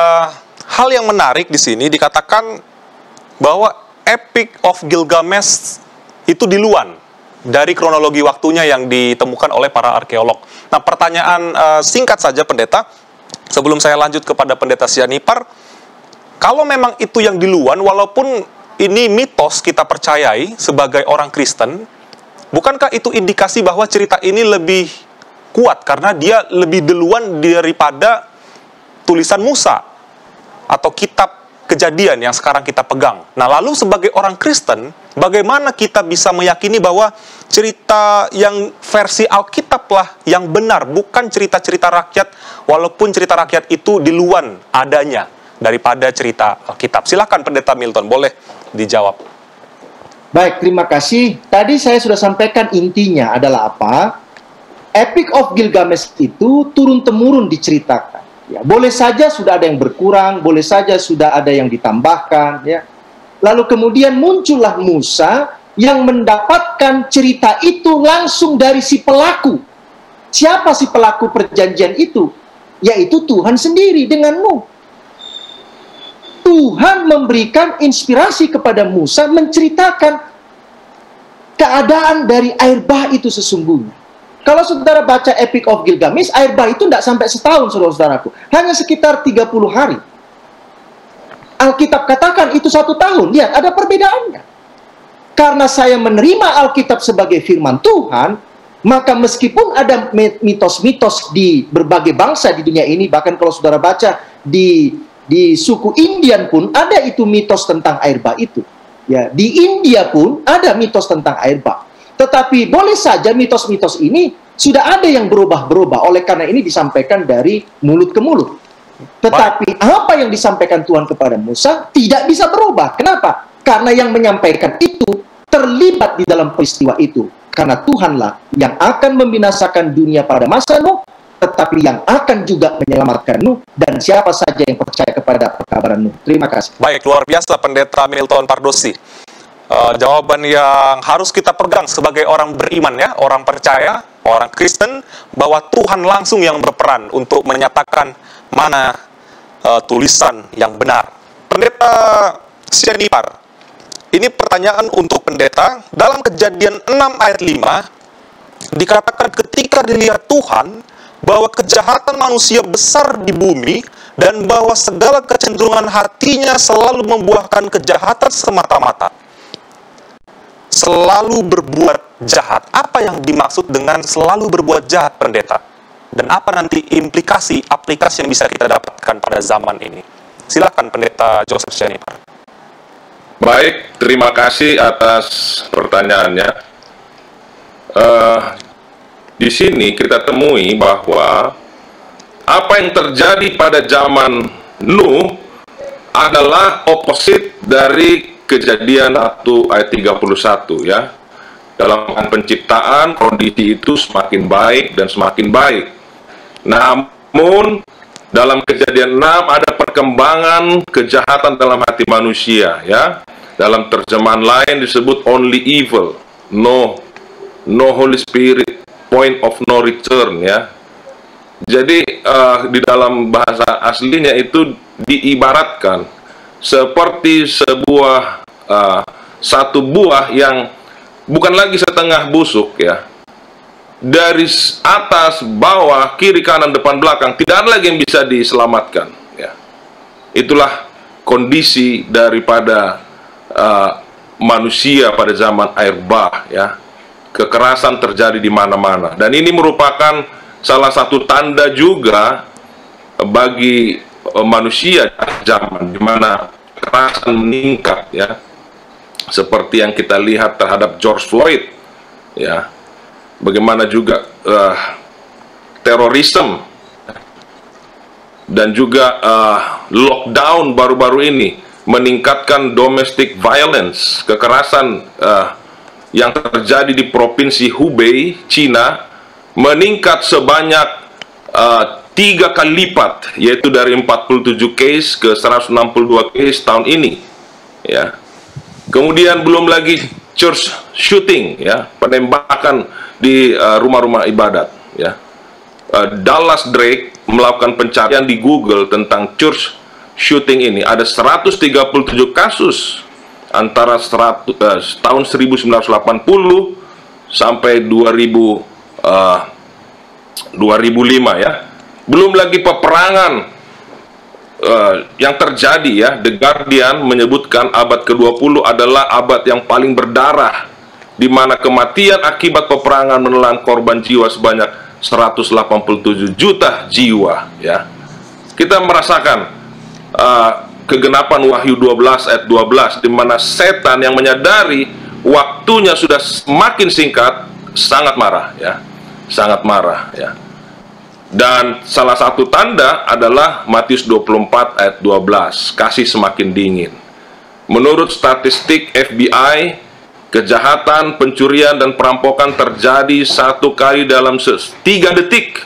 hal yang menarik di sini dikatakan bahwa Epic of Gilgamesh itu diluan dari kronologi waktunya yang ditemukan oleh para arkeolog. Nah, pertanyaan uh, singkat saja pendeta, sebelum saya lanjut kepada pendeta Sianipar, kalau memang itu yang diluan, walaupun ini mitos kita percayai sebagai orang Kristen, bukankah itu indikasi bahwa cerita ini lebih kuat? Karena dia lebih duluan daripada tulisan Musa atau kitab kejadian yang sekarang kita pegang. Nah, lalu sebagai orang Kristen, bagaimana kita bisa meyakini bahwa cerita yang versi Alkitab lah yang benar, bukan cerita-cerita rakyat, walaupun cerita rakyat itu di luar adanya daripada cerita Alkitab. Silakan Pendeta Milton, boleh dijawab. Baik, terima kasih. Tadi saya sudah sampaikan intinya adalah apa? Epic of Gilgamesh itu turun-temurun diceritakan Ya, boleh saja sudah ada yang berkurang, boleh saja sudah ada yang ditambahkan, ya. Lalu kemudian muncullah Musa yang mendapatkan cerita itu langsung dari si pelaku. Siapa si pelaku perjanjian itu? Yaitu Tuhan sendiri dengan Nuh. Tuhan memberikan inspirasi kepada Musa menceritakan keadaan dari air bah itu sesungguhnya. Kalau saudara baca Epic of Gilgamesh, air bah itu tidak sampai setahun, saudara-saudaraku. Hanya sekitar 30 hari. Alkitab katakan itu satu tahun. Lihat, ada perbedaannya. Karena saya menerima Alkitab sebagai firman Tuhan, maka meskipun ada mitos-mitos di berbagai bangsa di dunia ini, bahkan kalau saudara baca di di suku Indian pun ada itu mitos tentang air bah itu. Ya, di India pun ada mitos tentang air bah. Tetapi boleh saja mitos-mitos ini sudah ada yang berubah-berubah. Oleh karena ini disampaikan dari mulut ke mulut. Tetapi apa yang disampaikan Tuhan kepada Musa tidak bisa berubah. Kenapa? Karena yang menyampaikan itu terlibat di dalam peristiwa itu. Karena Tuhanlah yang akan membinasakan dunia pada masa Nuh, tetapi yang akan juga menyelamatkan Nuh dan siapa saja yang percaya kepada perkabaran Nuh. Terima kasih. Baik, luar biasa Pendeta Milton Pardosi uh, jawaban yang harus kita pegang sebagai orang beriman ya, orang percaya, orang Kristen bahwa Tuhan langsung yang berperan untuk menyatakan mana uh, tulisan yang benar. Pendeta Sianipar, ini pertanyaan untuk pendeta. Dalam kejadian 6 ayat 5, dikatakan ketika dilihat Tuhan, bahwa kejahatan manusia besar di bumi, dan bahwa segala kecenderungan hatinya selalu membuahkan kejahatan semata-mata. Selalu berbuat jahat. Apa yang dimaksud dengan selalu berbuat jahat, pendeta? Dan apa nanti implikasi, aplikasi yang bisa kita dapatkan pada zaman ini? Silakan, pendeta Joseph Jennifer. Baik, terima kasih atas pertanyaannya. Uh, di sini kita temui bahwa apa yang terjadi pada zaman Nuh adalah oposit dari kejadian 1 ayat 31 ya. Dalam penciptaan kondisi itu semakin baik dan semakin baik. Namun dalam kejadian 6 ada perkembangan kejahatan dalam hati manusia ya. Dalam terjemahan lain disebut only evil, no no Holy Spirit, point of no return ya. Jadi uh, di dalam bahasa aslinya itu diibaratkan seperti sebuah uh, satu buah yang bukan lagi setengah busuk ya. Dari atas, bawah, kiri, kanan, depan, belakang tidak ada lagi yang bisa diselamatkan ya. Itulah kondisi daripada uh, manusia pada zaman air bah ya kekerasan terjadi di mana-mana dan ini merupakan salah satu tanda juga bagi manusia zaman di mana kekerasan meningkat ya. Seperti yang kita lihat terhadap George Floyd ya. Bagaimana juga uh, terorisme dan juga uh, lockdown baru-baru ini meningkatkan domestic violence, kekerasan uh, yang terjadi di provinsi Hubei, Cina, meningkat sebanyak uh, tiga kali lipat, yaitu dari 47 case ke 162 case tahun ini. Ya. Kemudian belum lagi church shooting, ya, penembakan di uh, rumah-rumah ibadat. Ya. Uh, Dallas Drake melakukan pencarian di Google tentang church syuting ini ada 137 kasus antara 100, eh, tahun 1980 sampai 2000 eh, 2005 ya. Belum lagi peperangan eh, yang terjadi ya. The Guardian menyebutkan abad ke-20 adalah abad yang paling berdarah di mana kematian akibat peperangan menelan korban jiwa sebanyak 187 juta jiwa ya. Kita merasakan uh, kegenapan Wahyu 12 ayat 12 di mana setan yang menyadari waktunya sudah semakin singkat sangat marah ya sangat marah ya dan salah satu tanda adalah Matius 24 ayat 12 kasih semakin dingin menurut statistik FBI kejahatan pencurian dan perampokan terjadi satu kali dalam tiga detik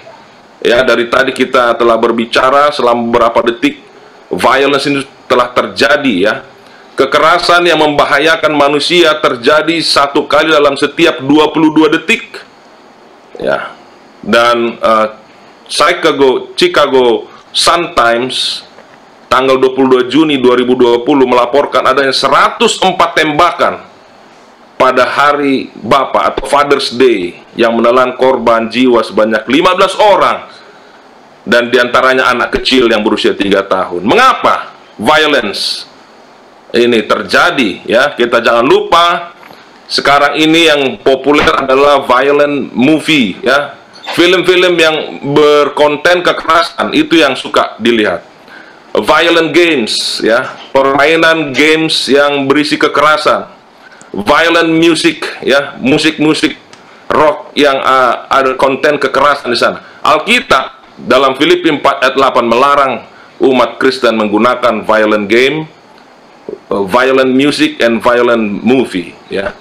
ya dari tadi kita telah berbicara selama beberapa detik violence ini telah terjadi ya. Kekerasan yang membahayakan manusia terjadi satu kali dalam setiap 22 detik. Ya. Dan uh, Chicago Chicago Sun Times tanggal 22 Juni 2020 melaporkan adanya 104 tembakan pada hari Bapak atau Father's Day yang menelan korban jiwa sebanyak 15 orang dan di antaranya anak kecil yang berusia tiga tahun. Mengapa violence ini terjadi? Ya, kita jangan lupa sekarang ini yang populer adalah violent movie, ya, film-film yang berkonten kekerasan itu yang suka dilihat. Violent games, ya, permainan games yang berisi kekerasan. Violent music, ya, musik-musik rock yang uh, ada konten kekerasan di sana. Alkitab dalam Filipi 4 ayat 8 melarang umat Kristen menggunakan violent game, uh, violent music and violent movie ya.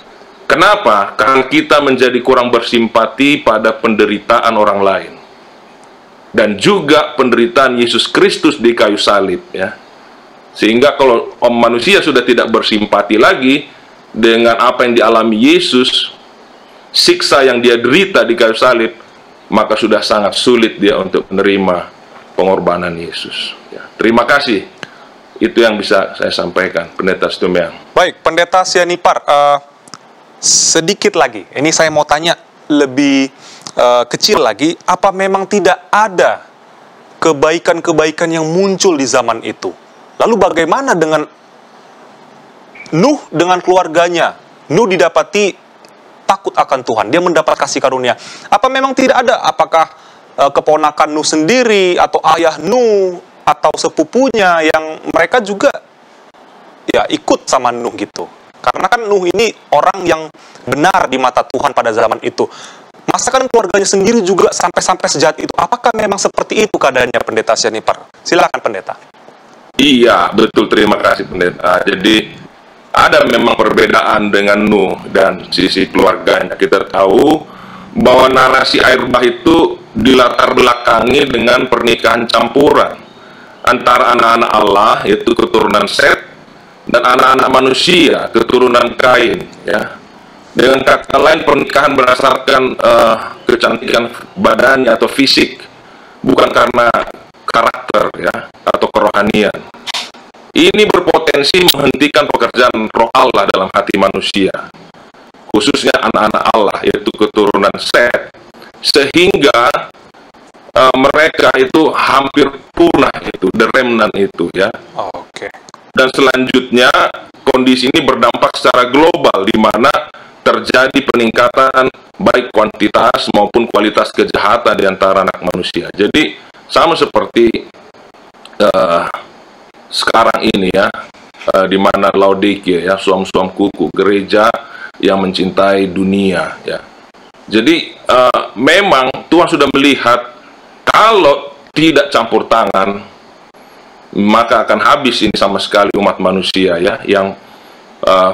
Kenapa? Karena kita menjadi kurang bersimpati pada penderitaan orang lain. Dan juga penderitaan Yesus Kristus di kayu salib ya. Sehingga kalau om manusia sudah tidak bersimpati lagi dengan apa yang dialami Yesus, siksa yang dia derita di kayu salib, maka sudah sangat sulit dia untuk menerima pengorbanan Yesus. Ya, terima kasih. Itu yang bisa saya sampaikan, Pendeta Stumiang. Baik, Pendeta Sianipar, uh, sedikit lagi. Ini saya mau tanya lebih uh, kecil lagi. Apa memang tidak ada kebaikan-kebaikan yang muncul di zaman itu? Lalu bagaimana dengan Nuh dengan keluarganya? Nuh didapati takut akan Tuhan. Dia mendapat kasih karunia. Apa memang tidak ada? Apakah uh, keponakan Nuh sendiri atau ayah Nuh atau sepupunya yang mereka juga ya ikut sama Nuh gitu. Karena kan Nuh ini orang yang benar di mata Tuhan pada zaman itu. Masa kan keluarganya sendiri juga sampai-sampai sejahat itu. Apakah memang seperti itu keadaannya pendeta Sianipar? Silakan pendeta. Iya, betul. Terima kasih pendeta. Jadi ada memang perbedaan dengan Nuh dan sisi keluarganya. Kita tahu bahwa narasi air bah itu dilatar belakangi dengan pernikahan campuran antara anak-anak Allah yaitu keturunan Set dan anak-anak manusia keturunan Kain ya dengan kata lain pernikahan berdasarkan uh, kecantikan badannya atau fisik bukan karena karakter ya atau kerohanian ini berpotensi menghentikan pekerjaan roh Allah dalam hati manusia khususnya anak-anak Allah yaitu keturunan Set sehingga uh, mereka itu hampir punah itu the remnant itu ya. Oh, Oke. Okay. Dan selanjutnya kondisi ini berdampak secara global di mana terjadi peningkatan baik kuantitas maupun kualitas kejahatan di antara anak manusia. Jadi sama seperti uh, sekarang ini ya, uh, di mana Laodikia ya, suam-suam kuku, gereja yang mencintai dunia ya. Jadi uh, memang Tuhan sudah melihat kalau tidak campur tangan, maka akan habis ini sama sekali umat manusia ya yang uh,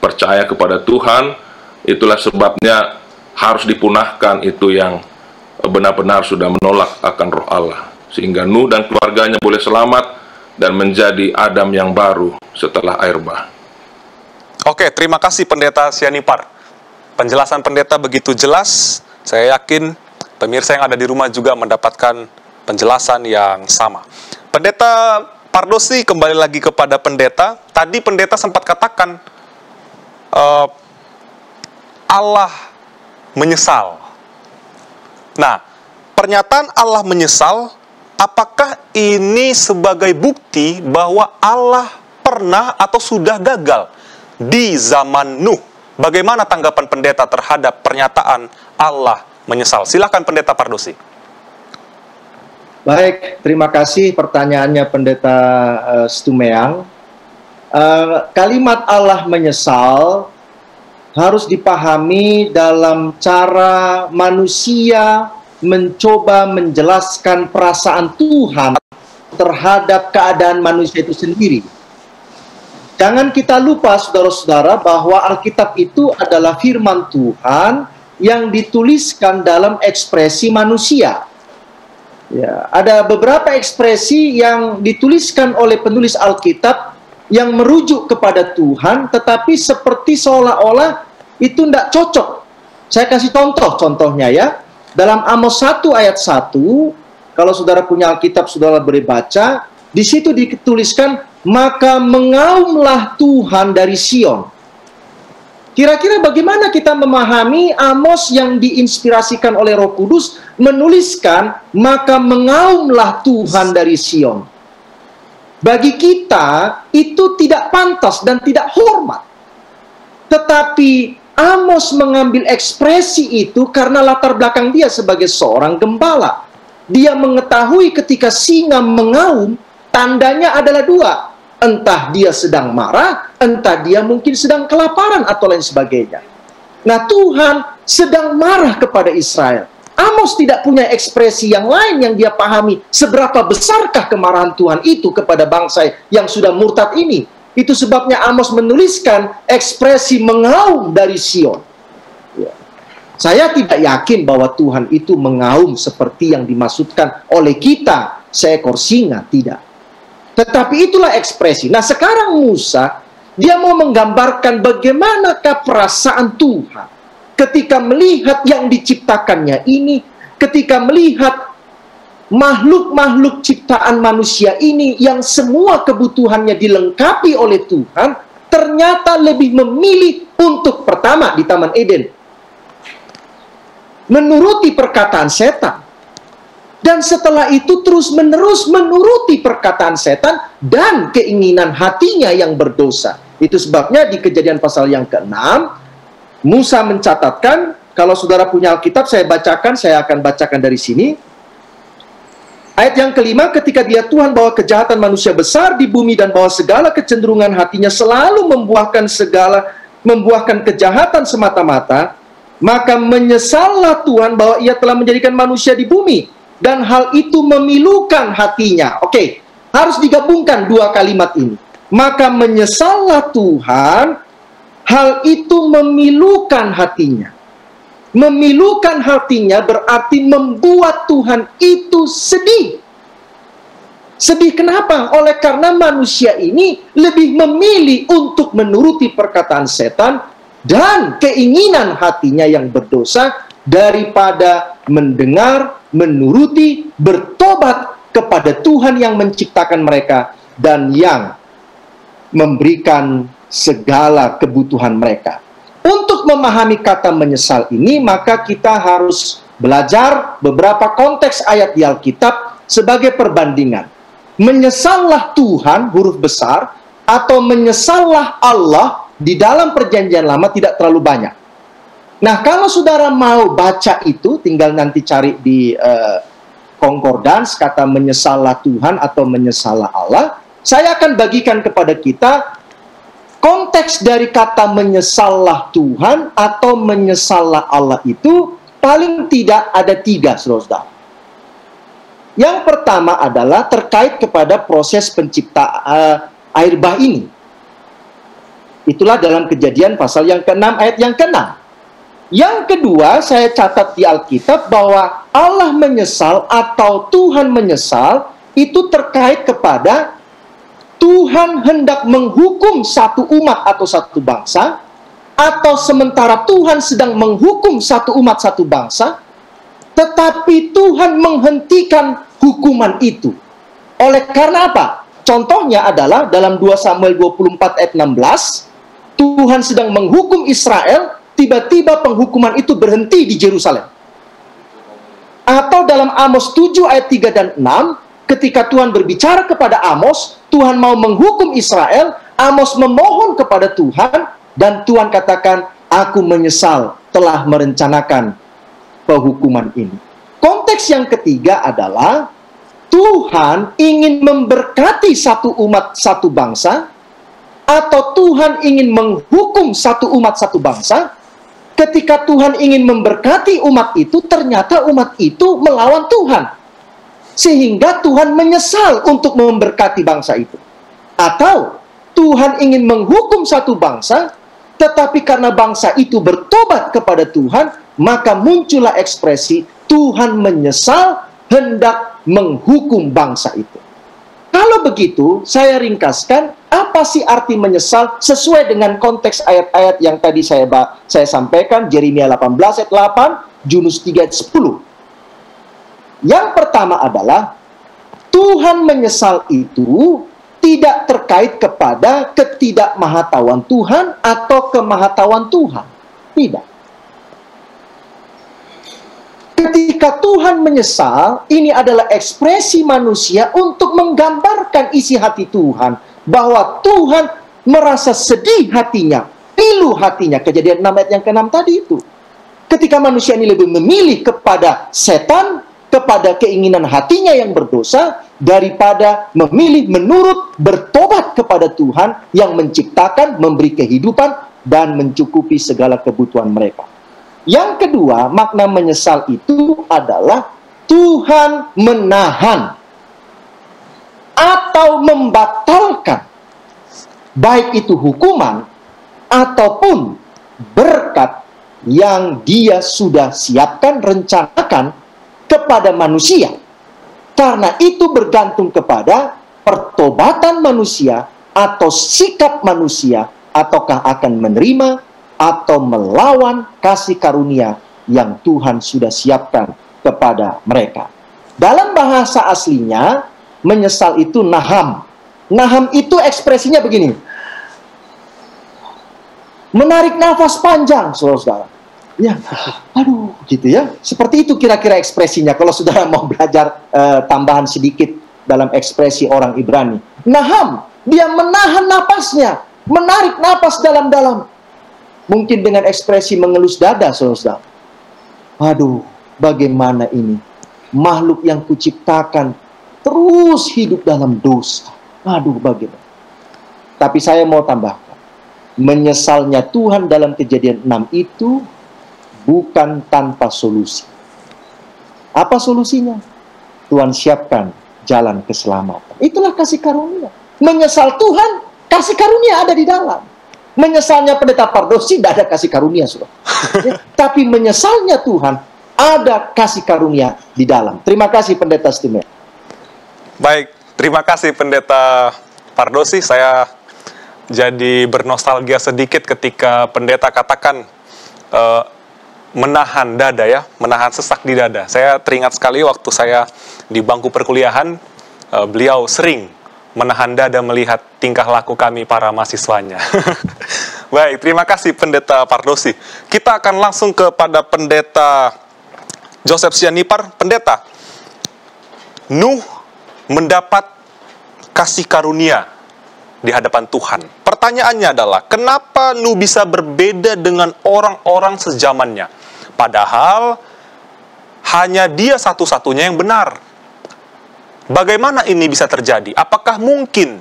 percaya kepada Tuhan. Itulah sebabnya harus dipunahkan itu yang benar-benar sudah menolak akan roh Allah. Sehingga Nuh dan keluarganya boleh selamat dan menjadi Adam yang baru setelah air bah. Oke, terima kasih Pendeta Sianipar. Penjelasan pendeta begitu jelas. Saya yakin pemirsa yang ada di rumah juga mendapatkan penjelasan yang sama. Pendeta Pardosi kembali lagi kepada pendeta. Tadi pendeta sempat katakan uh, Allah menyesal. Nah, pernyataan Allah menyesal, apakah ini sebagai bukti bahwa Allah pernah atau sudah gagal di zaman Nuh? Bagaimana tanggapan pendeta terhadap pernyataan Allah menyesal. Silahkan Pendeta Pardosi. Baik, terima kasih pertanyaannya Pendeta uh, Stumeang. Uh, kalimat Allah menyesal harus dipahami dalam cara manusia mencoba menjelaskan perasaan Tuhan terhadap keadaan manusia itu sendiri. Jangan kita lupa saudara-saudara bahwa Alkitab itu adalah firman Tuhan yang dituliskan dalam ekspresi manusia. Ya, ada beberapa ekspresi yang dituliskan oleh penulis Alkitab yang merujuk kepada Tuhan, tetapi seperti seolah-olah itu tidak cocok. Saya kasih contoh, contohnya ya. Dalam Amos 1 ayat 1, kalau saudara punya Alkitab, saudara boleh baca, di situ dituliskan, maka mengaumlah Tuhan dari Sion Kira-kira bagaimana kita memahami Amos yang diinspirasikan oleh Roh Kudus menuliskan maka mengaumlah Tuhan dari Sion. Bagi kita itu tidak pantas dan tidak hormat. Tetapi Amos mengambil ekspresi itu karena latar belakang dia sebagai seorang gembala. Dia mengetahui ketika singa mengaum, tandanya adalah dua Entah dia sedang marah, entah dia mungkin sedang kelaparan atau lain sebagainya. Nah Tuhan sedang marah kepada Israel. Amos tidak punya ekspresi yang lain yang dia pahami. Seberapa besarkah kemarahan Tuhan itu kepada bangsa yang sudah murtad ini. Itu sebabnya Amos menuliskan ekspresi mengaum dari Sion. Ya. Saya tidak yakin bahwa Tuhan itu mengaum seperti yang dimaksudkan oleh kita seekor singa, tidak. Tetapi itulah ekspresi. Nah sekarang Musa, dia mau menggambarkan bagaimanakah perasaan Tuhan. Ketika melihat yang diciptakannya ini, ketika melihat makhluk-makhluk ciptaan manusia ini yang semua kebutuhannya dilengkapi oleh Tuhan ternyata lebih memilih untuk pertama di Taman Eden. Menuruti perkataan setan. Dan setelah itu terus-menerus menuruti perkataan setan dan keinginan hatinya yang berdosa. Itu sebabnya di kejadian pasal yang ke-6 Musa mencatatkan kalau saudara punya Alkitab saya bacakan, saya akan bacakan dari sini Ayat yang kelima, ketika dia Tuhan bahwa kejahatan manusia besar di bumi dan bahwa segala kecenderungan hatinya selalu membuahkan segala membuahkan kejahatan semata-mata, maka menyesallah Tuhan bahwa ia telah menjadikan manusia di bumi dan hal itu memilukan hatinya. Oke, harus digabungkan dua kalimat ini. Maka menyesallah Tuhan, hal itu memilukan hatinya. Memilukan hatinya berarti membuat Tuhan itu sedih. Sedih kenapa? Oleh karena manusia ini lebih memilih untuk menuruti perkataan setan dan keinginan hatinya yang berdosa daripada mendengar, menuruti, bertobat kepada Tuhan yang menciptakan mereka dan yang memberikan segala kebutuhan mereka. Untuk memahami kata menyesal ini, maka kita harus belajar beberapa konteks ayat di Alkitab sebagai perbandingan. Menyesallah Tuhan, huruf besar, atau menyesallah Allah di dalam perjanjian lama tidak terlalu banyak. Nah, kalau saudara mau baca itu, tinggal nanti cari di uh, concordance kata menyesallah Tuhan atau menyesallah Allah. Saya akan bagikan kepada kita konteks dari kata menyesallah Tuhan atau menyesallah Allah itu paling tidak ada tiga, saudara. Yang pertama adalah terkait kepada proses pencipta uh, air bah ini. Itulah dalam kejadian pasal yang ke-6 ayat yang ke-6. Yang kedua, saya catat di Alkitab bahwa Allah menyesal atau Tuhan menyesal itu terkait kepada Tuhan hendak menghukum satu umat atau satu bangsa, atau sementara Tuhan sedang menghukum satu umat satu bangsa, tetapi Tuhan menghentikan hukuman itu. Oleh karena apa? Contohnya adalah dalam 2 Samuel 24 ayat 16, Tuhan sedang menghukum Israel, tiba-tiba penghukuman itu berhenti di Jerusalem. Atau dalam Amos 7 ayat 3 dan 6, ketika Tuhan berbicara kepada Amos, Tuhan mau menghukum Israel, Amos memohon kepada Tuhan, dan Tuhan katakan, aku menyesal telah merencanakan penghukuman ini. Konteks yang ketiga adalah, Tuhan ingin memberkati satu umat, satu bangsa, atau Tuhan ingin menghukum satu umat, satu bangsa, ketika Tuhan ingin memberkati umat itu, ternyata umat itu melawan Tuhan sehingga Tuhan menyesal untuk memberkati bangsa itu. Atau Tuhan ingin menghukum satu bangsa, tetapi karena bangsa itu bertobat kepada Tuhan, maka muncullah ekspresi Tuhan menyesal hendak menghukum bangsa itu. Kalau begitu, saya ringkaskan apa sih arti menyesal sesuai dengan konteks ayat-ayat yang tadi saya saya sampaikan Jeremia 18 ayat 8, Junus 3 ayat 10. Yang pertama adalah Tuhan menyesal itu tidak terkait kepada ketidakmahatauan Tuhan atau kemahatauan Tuhan. Tidak. Ketika Tuhan menyesal, ini adalah ekspresi manusia untuk menggambarkan isi hati Tuhan. Bahwa Tuhan merasa sedih hatinya, pilu hatinya. Kejadian 6 ayat yang ke-6 tadi itu. Ketika manusia ini lebih memilih kepada setan kepada keinginan hatinya yang berdosa daripada memilih menurut bertobat kepada Tuhan yang menciptakan, memberi kehidupan dan mencukupi segala kebutuhan mereka. Yang kedua, makna menyesal itu adalah Tuhan menahan atau membatalkan baik itu hukuman ataupun berkat yang dia sudah siapkan, rencanakan kepada manusia. Karena itu bergantung kepada pertobatan manusia atau sikap manusia ataukah akan menerima atau melawan kasih karunia yang Tuhan sudah siapkan kepada mereka. Dalam bahasa aslinya, menyesal itu naham. Naham itu ekspresinya begini. Menarik nafas panjang, saudara-saudara. Ya, aduh, gitu ya. Seperti itu kira-kira ekspresinya. Kalau saudara <laughs> mau belajar uh, tambahan sedikit dalam ekspresi orang Ibrani. Naham, dia menahan napasnya, menarik napas dalam-dalam. Mungkin dengan ekspresi mengelus dada, saudara-saudara. Aduh, bagaimana ini? Makhluk yang kuciptakan terus hidup dalam dosa. Aduh, bagaimana? Tapi saya mau tambahkan. Menyesalnya Tuhan dalam kejadian 6 itu bukan tanpa solusi. Apa solusinya? Tuhan siapkan jalan keselamatan. Itulah kasih karunia. Menyesal Tuhan, kasih karunia ada di dalam. Menyesalnya pendeta Pardosi tidak ada kasih karunia, sudah. <laughs> Ya, tapi menyesalnya Tuhan ada kasih karunia di dalam. Terima kasih pendeta Stimea. Baik, terima kasih pendeta Pardosi. Saya jadi bernostalgia sedikit ketika pendeta katakan uh, menahan dada ya, menahan sesak di dada. Saya teringat sekali waktu saya di bangku perkuliahan, uh, beliau sering menahan dada melihat tingkah laku kami para mahasiswanya. <laughs> Baik, terima kasih Pendeta Pardosi. Kita akan langsung kepada Pendeta Joseph Sianipar. Pendeta, Nuh mendapat kasih karunia di hadapan Tuhan. Pertanyaannya adalah, kenapa Nuh bisa berbeda dengan orang-orang sejamannya? Padahal hanya dia satu-satunya yang benar. Bagaimana ini bisa terjadi? Apakah mungkin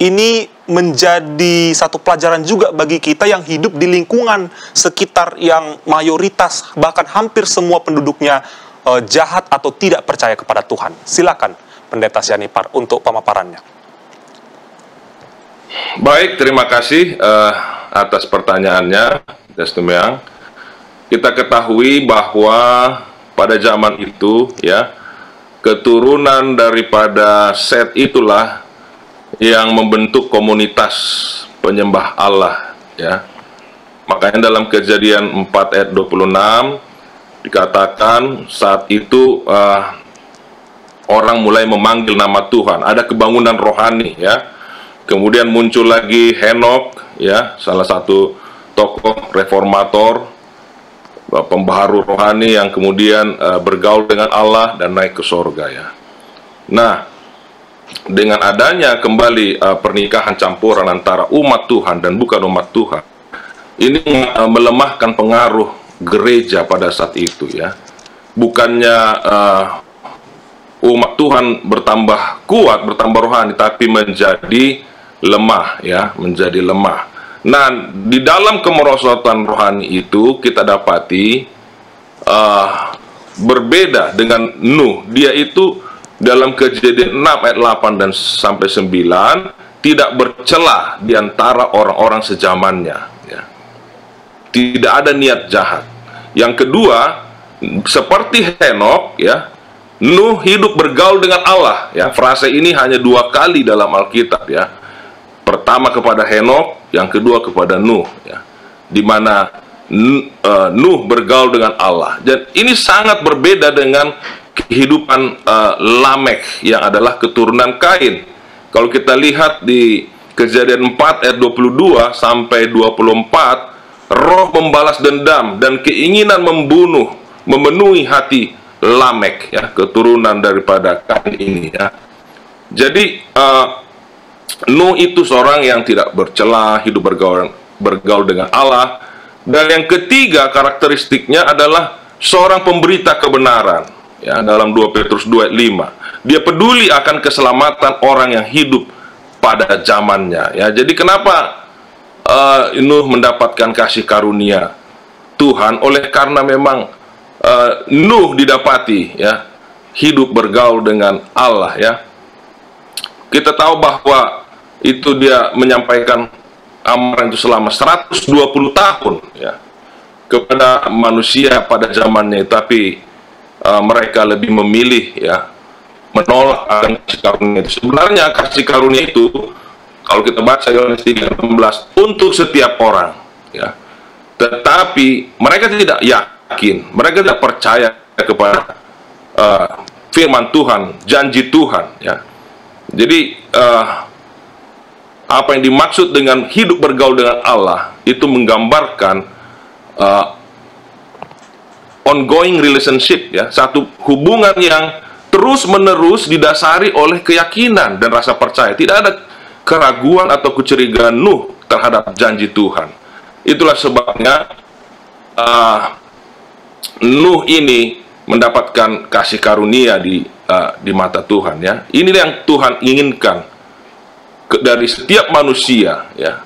ini menjadi satu pelajaran juga bagi kita yang hidup di lingkungan sekitar yang mayoritas bahkan hampir semua penduduknya uh, jahat atau tidak percaya kepada Tuhan. Silakan Pendeta Sianipar untuk pemaparannya. Baik, terima kasih uh, atas pertanyaannya, Destumiang. Kita ketahui bahwa pada zaman itu, ya, keturunan daripada Set itulah yang membentuk komunitas penyembah Allah ya. Makanya dalam kejadian 4 ayat 26 dikatakan saat itu uh, orang mulai memanggil nama Tuhan, ada kebangunan rohani ya. Kemudian muncul lagi Henok ya, salah satu tokoh reformator pembaharu rohani yang kemudian uh, bergaul dengan Allah dan naik ke sorga ya. Nah, dengan adanya kembali uh, pernikahan campuran antara umat Tuhan dan bukan umat Tuhan, ini uh, melemahkan pengaruh gereja pada saat itu ya. Bukannya uh, umat Tuhan bertambah kuat, bertambah rohani, tapi menjadi lemah ya, menjadi lemah. Nah, di dalam kemerosotan rohani itu kita dapati uh, berbeda dengan Nuh. Dia itu dalam kejadian 6 ayat 8 dan sampai 9 tidak bercelah di antara orang-orang sejamannya. Ya. Tidak ada niat jahat. Yang kedua, seperti Henok, ya, Nuh hidup bergaul dengan Allah. Ya, frase ini hanya dua kali dalam Alkitab. Ya, pertama kepada Henok, yang kedua kepada Nuh ya. Di mana uh, Nuh bergaul dengan Allah. Dan ini sangat berbeda dengan kehidupan uh, Lamek yang adalah keturunan Kain. Kalau kita lihat di kejadian 4 ayat 22 sampai 24 roh membalas dendam dan keinginan membunuh memenuhi hati Lamek ya keturunan daripada Kain ini ya. Jadi uh, Nuh itu seorang yang tidak bercela, hidup bergaul, bergaul dengan Allah. Dan yang ketiga karakteristiknya adalah seorang pemberita kebenaran. Ya, dalam 2 Petrus 2 ayat 5. Dia peduli akan keselamatan orang yang hidup pada zamannya. Ya, jadi kenapa uh, Nuh mendapatkan kasih karunia Tuhan oleh karena memang uh, Nuh didapati ya hidup bergaul dengan Allah ya. Kita tahu bahwa itu dia menyampaikan amaran itu selama 120 tahun ya kepada manusia pada zamannya. Tapi uh, mereka lebih memilih ya menolak kasih karunia itu. Sebenarnya kasih karunia itu kalau kita baca Yohanes 3:16 untuk setiap orang ya. Tetapi mereka tidak yakin mereka tidak percaya kepada uh, firman Tuhan, janji Tuhan ya. Jadi uh, apa yang dimaksud dengan hidup bergaul dengan Allah itu menggambarkan uh, ongoing relationship ya, satu hubungan yang terus menerus didasari oleh keyakinan dan rasa percaya. Tidak ada keraguan atau kecurigaan Nuh terhadap janji Tuhan. Itulah sebabnya uh, Nuh ini mendapatkan kasih karunia di uh, di mata Tuhan ya. Ini yang Tuhan inginkan ke, dari setiap manusia ya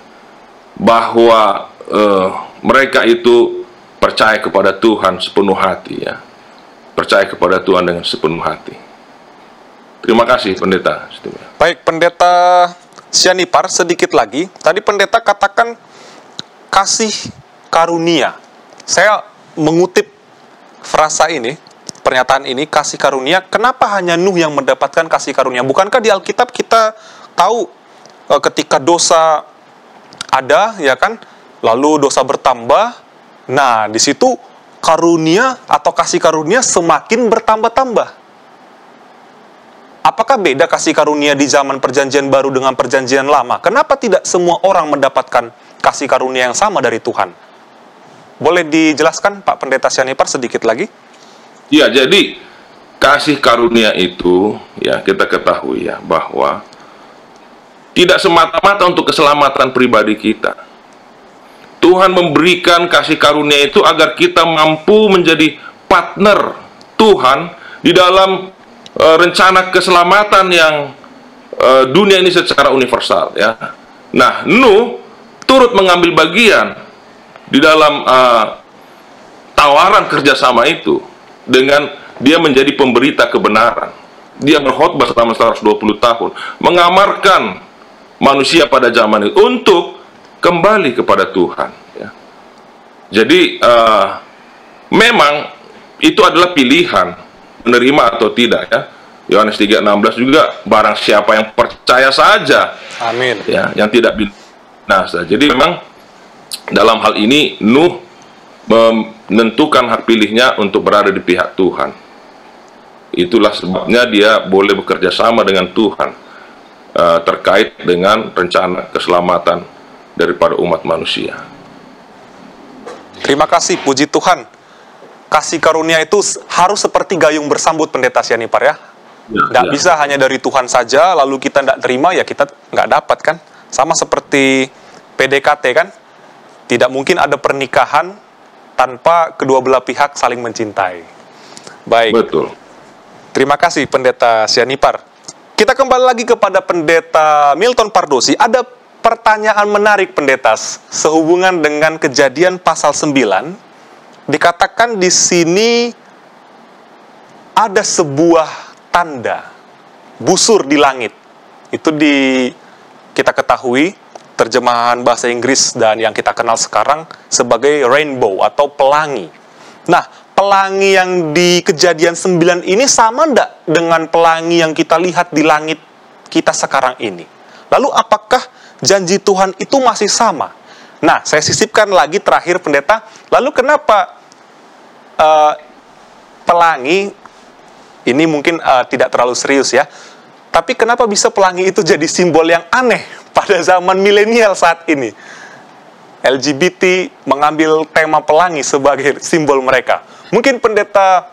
bahwa uh, mereka itu percaya kepada Tuhan sepenuh hati ya. Percaya kepada Tuhan dengan sepenuh hati. Terima kasih pendeta. Baik, pendeta Sianipar sedikit lagi. Tadi pendeta katakan kasih karunia. Saya mengutip frasa ini, pernyataan ini, kasih karunia. Kenapa hanya Nuh yang mendapatkan kasih karunia? Bukankah di Alkitab kita tahu e, ketika dosa ada, ya kan? Lalu dosa bertambah. Nah, di situ karunia atau kasih karunia semakin bertambah-tambah. Apakah beda kasih karunia di zaman perjanjian baru dengan perjanjian lama? Kenapa tidak semua orang mendapatkan kasih karunia yang sama dari Tuhan? Boleh dijelaskan Pak Pendeta Sianipar sedikit lagi? Ya, jadi kasih karunia itu ya kita ketahui ya bahwa tidak semata-mata untuk keselamatan pribadi kita. Tuhan memberikan kasih karunia itu agar kita mampu menjadi partner Tuhan di dalam uh, rencana keselamatan yang uh, dunia ini secara universal ya. Nah, Nuh turut mengambil bagian di dalam uh, tawaran kerjasama itu dengan dia menjadi pemberita kebenaran. Dia berkhotbah selama 120 tahun, mengamarkan manusia pada zaman itu untuk kembali kepada Tuhan. Ya. Jadi uh, memang itu adalah pilihan menerima atau tidak ya. Yohanes 3:16 juga barang siapa yang percaya saja. Amin. Ya, yang tidak binasa. Jadi memang dalam hal ini Nuh menentukan hak pilihnya untuk berada di pihak Tuhan. Itulah sebabnya dia boleh bekerja sama dengan Tuhan uh, terkait dengan rencana keselamatan daripada umat manusia. Terima kasih, puji Tuhan. Kasih karunia itu harus seperti gayung bersambut pendeta Sianipar ya. Tidak ya, ya. bisa hanya dari Tuhan saja, lalu kita tidak terima, ya kita nggak dapat kan. Sama seperti PDKT kan. Tidak mungkin ada pernikahan tanpa kedua belah pihak saling mencintai. Baik. Betul. Terima kasih Pendeta Sianipar. Kita kembali lagi kepada Pendeta Milton Pardosi. Ada pertanyaan menarik Pendeta sehubungan dengan kejadian pasal 9. Dikatakan di sini ada sebuah tanda busur di langit. Itu di kita ketahui terjemahan bahasa Inggris dan yang kita kenal sekarang sebagai rainbow atau pelangi. Nah, pelangi yang di kejadian 9 ini sama enggak dengan pelangi yang kita lihat di langit kita sekarang ini? Lalu apakah janji Tuhan itu masih sama? Nah, saya sisipkan lagi terakhir pendeta, lalu kenapa uh, pelangi ini mungkin uh, tidak terlalu serius ya, tapi kenapa bisa pelangi itu jadi simbol yang aneh pada zaman milenial saat ini? LGBT mengambil tema pelangi sebagai simbol mereka. Mungkin pendeta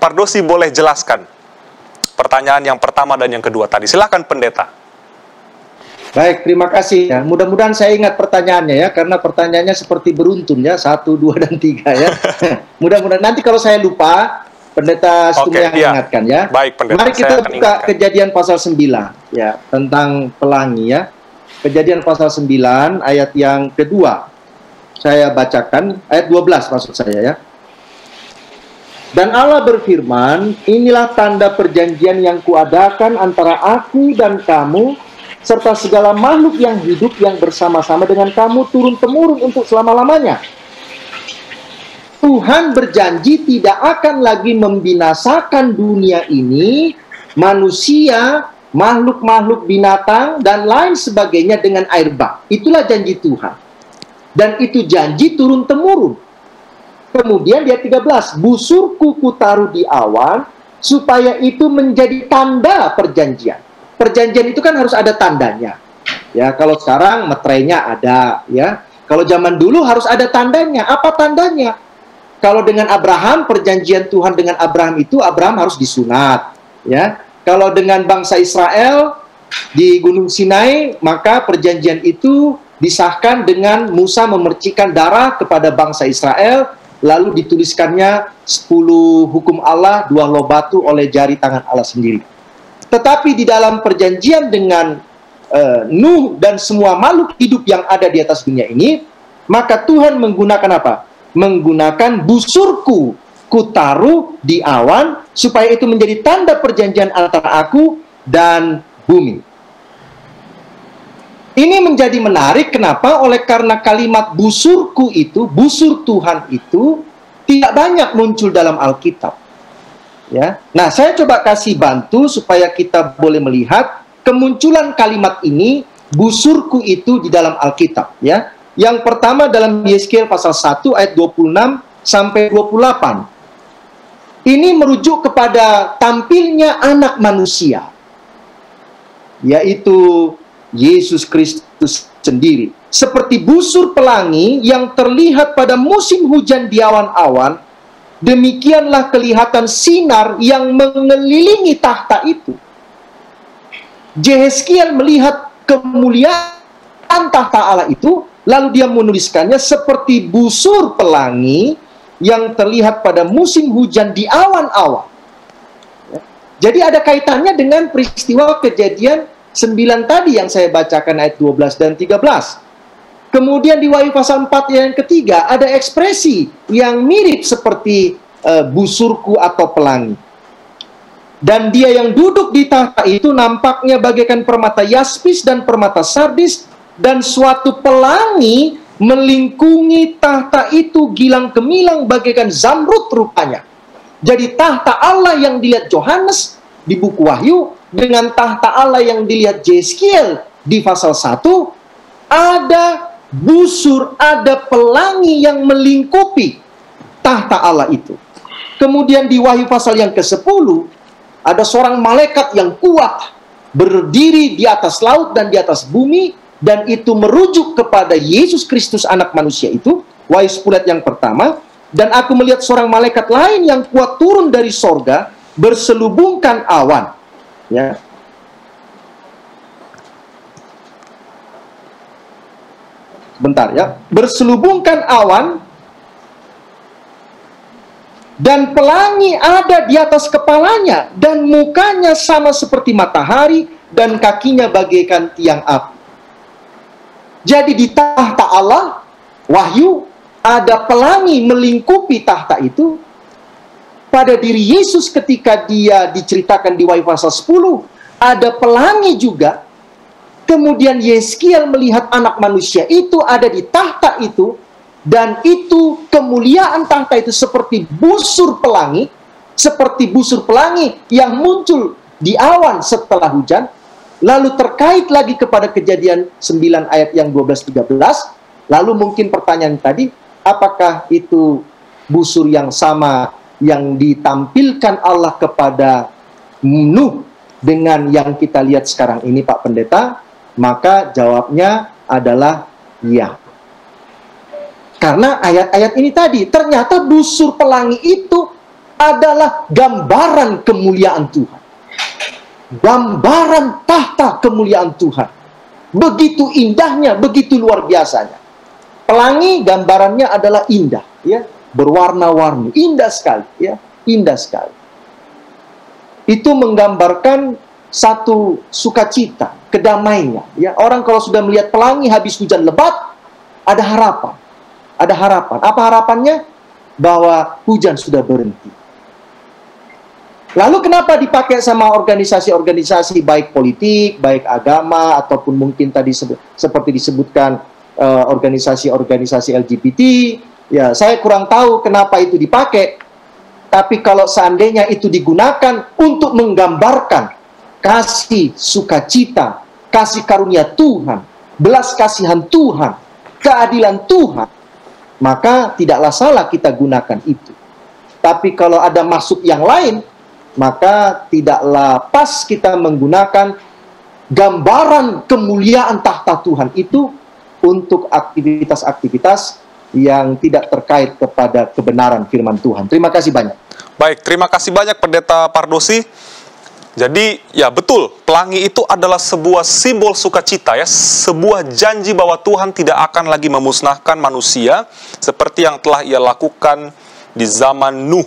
Pardosi boleh jelaskan pertanyaan yang pertama dan yang kedua tadi. Silakan pendeta. Baik, terima kasih ya. Mudah-mudahan saya ingat pertanyaannya ya, karena pertanyaannya seperti beruntun ya, satu, dua, dan tiga ya. <laughs> Mudah-mudahan nanti kalau saya lupa, Pendeta Stumia okay, yang ingatkan ya. Baik, pendeta. Mari kita buka ingatkan. kejadian pasal 9 ya tentang pelangi ya. Kejadian pasal 9 ayat yang kedua. Saya bacakan ayat 12 maksud saya ya. Dan Allah berfirman, inilah tanda perjanjian yang kuadakan antara aku dan kamu serta segala makhluk yang hidup yang bersama-sama dengan kamu turun-temurun untuk selama-lamanya Tuhan berjanji tidak akan lagi membinasakan dunia ini, manusia, makhluk-makhluk binatang, dan lain sebagainya dengan air bah. Itulah janji Tuhan. Dan itu janji turun-temurun. Kemudian dia 13, busurku ku taruh di awan, supaya itu menjadi tanda perjanjian. Perjanjian itu kan harus ada tandanya. Ya, kalau sekarang meterainya ada, ya. Kalau zaman dulu harus ada tandanya. Apa tandanya? Kalau dengan Abraham, perjanjian Tuhan dengan Abraham itu Abraham harus disunat, ya. Kalau dengan bangsa Israel di Gunung Sinai, maka perjanjian itu disahkan dengan Musa memercikan darah kepada bangsa Israel lalu dituliskannya 10 hukum Allah dua loh batu oleh jari tangan Allah sendiri. Tetapi di dalam perjanjian dengan uh, Nuh dan semua makhluk hidup yang ada di atas dunia ini, maka Tuhan menggunakan apa? Menggunakan busurku kutaruh di awan supaya itu menjadi tanda perjanjian antara aku dan bumi. Ini menjadi menarik kenapa? Oleh karena kalimat busurku itu, busur Tuhan itu tidak banyak muncul dalam Alkitab. Ya. Nah, saya coba kasih bantu supaya kita boleh melihat kemunculan kalimat ini busurku itu di dalam Alkitab, ya. Yang pertama dalam Yeskiel pasal 1 ayat 26 sampai 28. Ini merujuk kepada tampilnya anak manusia yaitu Yesus Kristus sendiri. Seperti busur pelangi yang terlihat pada musim hujan di awan-awan, demikianlah kelihatan sinar yang mengelilingi tahta itu. Jeheskiel melihat kemuliaan tahta Allah itu, lalu dia menuliskannya seperti busur pelangi yang terlihat pada musim hujan di awan-awan. Jadi ada kaitannya dengan peristiwa kejadian 9 tadi yang saya bacakan ayat 12 dan 13. Kemudian di Wahyu pasal 4 yang ketiga ada ekspresi yang mirip seperti uh, busurku atau pelangi. Dan dia yang duduk di tahta itu nampaknya bagaikan permata yaspis dan permata sardis dan suatu pelangi melingkungi tahta itu gilang kemilang bagaikan zamrud rupanya. Jadi tahta Allah yang dilihat Yohanes di buku Wahyu dengan tahta Allah yang dilihat Jeskiel di pasal 1 ada busur, ada pelangi yang melingkupi tahta Allah itu. Kemudian di Wahyu pasal yang ke-10 ada seorang malaikat yang kuat berdiri di atas laut dan di atas bumi dan itu merujuk kepada Yesus Kristus anak manusia itu. Wahyu 10 yang pertama dan aku melihat seorang malaikat lain yang kuat turun dari sorga berselubungkan awan Ya. Bentar ya. Berselubungkan awan dan pelangi ada di atas kepalanya dan mukanya sama seperti matahari dan kakinya bagaikan tiang api. Jadi di tahta Allah, wahyu, ada pelangi melingkupi tahta itu. Pada diri Yesus ketika dia diceritakan di Wahyu pasal 10 ada pelangi juga. Kemudian Yeskiel melihat anak manusia itu ada di tahta itu dan itu kemuliaan tahta itu seperti busur pelangi seperti busur pelangi yang muncul di awan setelah hujan lalu terkait lagi kepada kejadian 9 ayat yang 12 13 lalu mungkin pertanyaan tadi apakah itu busur yang sama yang ditampilkan Allah kepada Nuh dengan yang kita lihat sekarang ini Pak Pendeta, maka jawabnya adalah ya. Karena ayat-ayat ini tadi, ternyata busur pelangi itu adalah gambaran kemuliaan Tuhan. Gambaran tahta kemuliaan Tuhan. Begitu indahnya, begitu luar biasanya. Pelangi gambarannya adalah indah, ya berwarna-warni, indah sekali, ya, indah sekali. Itu menggambarkan satu sukacita, kedamaian. Ya, orang kalau sudah melihat pelangi habis hujan lebat, ada harapan. Ada harapan. Apa harapannya? Bahwa hujan sudah berhenti. Lalu kenapa dipakai sama organisasi-organisasi baik politik, baik agama, ataupun mungkin tadi seperti disebutkan eh, organisasi-organisasi LGBT, Ya, saya kurang tahu kenapa itu dipakai. Tapi kalau seandainya itu digunakan untuk menggambarkan kasih sukacita, kasih karunia Tuhan, belas kasihan Tuhan, keadilan Tuhan, maka tidaklah salah kita gunakan itu. Tapi kalau ada masuk yang lain, maka tidaklah pas kita menggunakan gambaran kemuliaan tahta Tuhan itu untuk aktivitas-aktivitas yang tidak terkait kepada kebenaran firman Tuhan. Terima kasih banyak. Baik, terima kasih banyak Pendeta Pardosi. Jadi ya betul, pelangi itu adalah sebuah simbol sukacita ya, sebuah janji bahwa Tuhan tidak akan lagi memusnahkan manusia seperti yang telah ia lakukan di zaman Nuh.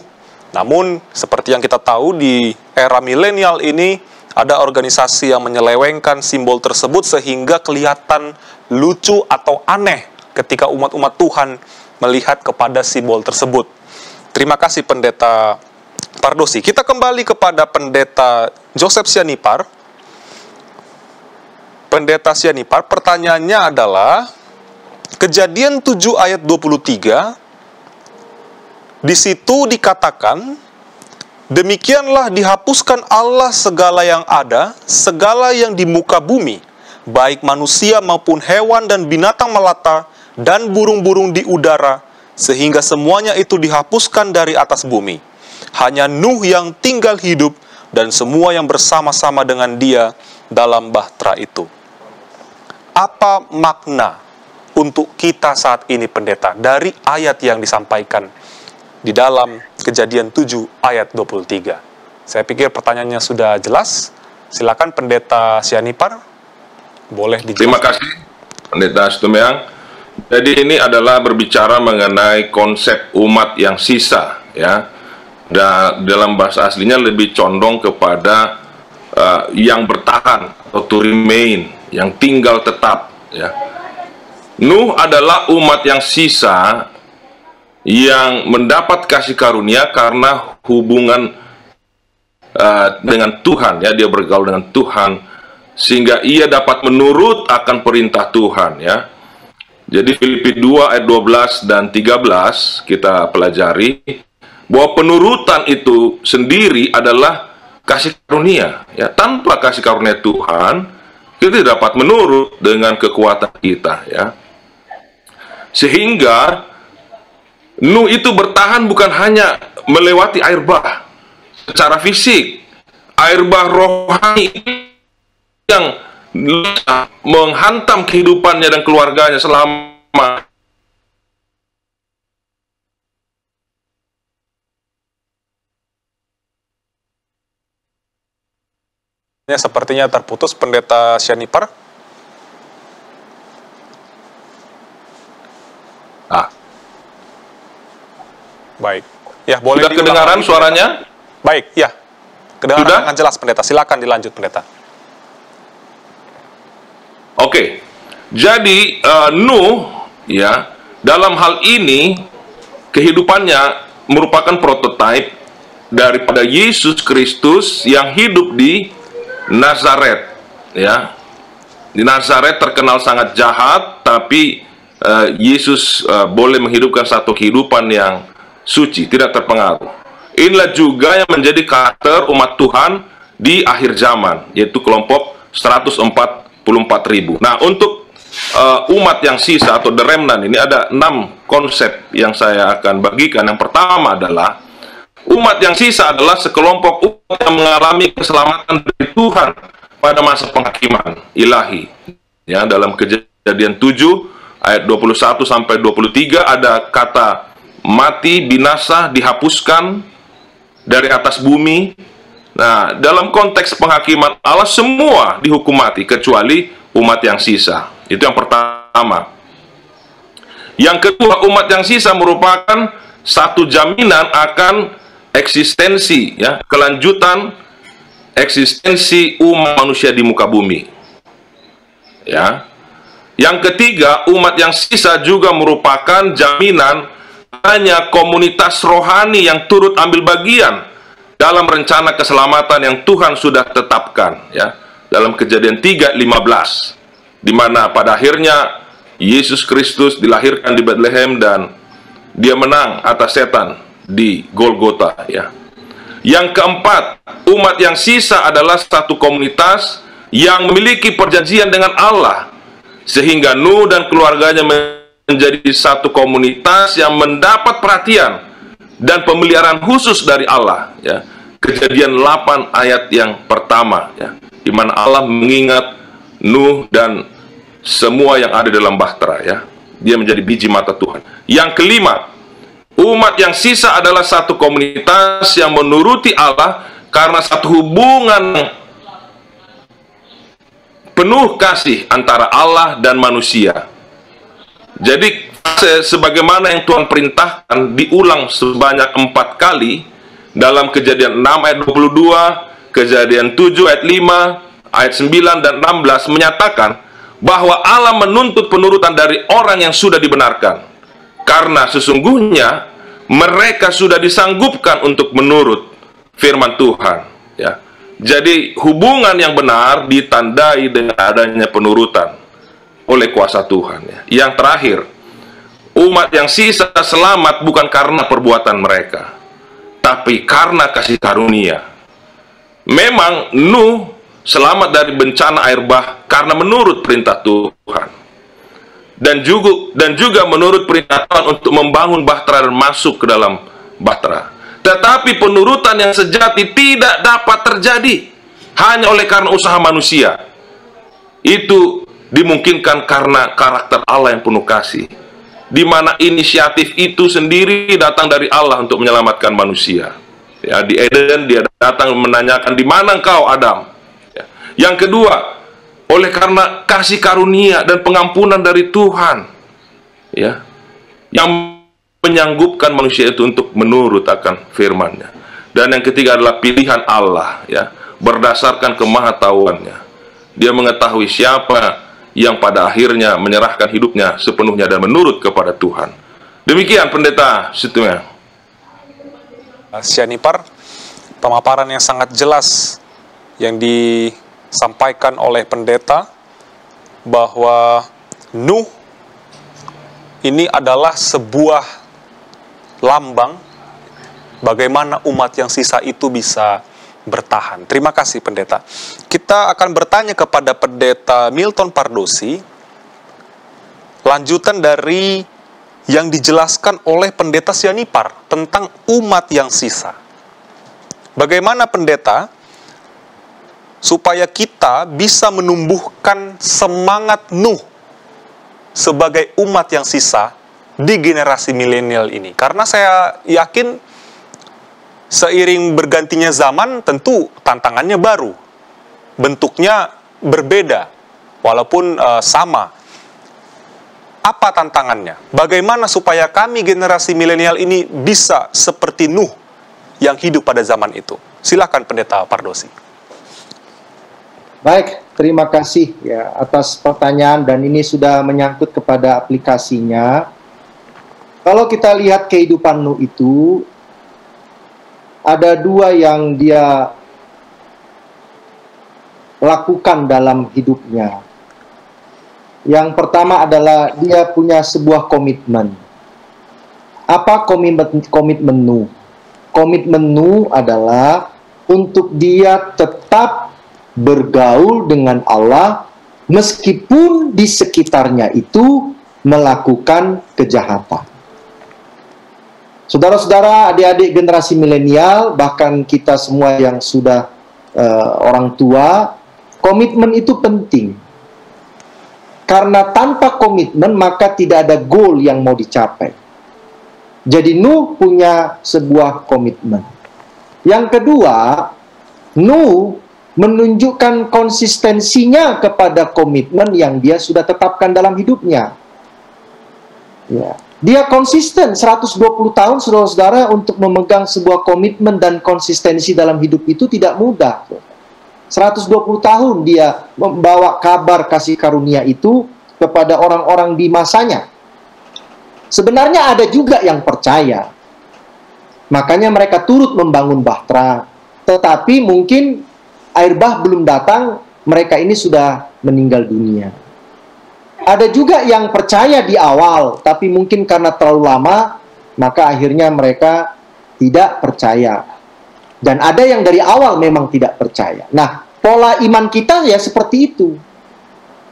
Namun seperti yang kita tahu di era milenial ini ada organisasi yang menyelewengkan simbol tersebut sehingga kelihatan lucu atau aneh ketika umat-umat Tuhan melihat kepada simbol tersebut. Terima kasih Pendeta Pardosi. Kita kembali kepada Pendeta Joseph Sianipar. Pendeta Sianipar, pertanyaannya adalah Kejadian 7 ayat 23 di situ dikatakan demikianlah dihapuskan Allah segala yang ada, segala yang di muka bumi, baik manusia maupun hewan dan binatang melata dan burung-burung di udara, sehingga semuanya itu dihapuskan dari atas bumi. Hanya Nuh yang tinggal hidup dan semua yang bersama-sama dengan dia dalam bahtera itu. Apa makna untuk kita saat ini pendeta dari ayat yang disampaikan di dalam kejadian 7 ayat 23? Saya pikir pertanyaannya sudah jelas. Silakan pendeta Sianipar, boleh dijelaskan. Terima kasih pendeta Stumeyang. Jadi ini adalah berbicara mengenai konsep umat yang sisa ya. Dan dalam bahasa aslinya lebih condong kepada uh, yang bertahan atau to remain, yang tinggal tetap ya. Nuh adalah umat yang sisa yang mendapat kasih karunia karena hubungan uh, dengan Tuhan ya, dia bergaul dengan Tuhan sehingga ia dapat menurut akan perintah Tuhan ya. Jadi Filipi 2 ayat 12 dan 13 kita pelajari bahwa penurutan itu sendiri adalah kasih karunia ya. Tanpa kasih karunia Tuhan kita tidak dapat menurut dengan kekuatan kita ya. Sehingga Nuh itu bertahan bukan hanya melewati air bah secara fisik, air bah rohani yang menghantam kehidupannya dan keluarganya selama Ya, sepertinya terputus pendeta Syanipar. ah, Baik. Ya, boleh sudah kedengaran lagi, suaranya? Pendeta. Baik, ya. Kedengaran Sudah? dengan jelas pendeta. Silakan dilanjut pendeta. Oke. Jadi uh, Nuh ya dalam hal ini kehidupannya merupakan prototipe daripada Yesus Kristus yang hidup di Nazaret ya. Di Nazaret terkenal sangat jahat tapi uh, Yesus uh, boleh menghidupkan satu kehidupan yang suci, tidak terpengaruh. Inilah juga yang menjadi karakter umat Tuhan di akhir zaman, yaitu kelompok 144 ribu. Nah, untuk uh, umat yang sisa atau the remnant ini ada enam konsep yang saya akan bagikan. Yang pertama adalah umat yang sisa adalah sekelompok umat yang mengalami keselamatan dari Tuhan pada masa penghakiman ilahi. Ya, dalam kejadian 7 ayat 21 sampai 23 ada kata mati, binasa, dihapuskan dari atas bumi. Nah, dalam konteks penghakiman Allah semua dihukum mati kecuali umat yang sisa. Itu yang pertama. Yang kedua, umat yang sisa merupakan satu jaminan akan eksistensi ya, kelanjutan eksistensi umat manusia di muka bumi. Ya. Yang ketiga, umat yang sisa juga merupakan jaminan hanya komunitas rohani yang turut ambil bagian dalam rencana keselamatan yang Tuhan sudah tetapkan ya dalam kejadian 3:15 di mana pada akhirnya Yesus Kristus dilahirkan di Bethlehem dan dia menang atas setan di Golgota ya. Yang keempat, umat yang sisa adalah satu komunitas yang memiliki perjanjian dengan Allah sehingga Nuh dan keluarganya menjadi satu komunitas yang mendapat perhatian dan pemeliharaan khusus dari Allah ya Kejadian 8 ayat yang pertama ya, di mana Allah mengingat Nuh dan semua yang ada dalam bahtera ya. Dia menjadi biji mata Tuhan. Yang kelima, umat yang sisa adalah satu komunitas yang menuruti Allah karena satu hubungan penuh kasih antara Allah dan manusia. Jadi sebagaimana yang Tuhan perintahkan diulang sebanyak empat kali dalam kejadian 6 ayat 22, kejadian 7 ayat 5, ayat 9 dan 16 menyatakan bahwa Allah menuntut penurutan dari orang yang sudah dibenarkan. Karena sesungguhnya mereka sudah disanggupkan untuk menurut firman Tuhan, ya. Jadi hubungan yang benar ditandai dengan adanya penurutan oleh kuasa Tuhan. Ya. Yang terakhir, umat yang sisa selamat bukan karena perbuatan mereka, tapi karena kasih karunia. Memang Nuh selamat dari bencana air bah karena menurut perintah Tuhan. Dan juga dan juga menurut perintah Tuhan untuk membangun bahtera dan masuk ke dalam bahtera. Tetapi penurutan yang sejati tidak dapat terjadi hanya oleh karena usaha manusia. Itu dimungkinkan karena karakter Allah yang penuh kasih. Di mana inisiatif itu sendiri datang dari Allah untuk menyelamatkan manusia. Ya, di Eden dia datang menanyakan di mana engkau Adam? Yang kedua, oleh karena kasih karunia dan pengampunan dari Tuhan, ya, yang menyanggupkan manusia itu untuk menurut akan firman-Nya. Dan yang ketiga adalah pilihan Allah, ya, berdasarkan kemahatauannya. Dia mengetahui siapa yang pada akhirnya menyerahkan hidupnya sepenuhnya dan menurut kepada Tuhan. Demikian pendeta Situmya. Sianipar, pemaparan yang sangat jelas yang di sampaikan oleh pendeta bahwa Nuh ini adalah sebuah lambang bagaimana umat yang sisa itu bisa bertahan. Terima kasih pendeta. Kita akan bertanya kepada pendeta Milton Pardosi lanjutan dari yang dijelaskan oleh pendeta Sianipar tentang umat yang sisa. Bagaimana pendeta supaya kita bisa menumbuhkan semangat Nuh sebagai umat yang sisa di generasi milenial ini. Karena saya yakin seiring bergantinya zaman tentu tantangannya baru. Bentuknya berbeda walaupun uh, sama. Apa tantangannya? Bagaimana supaya kami generasi milenial ini bisa seperti Nuh yang hidup pada zaman itu? Silakan pendeta Pardosi. Baik, terima kasih ya atas pertanyaan dan ini sudah menyangkut kepada aplikasinya. Kalau kita lihat kehidupan Nuh itu ada dua yang dia lakukan dalam hidupnya. Yang pertama adalah dia punya sebuah komitmen. Apa komitmen komitmen Nuh? Komitmen Nuh adalah untuk dia tetap bergaul dengan Allah meskipun di sekitarnya itu melakukan kejahatan. Saudara-saudara, adik-adik generasi milenial, bahkan kita semua yang sudah uh, orang tua, komitmen itu penting. Karena tanpa komitmen maka tidak ada goal yang mau dicapai. Jadi Nuh punya sebuah komitmen. Yang kedua, Nuh menunjukkan konsistensinya kepada komitmen yang dia sudah tetapkan dalam hidupnya. Ya. Dia konsisten 120 tahun saudara-saudara untuk memegang sebuah komitmen dan konsistensi dalam hidup itu tidak mudah. 120 tahun dia membawa kabar kasih karunia itu kepada orang-orang di masanya. Sebenarnya ada juga yang percaya. Makanya mereka turut membangun bahtera. Tetapi mungkin air bah belum datang, mereka ini sudah meninggal dunia. Ada juga yang percaya di awal, tapi mungkin karena terlalu lama, maka akhirnya mereka tidak percaya. Dan ada yang dari awal memang tidak percaya. Nah, pola iman kita ya seperti itu.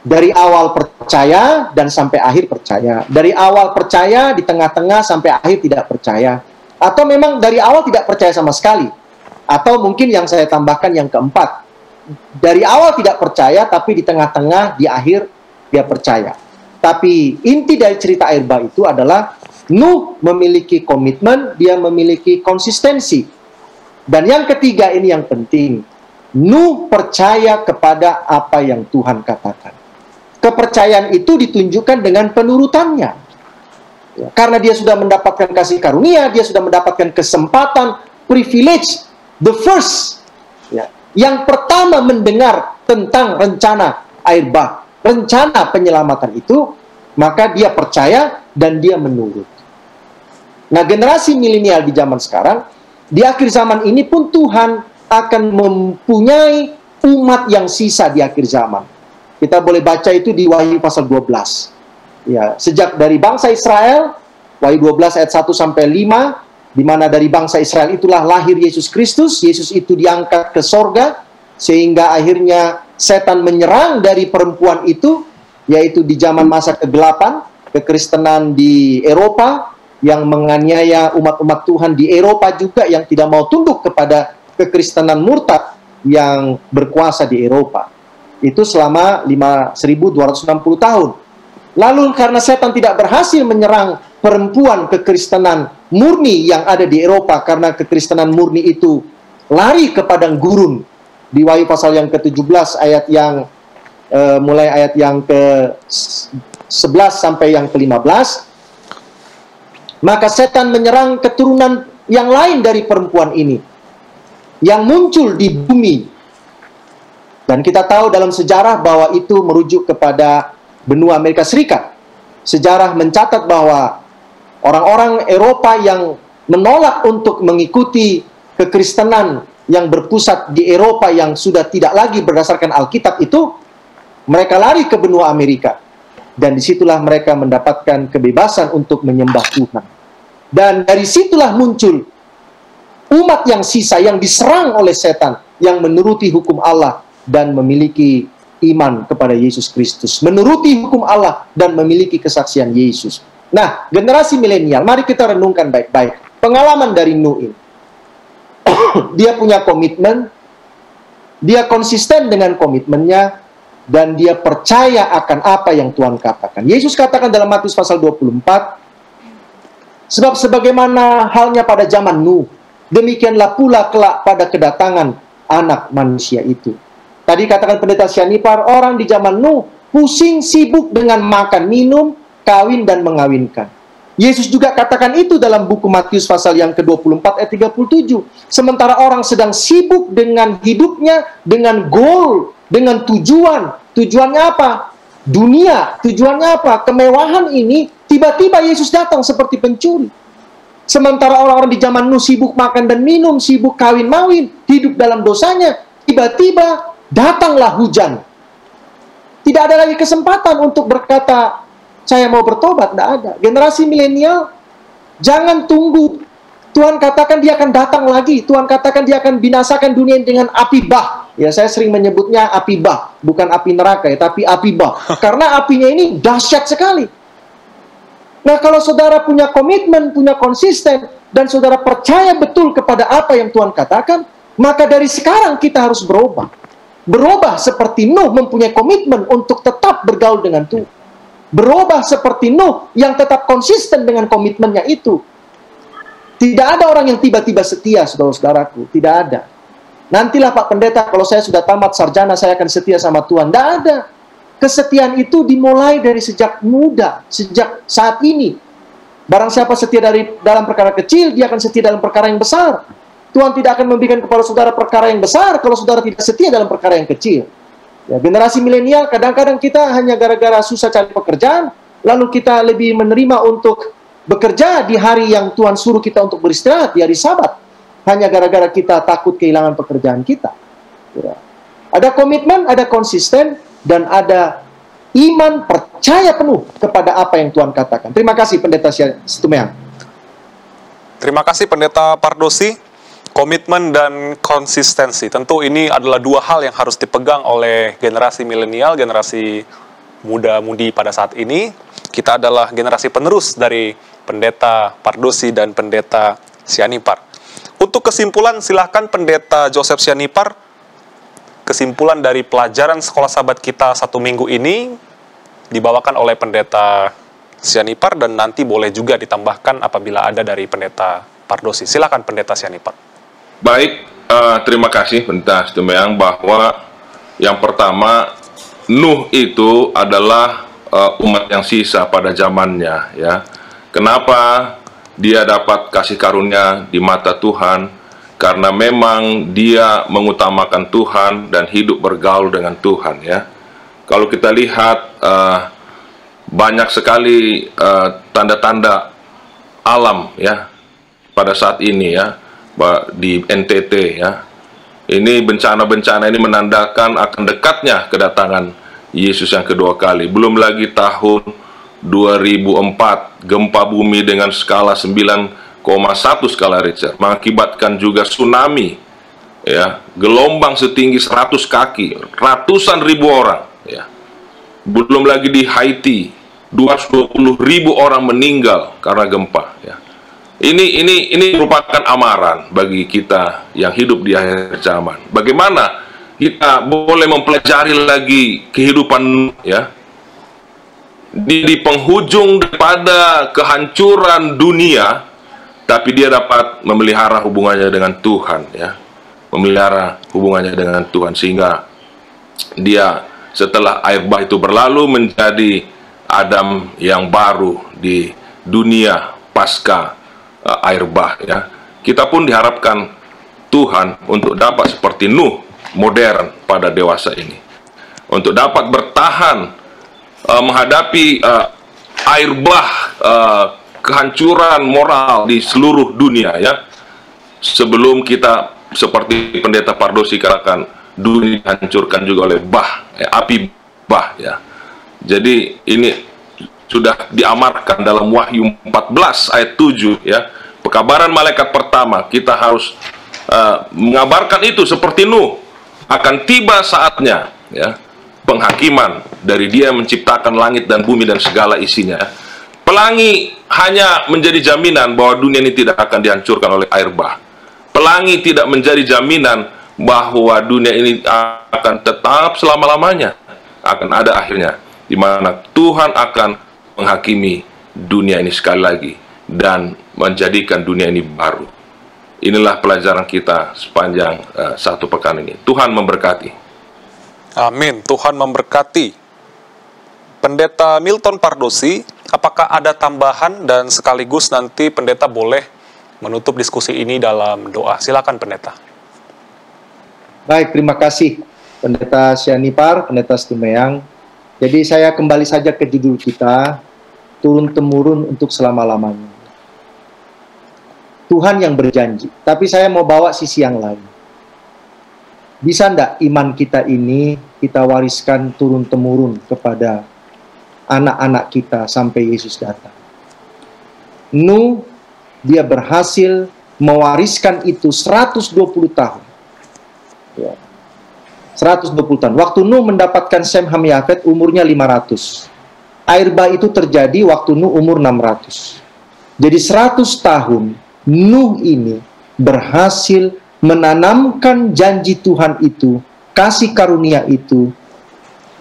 Dari awal percaya dan sampai akhir percaya. Dari awal percaya, di tengah-tengah sampai akhir tidak percaya. Atau memang dari awal tidak percaya sama sekali Atau mungkin yang saya tambahkan yang keempat, dari awal tidak percaya tapi di tengah-tengah di akhir dia percaya. Tapi inti dari cerita air bah itu adalah Nuh memiliki komitmen, dia memiliki konsistensi. Dan yang ketiga ini yang penting, Nuh percaya kepada apa yang Tuhan katakan. Kepercayaan itu ditunjukkan dengan penurutannya. Ya, karena dia sudah mendapatkan kasih karunia, dia sudah mendapatkan kesempatan, privilege, the first. Ya, yang pertama mendengar tentang rencana air bah, rencana penyelamatan itu, maka dia percaya dan dia menurut. Nah, generasi milenial di zaman sekarang, di akhir zaman ini pun Tuhan akan mempunyai umat yang sisa di akhir zaman. Kita boleh baca itu di Wahyu pasal 12. Ya, sejak dari bangsa Israel, Wahyu 12 ayat 1 sampai 5, di mana dari bangsa Israel itulah lahir Yesus Kristus, Yesus itu diangkat ke sorga, sehingga akhirnya setan menyerang dari perempuan itu, yaitu di zaman masa kegelapan, kekristenan di Eropa, yang menganiaya umat-umat Tuhan di Eropa juga yang tidak mau tunduk kepada kekristenan murtad yang berkuasa di Eropa. Itu selama 1260 tahun. Lalu karena setan tidak berhasil menyerang perempuan kekristenan murni yang ada di Eropa karena kekristenan murni itu lari ke padang gurun di Wahyu pasal yang ke-17 ayat yang uh, mulai ayat yang ke-11 sampai yang ke-15 maka setan menyerang keturunan yang lain dari perempuan ini yang muncul di bumi. Dan kita tahu dalam sejarah bahwa itu merujuk kepada benua Amerika Serikat. Sejarah mencatat bahwa orang-orang Eropa yang menolak untuk mengikuti kekristenan yang berpusat di Eropa yang sudah tidak lagi berdasarkan Alkitab itu, mereka lari ke benua Amerika dan di situlah mereka mendapatkan kebebasan untuk menyembah Tuhan. Dan dari situlah muncul umat yang sisa yang diserang oleh setan yang menuruti hukum Allah dan memiliki iman kepada Yesus Kristus, menuruti hukum Allah dan memiliki kesaksian Yesus. Nah, generasi milenial, mari kita renungkan baik-baik pengalaman dari Nuh ini. Dia punya komitmen, dia konsisten dengan komitmennya, dan dia percaya akan apa yang Tuhan katakan. Yesus katakan dalam Matius pasal 24, sebab sebagaimana halnya pada zaman Nuh, demikianlah pula kelak pada kedatangan anak manusia itu. Tadi katakan pendeta Sianipar, orang di zaman Nuh pusing sibuk dengan makan, minum, kawin dan mengawinkan. Yesus juga katakan itu dalam buku Matius pasal yang ke-24 ayat 37. Sementara orang sedang sibuk dengan hidupnya, dengan goal, dengan tujuan. Tujuannya apa? Dunia. Tujuannya apa? Kemewahan ini tiba-tiba Yesus datang seperti pencuri. Sementara orang-orang di zaman Nuh sibuk makan dan minum, sibuk kawin mawin, hidup dalam dosanya, tiba-tiba datanglah hujan. Tidak ada lagi kesempatan untuk berkata, saya mau bertobat, tidak ada. Generasi milenial, jangan tunggu. Tuhan katakan dia akan datang lagi. Tuhan katakan dia akan binasakan dunia dengan api bah. Ya, saya sering menyebutnya api bah, bukan api neraka ya, tapi api bah. <laughs> Karena apinya ini dahsyat sekali. Nah, kalau saudara punya komitmen, punya konsisten, dan saudara percaya betul kepada apa yang Tuhan katakan, maka dari sekarang kita harus berubah. Berubah seperti Nuh mempunyai komitmen untuk tetap bergaul dengan Tuhan berubah seperti Nuh yang tetap konsisten dengan komitmennya itu. Tidak ada orang yang tiba-tiba setia, saudara-saudaraku. Tidak ada. Nantilah Pak Pendeta, kalau saya sudah tamat sarjana, saya akan setia sama Tuhan. Tidak ada. Kesetiaan itu dimulai dari sejak muda, sejak saat ini. Barang siapa setia dari dalam perkara kecil, dia akan setia dalam perkara yang besar. Tuhan tidak akan memberikan kepada saudara perkara yang besar kalau saudara tidak setia dalam perkara yang kecil. Ya, generasi milenial kadang-kadang kita hanya gara-gara susah cari pekerjaan, lalu kita lebih menerima untuk bekerja di hari yang Tuhan suruh kita untuk beristirahat, di hari sabat. Hanya gara-gara kita takut kehilangan pekerjaan kita. Ya. Ada komitmen, ada konsisten, dan ada iman percaya penuh kepada apa yang Tuhan katakan. Terima kasih Pendeta Situmeang. Terima kasih Pendeta Pardosi komitmen dan konsistensi. Tentu ini adalah dua hal yang harus dipegang oleh generasi milenial, generasi muda-mudi pada saat ini. Kita adalah generasi penerus dari pendeta Pardosi dan pendeta Sianipar. Untuk kesimpulan, silahkan Pendeta Joseph Sianipar, kesimpulan dari pelajaran sekolah sahabat kita satu minggu ini dibawakan oleh Pendeta Sianipar dan nanti boleh juga ditambahkan apabila ada dari Pendeta Pardosi. Silakan Pendeta Sianipar. Baik, uh, terima kasih Pendeta Stumeyang bahwa yang pertama Nuh itu adalah uh, umat yang sisa pada zamannya ya. Kenapa dia dapat kasih karunia di mata Tuhan? Karena memang dia mengutamakan Tuhan dan hidup bergaul dengan Tuhan ya. Kalau kita lihat uh, banyak sekali tanda-tanda uh, alam ya pada saat ini ya di NTT ya. Ini bencana-bencana ini menandakan akan dekatnya kedatangan Yesus yang kedua kali. Belum lagi tahun 2004 gempa bumi dengan skala 9,1 skala Richter mengakibatkan juga tsunami ya, gelombang setinggi 100 kaki, ratusan ribu orang ya. Belum lagi di Haiti 220 ribu orang meninggal karena gempa ya. Ini ini ini merupakan amaran bagi kita yang hidup di akhir zaman. Bagaimana kita boleh mempelajari lagi kehidupan ya di, di penghujung daripada kehancuran dunia, tapi dia dapat memelihara hubungannya dengan Tuhan ya, memelihara hubungannya dengan Tuhan sehingga dia setelah air bah itu berlalu menjadi Adam yang baru di dunia pasca uh, air bah ya. Kita pun diharapkan Tuhan untuk dapat seperti Nuh modern pada dewasa ini. Untuk dapat bertahan uh, menghadapi uh, air bah uh, kehancuran moral di seluruh dunia ya. Sebelum kita seperti pendeta Pardosi katakan dunia dihancurkan juga oleh bah, ya, api bah ya. Jadi ini sudah diamarkan dalam Wahyu 14 ayat 7 ya. Pekabaran malaikat pertama kita harus uh, mengabarkan itu seperti Nuh akan tiba saatnya ya penghakiman dari dia menciptakan langit dan bumi dan segala isinya. Pelangi hanya menjadi jaminan bahwa dunia ini tidak akan dihancurkan oleh air bah. Pelangi tidak menjadi jaminan bahwa dunia ini akan tetap selama-lamanya. Akan ada akhirnya di mana Tuhan akan menghakimi dunia ini sekali lagi dan menjadikan dunia ini baru. Inilah pelajaran kita sepanjang uh, satu pekan ini. Tuhan memberkati. Amin. Tuhan memberkati. Pendeta Milton Pardosi, apakah ada tambahan dan sekaligus nanti pendeta boleh menutup diskusi ini dalam doa. Silakan pendeta. Baik, terima kasih Pendeta Sianipar, Pendeta Stumeyang. Jadi saya kembali saja ke judul kita, turun temurun untuk selama-lamanya. Tuhan yang berjanji. Tapi saya mau bawa sisi yang lain. Bisa ndak iman kita ini kita wariskan turun-temurun kepada anak-anak kita sampai Yesus datang. Nuh, dia berhasil mewariskan itu 120 tahun. Ya. 120 tahun. Waktu Nuh mendapatkan Sem Ham Yafet umurnya 500. Air bah itu terjadi waktu Nuh umur 600. Jadi 100 tahun Nuh ini berhasil menanamkan janji Tuhan itu, kasih karunia itu,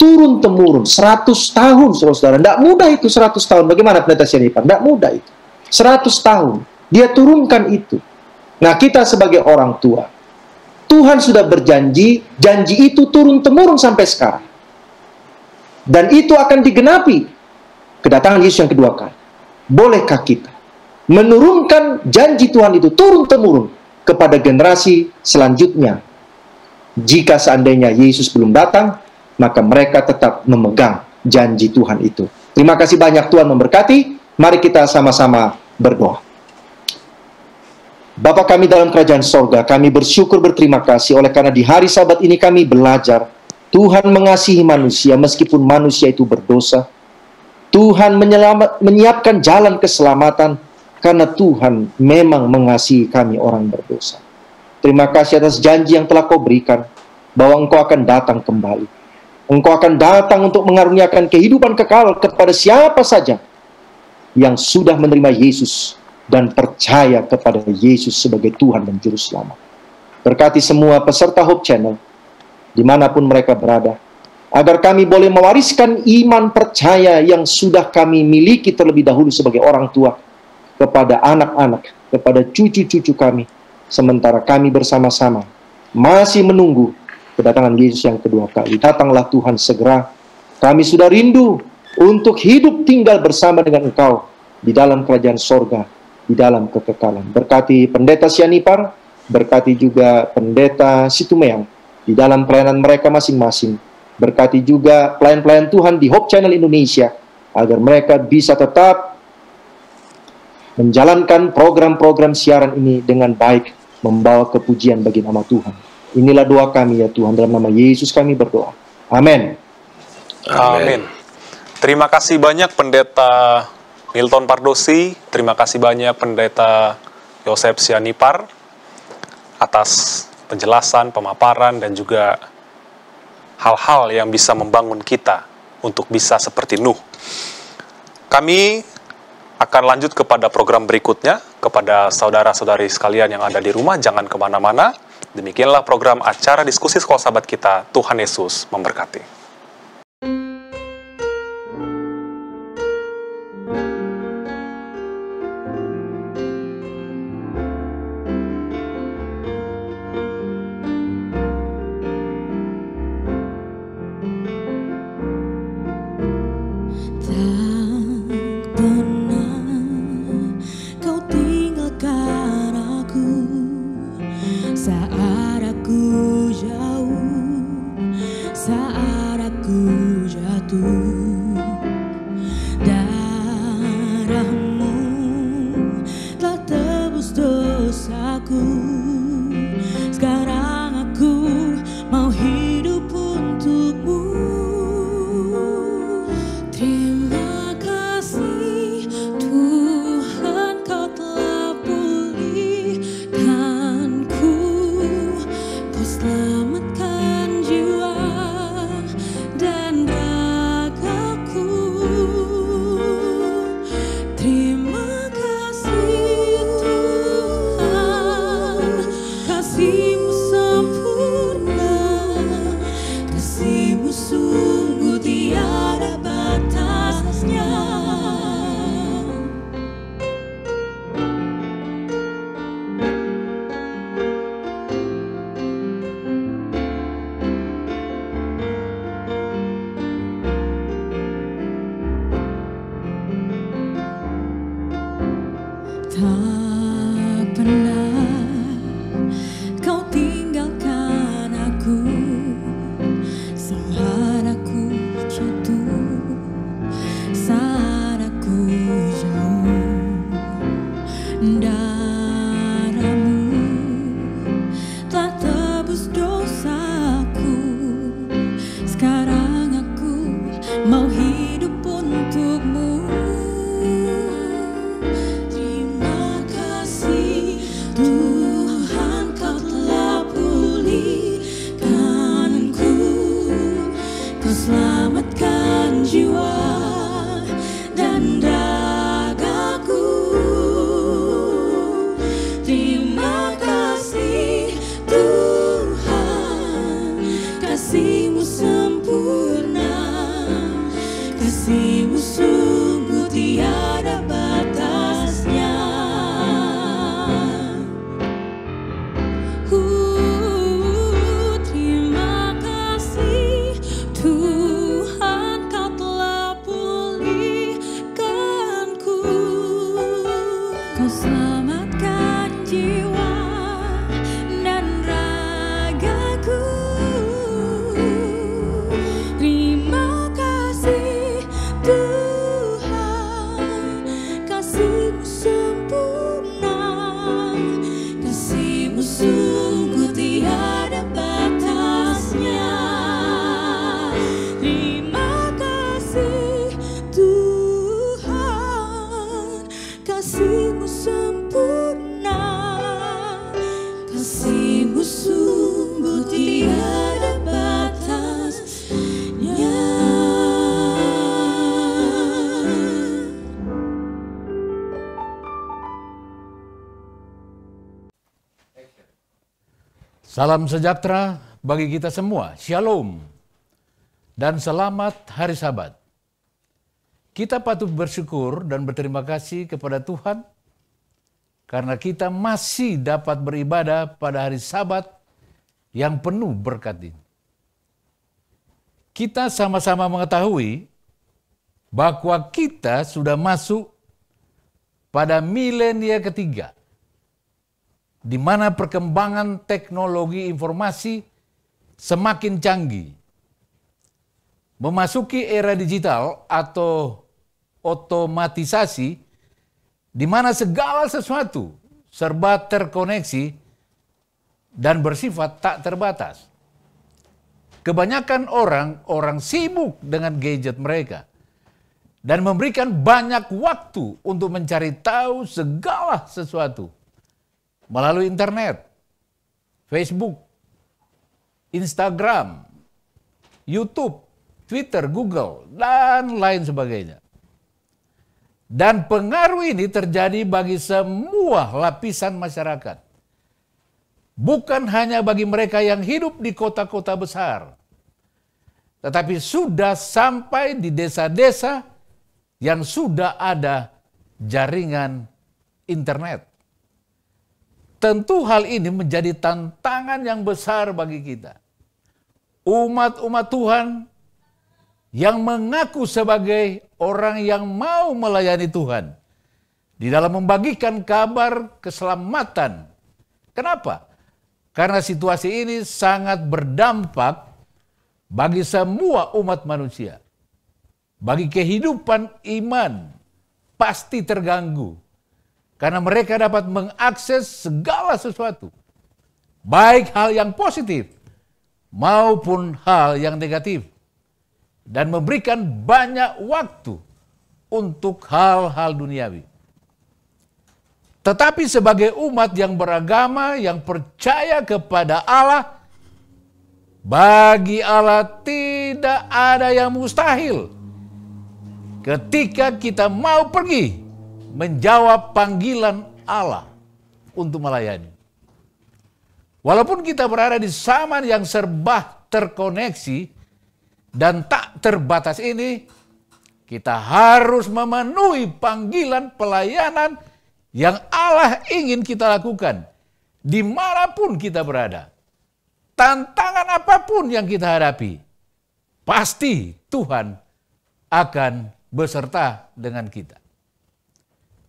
turun temurun 100 tahun saudara-saudara. Tidak mudah itu 100 tahun. Bagaimana pendeta Sianipar? Tidak mudah itu. 100 tahun. Dia turunkan itu. Nah kita sebagai orang tua, Tuhan sudah berjanji, janji itu turun temurun sampai sekarang. Dan itu akan digenapi kedatangan Yesus yang kedua kali. Bolehkah kita menurunkan janji Tuhan itu turun temurun kepada generasi selanjutnya. Jika seandainya Yesus belum datang, maka mereka tetap memegang janji Tuhan itu. Terima kasih banyak Tuhan memberkati. Mari kita sama-sama berdoa. Bapa kami dalam kerajaan sorga, kami bersyukur berterima kasih oleh karena di hari sabat ini kami belajar Tuhan mengasihi manusia meskipun manusia itu berdosa. Tuhan menyelamat, menyiapkan jalan keselamatan karena Tuhan memang mengasihi kami orang berdosa. Terima kasih atas janji yang telah kau berikan bahwa engkau akan datang kembali. Engkau akan datang untuk mengaruniakan kehidupan kekal kepada siapa saja yang sudah menerima Yesus dan percaya kepada Yesus sebagai Tuhan dan Juru Selamat. Berkati semua peserta Hope Channel, di mana pun mereka berada, agar kami boleh mewariskan iman percaya yang sudah kami miliki terlebih dahulu sebagai orang tua kepada anak-anak, kepada cucu-cucu kami, sementara kami bersama-sama masih menunggu kedatangan Yesus yang kedua kali. Datanglah Tuhan segera. Kami sudah rindu untuk hidup tinggal bersama dengan Engkau di dalam kerajaan sorga, di dalam kekekalan. Berkati pendeta Sianipar, berkati juga pendeta Situmeang di dalam pelayanan mereka masing-masing. Berkati juga pelayan-pelayan Tuhan di Hope Channel Indonesia, agar mereka bisa tetap menjalankan program-program siaran ini dengan baik, membawa kepujian bagi nama Tuhan. Inilah doa kami ya Tuhan, dalam nama Yesus kami berdoa. Amin. Amin. Terima kasih banyak Pendeta Milton Pardosi, terima kasih banyak Pendeta Yosef Sianipar atas penjelasan, pemaparan, dan juga hal-hal yang bisa membangun kita untuk bisa seperti Nuh. Kami akan lanjut kepada program berikutnya, kepada saudara-saudari sekalian yang ada di rumah, jangan ke mana-mana. Demikianlah program acara diskusi sekolah sahabat kita, Tuhan Yesus memberkati. Salam sejahtera bagi kita semua. Shalom. Dan selamat hari Sabat. Kita patut bersyukur dan berterima kasih kepada Tuhan karena kita masih dapat beribadah pada hari Sabat yang penuh berkat ini. Kita sama-sama mengetahui bahwa kita sudah masuk pada milenia ketiga, di mana perkembangan teknologi informasi semakin canggih. Memasuki era digital atau otomatisasi, di mana segala sesuatu serba terkoneksi dan bersifat tak terbatas. Kebanyakan orang, orang sibuk dengan gadget mereka dan memberikan banyak waktu untuk mencari tahu segala sesuatu melalui internet, Facebook, Instagram, YouTube, Twitter, Google, dan lain sebagainya. Dan pengaruh ini terjadi bagi semua lapisan masyarakat. Bukan hanya bagi mereka yang hidup di kota-kota besar, tetapi sudah sampai di desa-desa yang sudah ada jaringan internet. Tentu hal ini menjadi tantangan yang besar bagi kita. Umat-umat Tuhan yang mengaku sebagai orang yang mau melayani Tuhan di dalam membagikan kabar keselamatan. Kenapa? Karena situasi ini sangat berdampak bagi semua umat manusia. Bagi kehidupan iman pasti terganggu. Karena mereka dapat mengakses segala sesuatu. Baik hal yang positif maupun hal yang negatif. Dan memberikan banyak waktu untuk hal-hal duniawi. Tetapi sebagai umat yang beragama, yang percaya kepada Allah, bagi Allah tidak ada yang mustahil. Ketika kita mau pergi menjawab panggilan Allah untuk melayani. Walaupun kita berada di zaman yang serba terkoneksi dan tak terbatas ini, kita harus memenuhi panggilan pelayanan yang Allah ingin kita lakukan di mana pun kita berada. Tantangan apa pun yang kita hadapi, pasti Tuhan akan beserta dengan kita.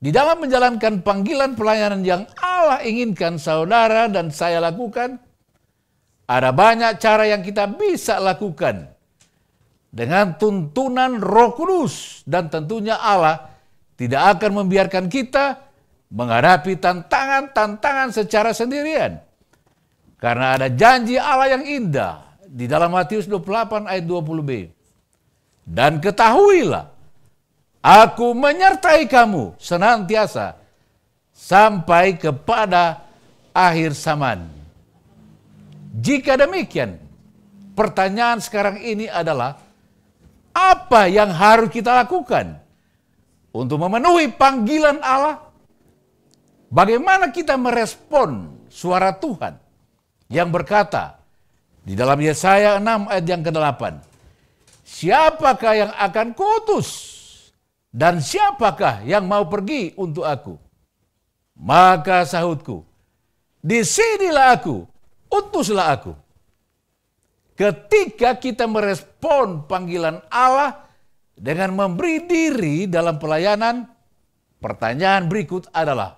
Di dalam menjalankan panggilan pelayanan yang Allah inginkan saudara dan saya lakukan, ada banyak cara yang kita bisa lakukan dengan tuntunan Roh Kudus dan tentunya Allah tidak akan membiarkan kita menghadapi tantangan-tantangan secara sendirian. Karena ada janji Allah yang indah di dalam Matius 28 ayat 20b. Dan ketahuilah, aku menyertai kamu senantiasa sampai kepada akhir zaman. Jika demikian, pertanyaan sekarang ini adalah, apa yang harus kita lakukan untuk memenuhi panggilan Allah Bagaimana kita merespon suara Tuhan yang berkata di dalam Yesaya 6 ayat yang ke-8. Siapakah yang akan kutus dan siapakah yang mau pergi untuk aku? Maka sahutku, di sinilah aku, utuslah aku. Ketika kita merespon panggilan Allah dengan memberi diri dalam pelayanan, pertanyaan berikut adalah,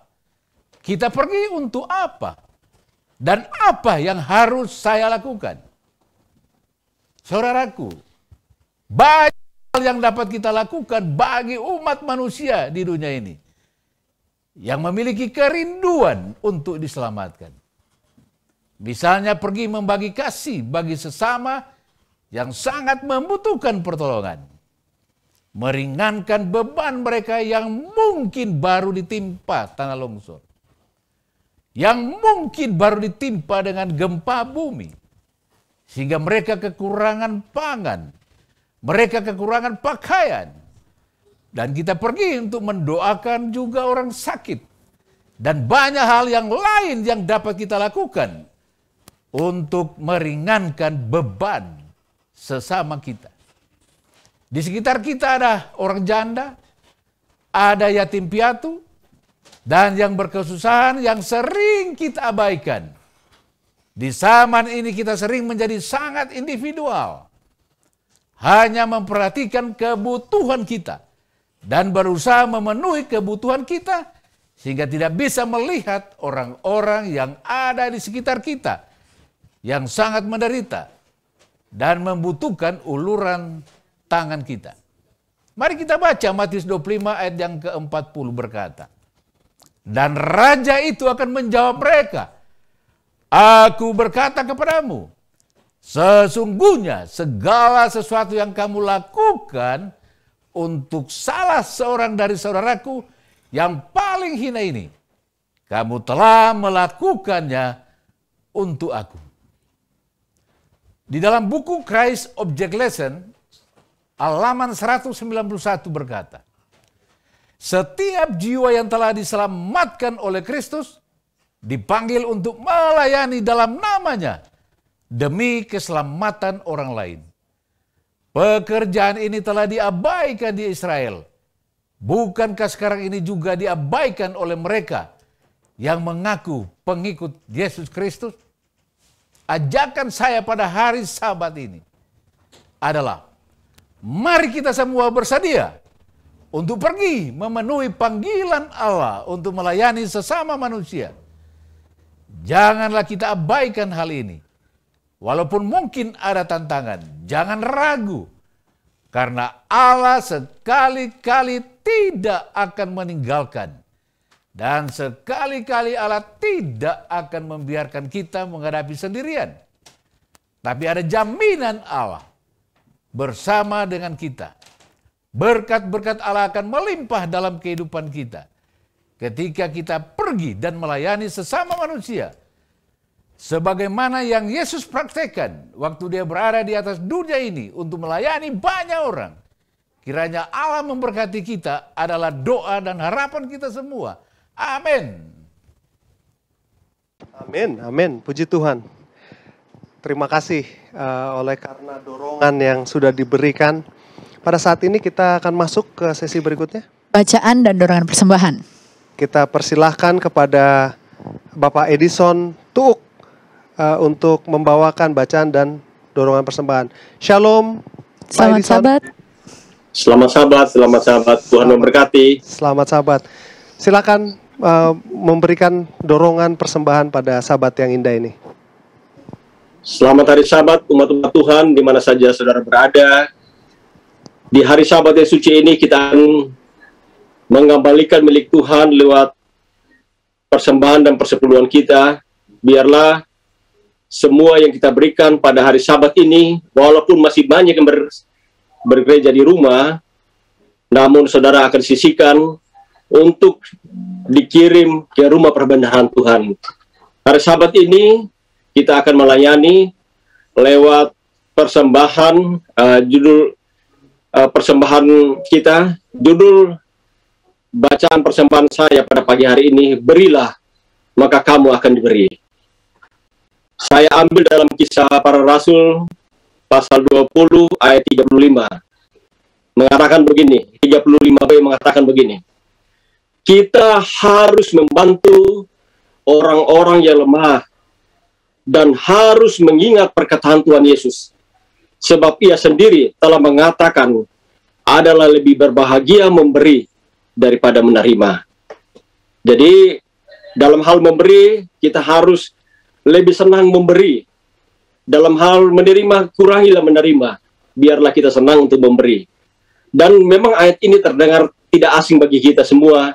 kita pergi untuk apa? Dan apa yang harus saya lakukan? Saudaraku, banyak hal yang dapat kita lakukan bagi umat manusia di dunia ini. Yang memiliki kerinduan untuk diselamatkan. Misalnya pergi membagi kasih bagi sesama yang sangat membutuhkan pertolongan. Meringankan beban mereka yang mungkin baru ditimpa tanah longsor yang mungkin baru ditimpa dengan gempa bumi. Sehingga mereka kekurangan pangan, mereka kekurangan pakaian. Dan kita pergi untuk mendoakan juga orang sakit. Dan banyak hal yang lain yang dapat kita lakukan untuk meringankan beban sesama kita. Di sekitar kita ada orang janda, ada yatim piatu, dan yang berkesusahan yang sering kita abaikan. Di zaman ini kita sering menjadi sangat individual. Hanya memperhatikan kebutuhan kita. Dan berusaha memenuhi kebutuhan kita. Sehingga tidak bisa melihat orang-orang yang ada di sekitar kita. Yang sangat menderita. Dan membutuhkan uluran tangan kita. Mari kita baca Matius 25 ayat yang ke-40 berkata. Dan raja itu akan menjawab mereka. Aku berkata kepadamu, sesungguhnya segala sesuatu yang kamu lakukan untuk salah seorang dari saudaraku yang paling hina ini, kamu telah melakukannya untuk aku. Di dalam buku Christ Object Lesson, halaman 191 berkata, setiap jiwa yang telah diselamatkan oleh Kristus dipanggil untuk melayani dalam namanya demi keselamatan orang lain. Pekerjaan ini telah diabaikan di Israel. Bukankah sekarang ini juga diabaikan oleh mereka yang mengaku pengikut Yesus Kristus? Ajakan saya pada hari sabat ini adalah mari kita semua bersedia untuk pergi memenuhi panggilan Allah untuk melayani sesama manusia Janganlah kita abaikan hal ini. Walaupun mungkin ada tantangan, jangan ragu. Karena Allah sekali-kali tidak akan meninggalkan. Dan sekali-kali Allah tidak akan membiarkan kita menghadapi sendirian. Tapi ada jaminan Allah bersama dengan kita. Berkat-berkat Allah akan melimpah dalam kehidupan kita ketika kita pergi dan melayani sesama manusia. Sebagaimana yang Yesus praktekkan waktu dia berada di atas dunia ini untuk melayani banyak orang. Kiranya Allah memberkati kita adalah doa dan harapan kita semua. Amin. Amin, amin. Puji Tuhan. Terima kasih uh, oleh karena dorongan yang sudah diberikan. Pada saat ini kita akan masuk ke sesi berikutnya. Bacaan dan dorongan persembahan. Kita persilahkan kepada Bapak Edison Tuuk uh, untuk membawakan bacaan dan dorongan persembahan. Shalom. Selamat sahabat. Selamat sahabat, selamat sahabat. Tuhan memberkati. Selamat sahabat. Silakan uh, memberikan dorongan persembahan pada sahabat yang indah ini. Selamat hari sahabat, umat-umat Tuhan, di mana saja saudara berada. Di hari sahabat yang suci ini kita akan mengembalikan milik Tuhan lewat persembahan dan persepuluhan kita. Biarlah semua yang kita berikan pada hari sabat ini, walaupun masih banyak yang ber, bergereja di rumah, namun saudara akan sisihkan untuk dikirim ke rumah perbendaharaan Tuhan. Hari sabat ini kita akan melayani lewat persembahan uh, judul uh, persembahan kita judul bacaan persembahan saya pada pagi hari ini, berilah, maka kamu akan diberi. Saya ambil dalam kisah para rasul, pasal 20 ayat 35. Mengatakan begini, 35b mengatakan begini. Kita harus membantu orang-orang yang lemah dan harus mengingat perkataan Tuhan Yesus. Sebab ia sendiri telah mengatakan adalah lebih berbahagia memberi daripada menerima. Jadi dalam hal memberi kita harus lebih senang memberi. Dalam hal menerima kurangilah menerima. Biarlah kita senang untuk memberi. Dan memang ayat ini terdengar tidak asing bagi kita semua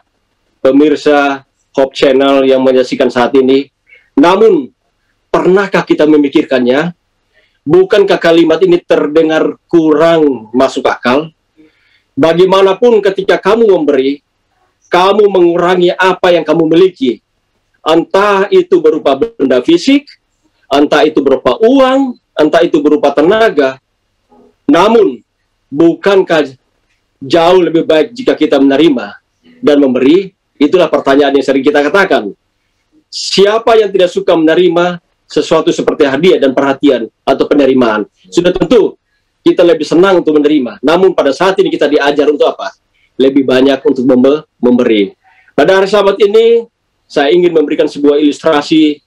pemirsa Hope Channel yang menyaksikan saat ini. Namun pernahkah kita memikirkannya? Bukankah kalimat ini terdengar kurang masuk akal? Bagaimanapun ketika kamu memberi, kamu mengurangi apa yang kamu miliki. Entah itu berupa benda fisik, entah itu berupa uang, entah itu berupa tenaga. Namun, bukankah jauh lebih baik jika kita menerima dan memberi? Itulah pertanyaan yang sering kita katakan. Siapa yang tidak suka menerima, sesuatu seperti hadiah dan perhatian atau penerimaan. Sudah tentu kita lebih senang untuk menerima. Namun pada saat ini kita diajar untuk apa? Lebih banyak untuk membe- memberi. Pada hari Sabat ini saya ingin memberikan sebuah ilustrasi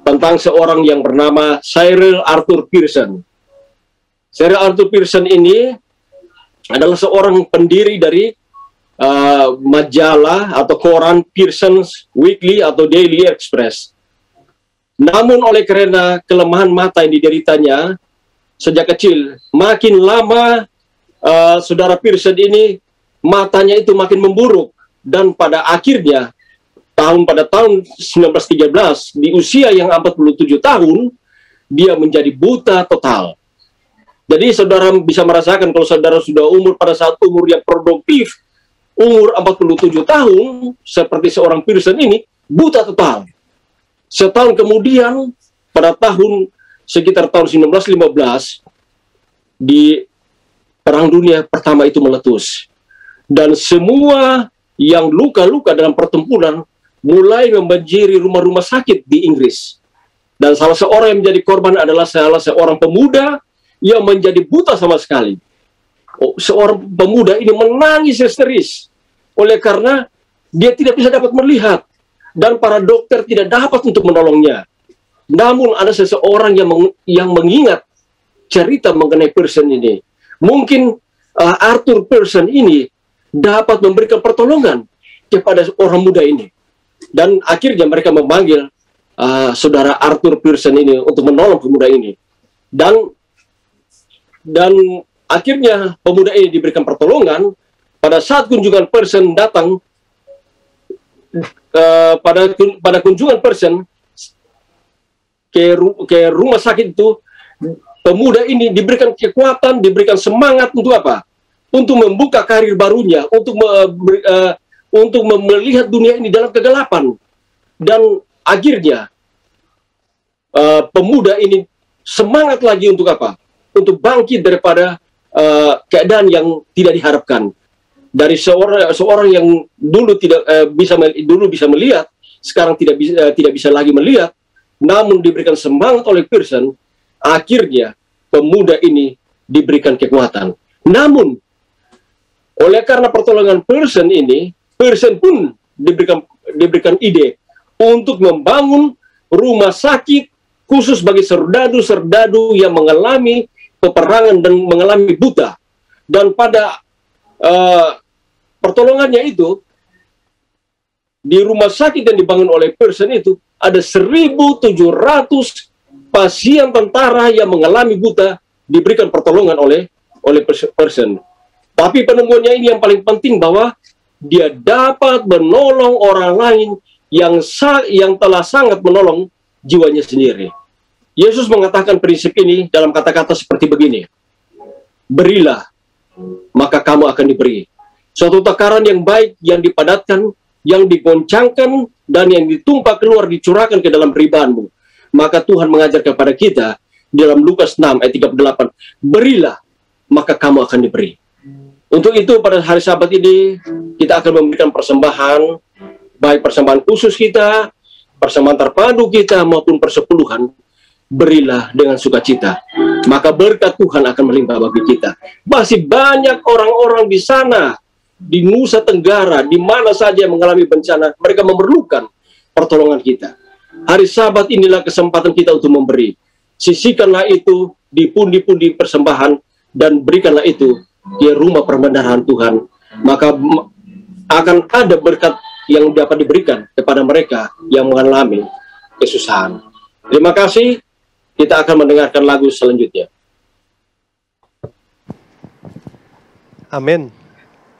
tentang seorang yang bernama Cyril Arthur Pearson. Cyril Arthur Pearson ini adalah seorang pendiri dari uh, majalah atau koran Pearson's Weekly atau Daily Express. Namun oleh karena kelemahan mata yang dideritanya sejak kecil, makin lama uh, saudara Pearson ini matanya itu makin memburuk dan pada akhirnya tahun pada tahun 1913 di usia yang 47 tahun dia menjadi buta total. Jadi saudara bisa merasakan kalau saudara sudah umur pada saat umur yang produktif, umur 47 tahun, seperti seorang Pearson ini, buta total. Setahun kemudian, pada tahun sekitar tahun 1915, di Perang Dunia Pertama itu meletus. Dan semua yang luka-luka dalam pertempuran mulai membanjiri rumah-rumah sakit di Inggris. Dan salah seorang yang menjadi korban adalah salah seorang pemuda yang menjadi buta sama sekali. Oh, seorang pemuda ini menangis histeris oleh karena dia tidak bisa dapat melihat dan para dokter tidak dapat untuk menolongnya. Namun ada seseorang yang meng- yang mengingat cerita mengenai Pearson ini. Mungkin uh, Arthur Pearson ini dapat memberikan pertolongan kepada orang muda ini. Dan akhirnya mereka memanggil uh, saudara Arthur Pearson ini untuk menolong pemuda ini. Dan dan akhirnya pemuda ini diberikan pertolongan pada saat kunjungan person datang eh, pada pada kunjungan person ke ru- ke rumah sakit itu pemuda ini diberikan kekuatan diberikan semangat untuk apa untuk membuka karir barunya untuk me- eh, untuk melihat dunia ini dalam kegelapan. Dan akhirnya eh, pemuda ini semangat lagi untuk apa? Untuk bangkit daripada uh, keadaan yang tidak diharapkan. Dari seorang seorang yang dulu tidak uh, bisa dulu bisa melihat sekarang tidak bisa uh, tidak bisa lagi melihat namun diberikan semangat oleh Pearson akhirnya pemuda ini diberikan kekuatan. Namun oleh karena pertolongan Pearson ini Pearson pun diberikan diberikan ide untuk membangun rumah sakit khusus bagi serdadu-serdadu yang mengalami peperangan dan mengalami buta. Dan pada uh, pertolongannya itu, di rumah sakit yang dibangun oleh Pearson itu, ada 1.700 pasien tentara yang mengalami buta diberikan pertolongan oleh oleh Pearson. Tapi penemuannya ini yang paling penting bahwa dia dapat menolong orang lain yang sa yang telah sangat menolong jiwanya sendiri. Yesus mengatakan prinsip ini dalam kata-kata seperti begini. Berilah, maka kamu akan diberi. Suatu takaran yang baik, yang dipadatkan, yang digoncangkan, dan yang ditumpah keluar, dicurahkan ke dalam ribaanmu. Maka Tuhan mengajar kepada kita dalam Lukas 6 ayat 38. Berilah, maka kamu akan diberi. Untuk itu pada hari sabat ini, kita akan memberikan persembahan, baik persembahan khusus kita, persembahan terpadu kita, maupun persepuluhan, berilah dengan sukacita. Maka berkat Tuhan akan melimpah bagi kita. Masih banyak orang-orang di sana, di Nusa Tenggara, di mana saja mengalami bencana, mereka memerlukan pertolongan kita. Hari Sabat inilah kesempatan kita untuk memberi. Sisihkanlah itu di pundi-pundi persembahan dan berikanlah itu di rumah perbendaharaan Tuhan. Maka akan ada berkat yang dapat diberikan kepada mereka yang mengalami kesusahan. Terima kasih. Kita akan mendengarkan lagu selanjutnya. Amin.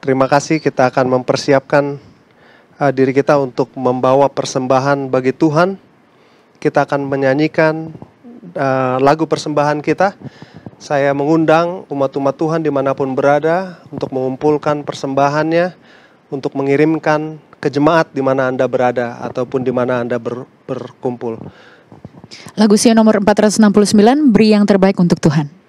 Terima kasih kita akan mempersiapkan uh, diri kita untuk membawa persembahan bagi Tuhan. Kita akan menyanyikan uh, lagu persembahan kita. Saya mengundang umat-umat Tuhan di mana pun berada untuk mengumpulkan persembahannya, untuk mengirimkan ke jemaat di mana Anda berada ataupun di mana Anda ber- berkumpul. Lagu Sion nomor 469, beri yang terbaik untuk Tuhan.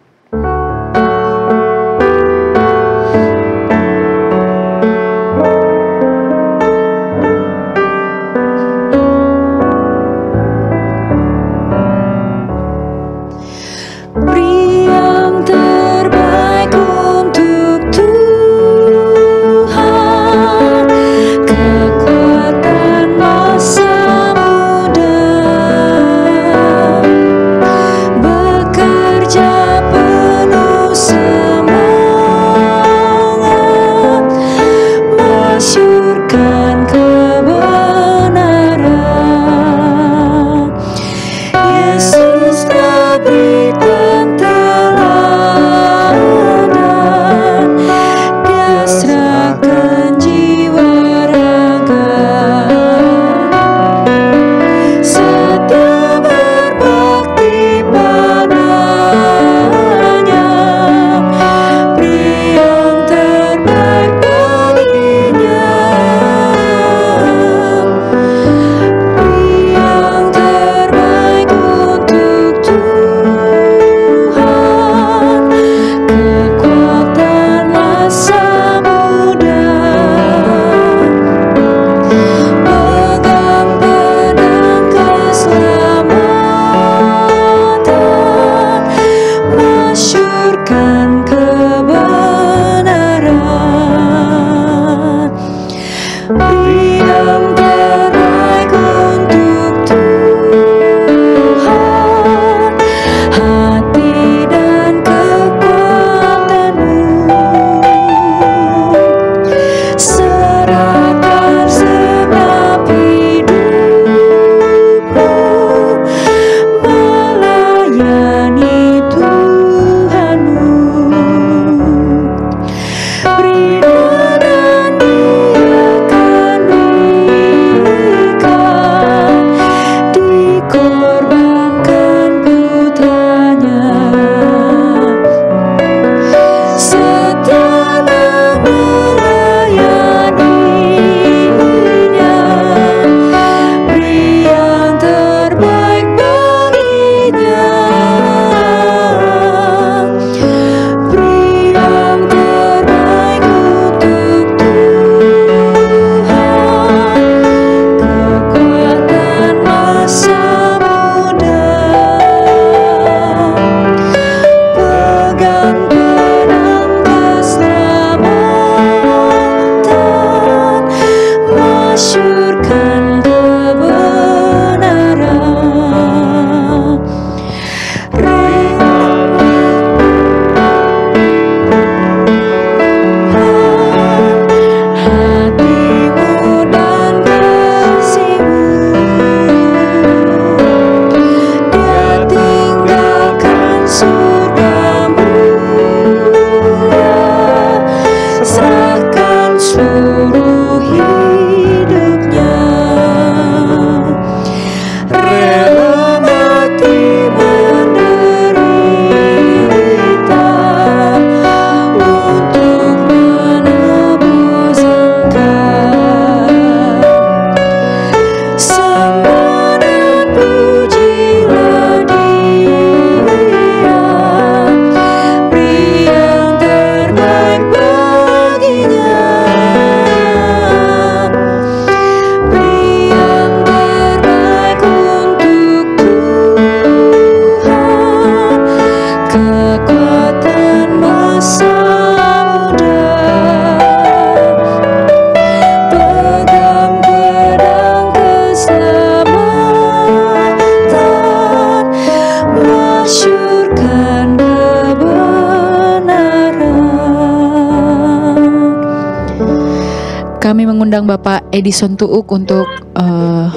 Mengundang Bapak Edison Tuuk untuk eh,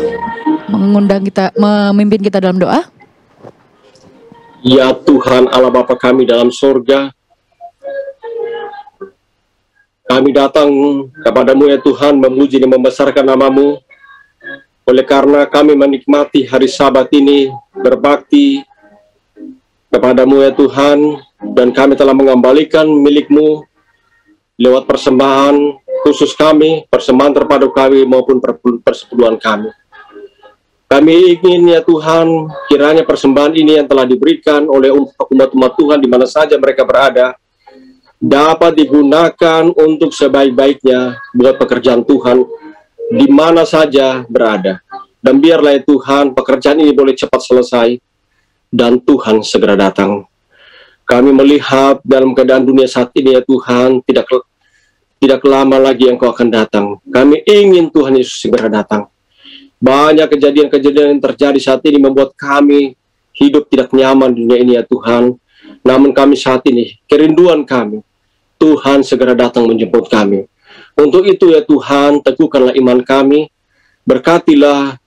mengundang kita memimpin kita dalam doa. Ya Tuhan Allah Bapa kami dalam sorga, kami datang kepadamu ya Tuhan memuji dan membesarkan namamu. Oleh karena kami menikmati hari sabat ini berbakti kepadamu ya Tuhan dan kami telah mengembalikan milikmu lewat persembahan khusus kami, persembahan terpadu kami maupun per- persepuluhan kami. Kami ingin ya Tuhan, kiranya persembahan ini yang telah diberikan oleh um- umat-umat Tuhan di mana saja mereka berada, dapat digunakan untuk sebaik-baiknya buat pekerjaan Tuhan di mana saja berada. Dan biarlah ya Tuhan, pekerjaan ini boleh cepat selesai dan Tuhan segera datang. Kami melihat dalam keadaan dunia saat ini ya Tuhan, tidak tidak lama lagi Engkau akan datang. Kami ingin Tuhan Yesus segera datang. Banyak kejadian-kejadian yang terjadi saat ini membuat kami hidup tidak nyaman di dunia ini ya Tuhan. Namun kami saat ini, kerinduan kami, Tuhan segera datang menjemput kami. Untuk itu ya Tuhan, teguhkanlah iman kami, berkatilah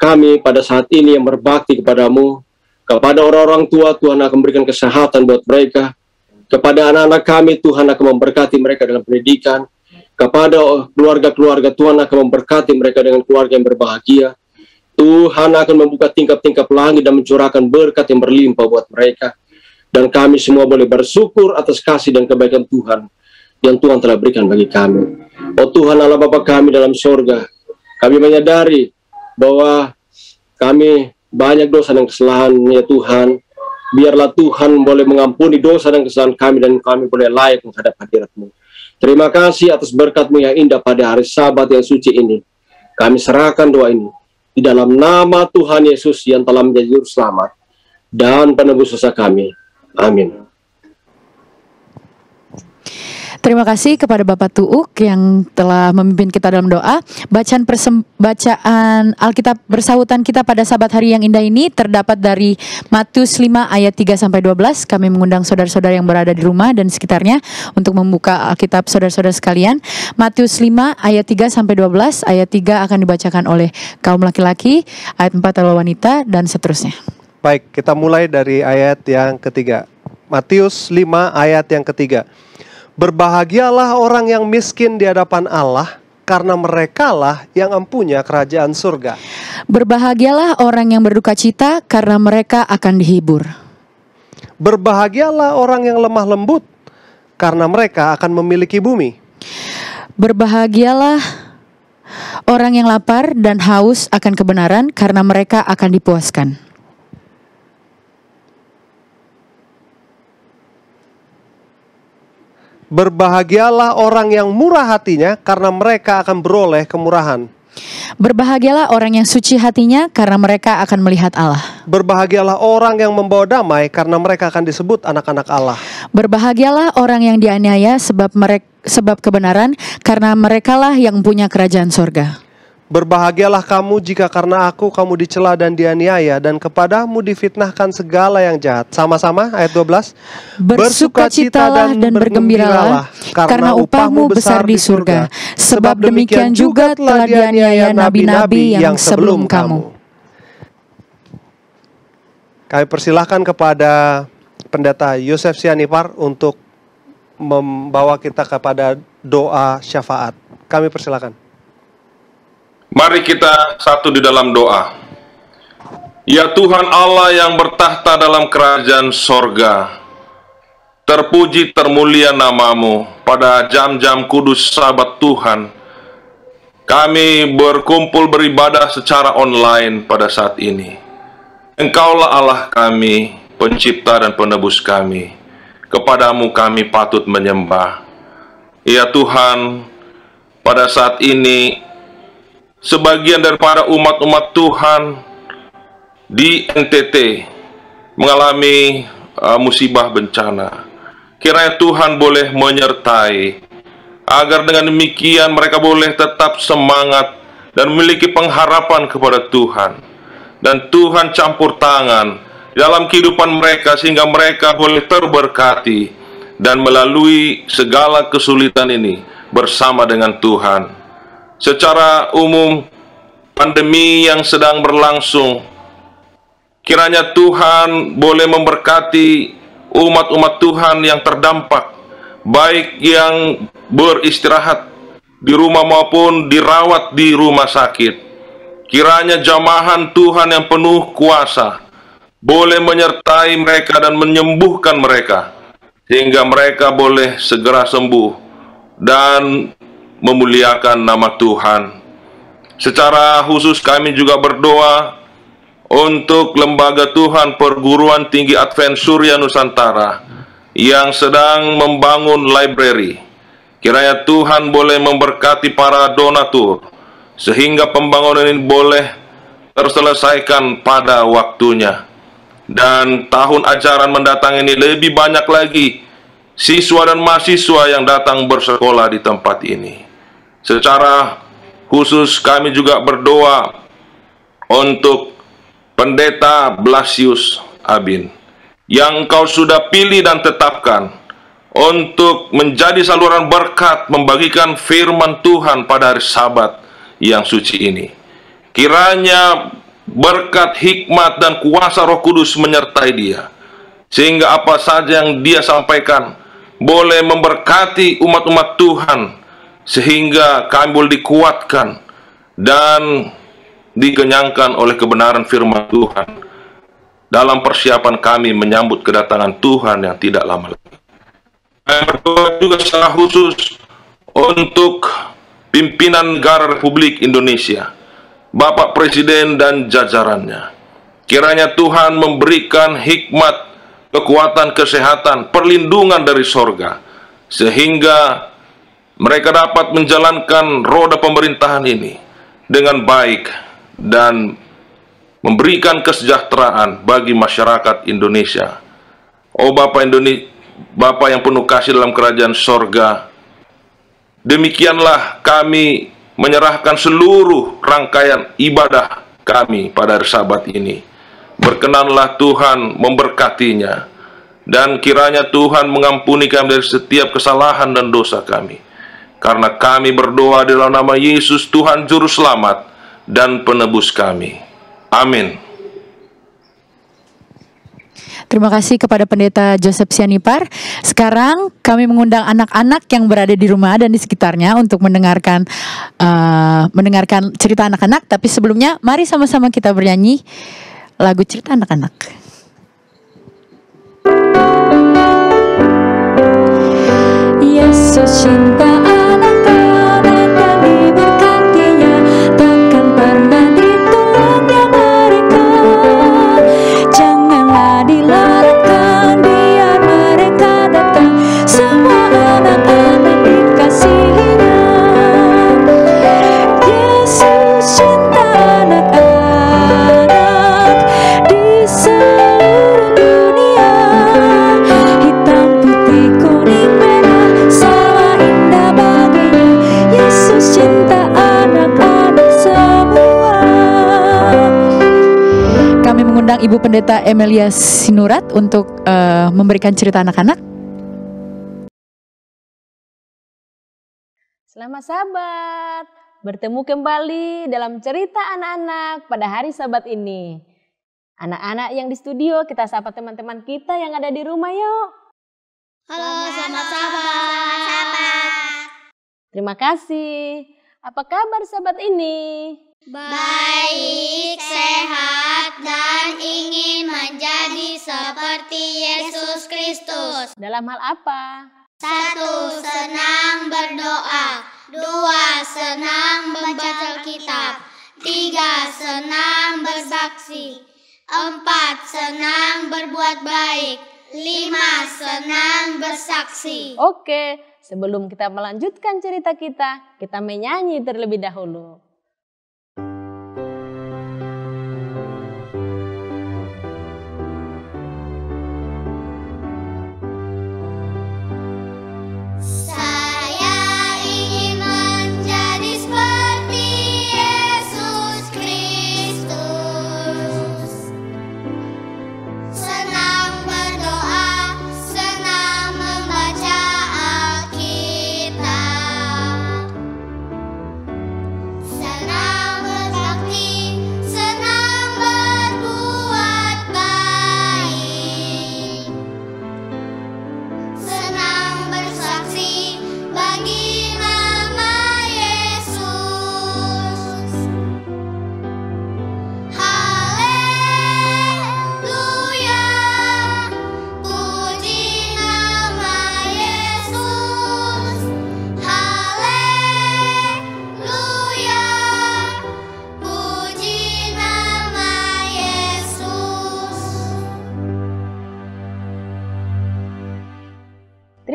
kami pada saat ini yang berbakti kepadamu, kepada orang-orang tua Tuhan akan memberikan kesehatan buat mereka, kepada anak-anak kami Tuhan akan memberkati mereka dalam pendidikan, kepada keluarga-keluarga Tuhan akan memberkati mereka dengan keluarga yang berbahagia. Tuhan akan membuka tingkap-tingkap langit dan mencurahkan berkat yang berlimpah buat mereka. Dan kami semua boleh bersyukur atas kasih dan kebaikan Tuhan yang Tuhan telah berikan bagi kami. Oh Tuhan Allah Bapa kami dalam sorga, kami menyadari bahwa kami banyak dosa dan kesalahan ya Tuhan. Biarlah Tuhan boleh mengampuni dosa dan kesalahan kami dan kami boleh layak menghadap hadirat-Mu. Terima kasih atas berkat-Mu yang indah pada hari sabat yang suci ini. Kami serahkan doa ini di dalam nama Tuhan Yesus yang telah menjadi juru selamat dan penebus dosa kami. Amin. Terima kasih kepada Bapak Tuuk yang telah memimpin kita dalam doa. Bacaan persem- bacaan Alkitab bersautan kita pada sabat hari yang indah ini terdapat dari Matius 5 ayat 3 sampai 12. Kami mengundang saudara-saudara yang berada di rumah dan sekitarnya untuk membuka Alkitab saudara-saudara sekalian. Matius 5 ayat 3 sampai 12. Ayat 3 akan dibacakan oleh kaum laki-laki, ayat 4 adalah wanita dan seterusnya. Baik, kita mulai dari ayat yang ketiga. Matius 5 ayat yang ketiga. Berbahagialah orang yang miskin di hadapan Allah, karena merekalah yang empunya kerajaan surga. Berbahagialah orang yang berduka cita karena mereka akan dihibur. Berbahagialah orang yang lemah lembut, karena mereka akan memiliki bumi. Berbahagialah orang yang lapar dan haus akan kebenaran karena mereka akan dipuaskan. Berbahagialah orang yang murah hatinya, karena mereka akan beroleh kemurahan. Berbahagialah orang yang suci hatinya karena mereka akan melihat Allah. Berbahagialah orang yang membawa damai, karena mereka akan disebut anak-anak Allah. Berbahagialah orang yang dianiaya sebab mereka sebab kebenaran karena merekalah yang punya kerajaan sorga. Berbahagialah kamu jika karena aku kamu dicela dan dianiaya dan kepadamu difitnahkan segala yang jahat. Sama-sama ayat 12. Bersukacitalah dan bergembiralah karena upahmu besar di surga. Sebab demikian juga telah dianiaya nabi-nabi yang sebelum kamu. Kami persilahkan kepada pendeta Yosef Sianipar untuk membawa kita kepada doa syafaat. Kami persilakan. Mari kita satu di dalam doa. Ya Tuhan Allah yang bertahta dalam kerajaan sorga, terpuji termulia namamu pada jam-jam kudus sahabat Tuhan. Kami berkumpul beribadah secara online pada saat ini. Engkaulah Allah kami, pencipta dan penebus kami. Kepadamu kami patut menyembah. Ya Tuhan, pada saat ini sebagian daripada umat-umat Tuhan di NTT mengalami uh, musibah bencana. Kiranya Tuhan boleh menyertai agar dengan demikian mereka boleh tetap semangat dan memiliki pengharapan kepada Tuhan. Dan Tuhan campur tangan dalam kehidupan mereka sehingga mereka boleh terberkati dan melalui segala kesulitan ini bersama dengan Tuhan secara umum pandemi yang sedang berlangsung. Kiranya Tuhan boleh memberkati umat-umat Tuhan yang terdampak, baik yang beristirahat di rumah maupun dirawat di rumah sakit. Kiranya jamahan Tuhan yang penuh kuasa boleh menyertai mereka dan menyembuhkan mereka, sehingga mereka boleh segera sembuh dan memuliakan nama Tuhan. Secara khusus kami juga berdoa untuk lembaga Tuhan Perguruan Tinggi Advent Surya Nusantara yang sedang membangun library. Kiranya Tuhan boleh memberkati para donatur sehingga pembangunan ini boleh terselesaikan pada waktunya. Dan tahun ajaran mendatang ini lebih banyak lagi siswa dan mahasiswa yang datang bersekolah di tempat ini. Secara khusus kami juga berdoa untuk Pendeta Blasius Abin yang engkau sudah pilih dan tetapkan untuk menjadi saluran berkat membagikan firman Tuhan pada hari sabat yang suci ini. Kiranya berkat hikmat dan kuasa roh kudus menyertai dia. Sehingga apa saja yang dia sampaikan boleh memberkati umat-umat Tuhan sehingga kami boleh dikuatkan dan dikenyangkan oleh kebenaran firman Tuhan dalam persiapan kami menyambut kedatangan Tuhan yang tidak lama lagi. Kami berdoa juga secara khusus untuk pimpinan negara Republik Indonesia, Bapak Presiden dan jajarannya. Kiranya Tuhan memberikan hikmat, kekuatan, kesehatan, perlindungan dari sorga, sehingga mereka dapat menjalankan roda pemerintahan ini dengan baik dan memberikan kesejahteraan bagi masyarakat Indonesia. Oh Bapak Indonesia, Bapak yang penuh kasih dalam kerajaan sorga, Demikianlah kami menyerahkan seluruh rangkaian ibadah kami pada hari Sabat ini. Berkenanlah Tuhan memberkatinya dan kiranya Tuhan mengampuni kami dari setiap kesalahan dan dosa kami. Karena kami berdoa dalam nama Yesus Tuhan Juru Selamat dan Penebus kami. Amin. Terima kasih kepada Pendeta Joseph Sianipar. Sekarang kami mengundang anak-anak yang berada di rumah dan di sekitarnya untuk mendengarkan uh, mendengarkan cerita anak-anak. Tapi sebelumnya, mari sama-sama kita bernyanyi lagu cerita anak-anak. Emilia Sinurat untuk uh, memberikan cerita anak-anak. Selamat sahabat, bertemu kembali dalam cerita anak-anak pada hari sabat ini. Anak-anak yang di studio, kita sapa teman-teman kita yang ada di rumah yuk. Halo, selamat sahabat. Terima kasih. Apa kabar sahabat ini? Baik, sehat, dan ingin menjadi seperti Yesus Kristus. Dalam hal apa? Satu, senang berdoa. Dua, senang membaca kitab. Tiga, senang bersaksi. Empat, senang berbuat baik. Lima, senang bersaksi. Oke, sebelum kita melanjutkan cerita kita, kita menyanyi terlebih dahulu.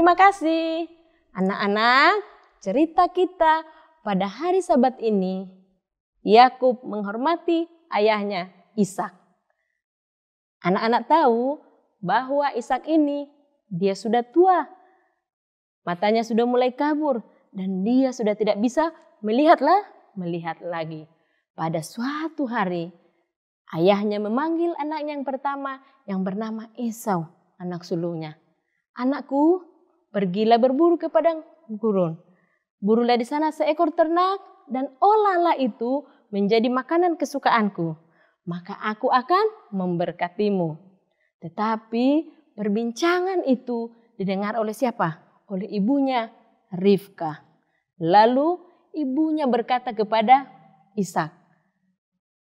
Terima kasih. Anak-anak, cerita kita pada hari sabat ini, Yakub menghormati ayahnya Ishak. Anak-anak tahu bahwa Ishak ini dia sudah tua. Matanya sudah mulai kabur dan dia sudah tidak bisa melihatlah melihat lagi. Pada suatu hari ayahnya memanggil anaknya yang pertama yang bernama Esau, anak sulungnya. Anakku, pergilah berburu ke padang gurun. Burulah di sana seekor ternak dan olahlah itu menjadi makanan kesukaanku. Maka aku akan memberkatimu. Tetapi perbincangan itu didengar oleh siapa? Oleh ibunya Rifka. Lalu ibunya berkata kepada Ishak,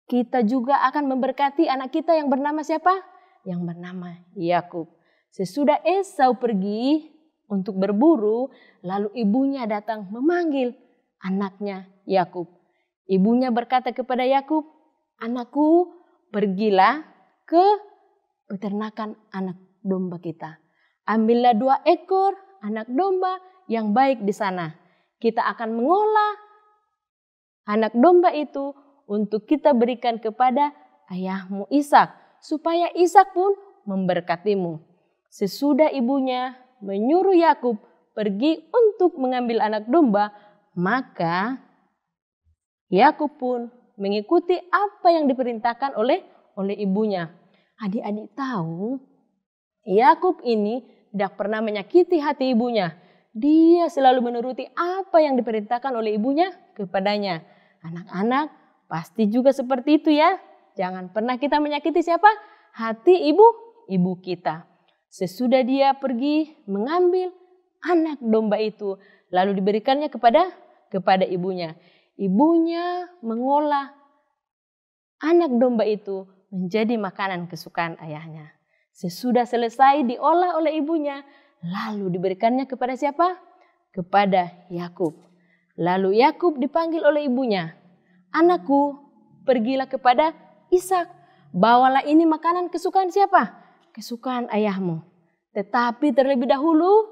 kita juga akan memberkati anak kita yang bernama siapa? Yang bernama Yakub. Sesudah Esau pergi untuk berburu, lalu ibunya datang memanggil anaknya Yakub. Ibunya berkata kepada Yakub, "Anakku, pergilah ke peternakan anak domba kita. Ambillah dua ekor anak domba yang baik di sana. Kita akan mengolah anak domba itu untuk kita berikan kepada ayahmu Ishak, supaya Ishak pun memberkatimu." Sesudah ibunya menyuruh Yakub pergi untuk mengambil anak domba, maka Yakub pun mengikuti apa yang diperintahkan oleh oleh ibunya. Adik-adik tahu, Yakub ini tidak pernah menyakiti hati ibunya. Dia selalu menuruti apa yang diperintahkan oleh ibunya kepadanya. Anak-anak pasti juga seperti itu ya. Jangan pernah kita menyakiti siapa? Hati ibu, ibu kita. Sesudah dia pergi mengambil anak domba itu, lalu diberikannya kepada kepada ibunya. Ibunya mengolah anak domba itu menjadi makanan kesukaan ayahnya. Sesudah selesai diolah oleh ibunya, lalu diberikannya kepada siapa? Kepada Yakub. Lalu Yakub dipanggil oleh ibunya, "Anakku, pergilah kepada Ishak. Bawalah ini makanan kesukaan siapa? Kesukaan ayahmu. Tetapi terlebih dahulu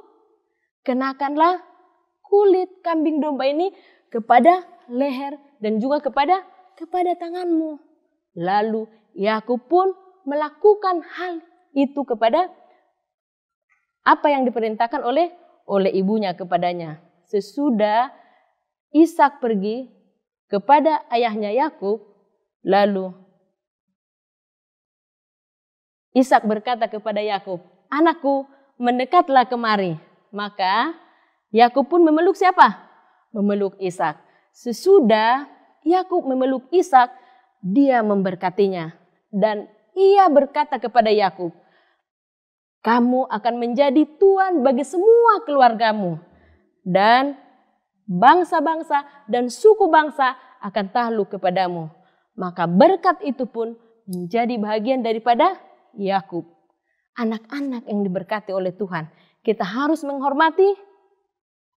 kenakanlah kulit kambing domba ini kepada leher dan juga kepada kepada tanganmu." Lalu Yakub pun melakukan hal itu kepada apa yang diperintahkan oleh oleh ibunya kepadanya. Sesudah Ishak pergi kepada ayahnya Yakub, lalu Ishak berkata kepada Yakub, "Anakku, mendekatlah kemari." Maka Yakub pun memeluk siapa? Memeluk Ishak. Sesudah Yakub memeluk Ishak, dia memberkatinya dan ia berkata kepada Yakub, "Kamu akan menjadi tuan bagi semua keluargamu dan bangsa-bangsa dan suku bangsa akan takluk kepadamu." Maka berkat itu pun menjadi bagian daripada Yakub. Anak-anak yang diberkati oleh Tuhan, kita harus menghormati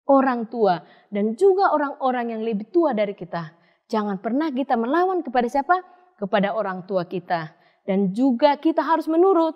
orang tua dan juga orang-orang yang lebih tua dari kita. Jangan pernah kita melawan kepada siapa? Kepada orang tua kita. Dan juga kita harus menurut.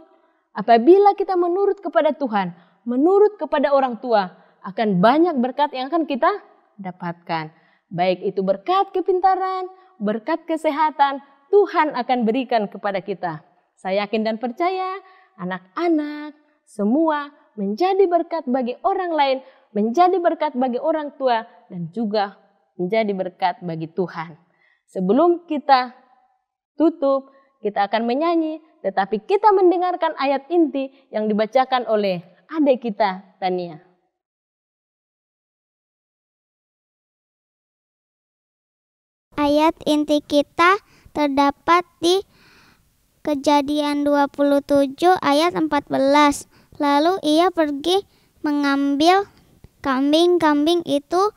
Apabila kita menurut kepada Tuhan, menurut kepada orang tua, akan banyak berkat yang akan kita dapatkan. Baik itu berkat kepintaran, berkat kesehatan, Tuhan akan berikan kepada kita. Saya yakin dan percaya anak-anak semua menjadi berkat bagi orang lain, menjadi berkat bagi orang tua, dan juga menjadi berkat bagi Tuhan. Sebelum kita tutup, kita akan menyanyi, tetapi kita mendengarkan ayat inti yang dibacakan oleh adik kita, Tania. Ayat inti kita terdapat di Kejadian 27 ayat 14. Lalu ia pergi mengambil kambing-kambing itu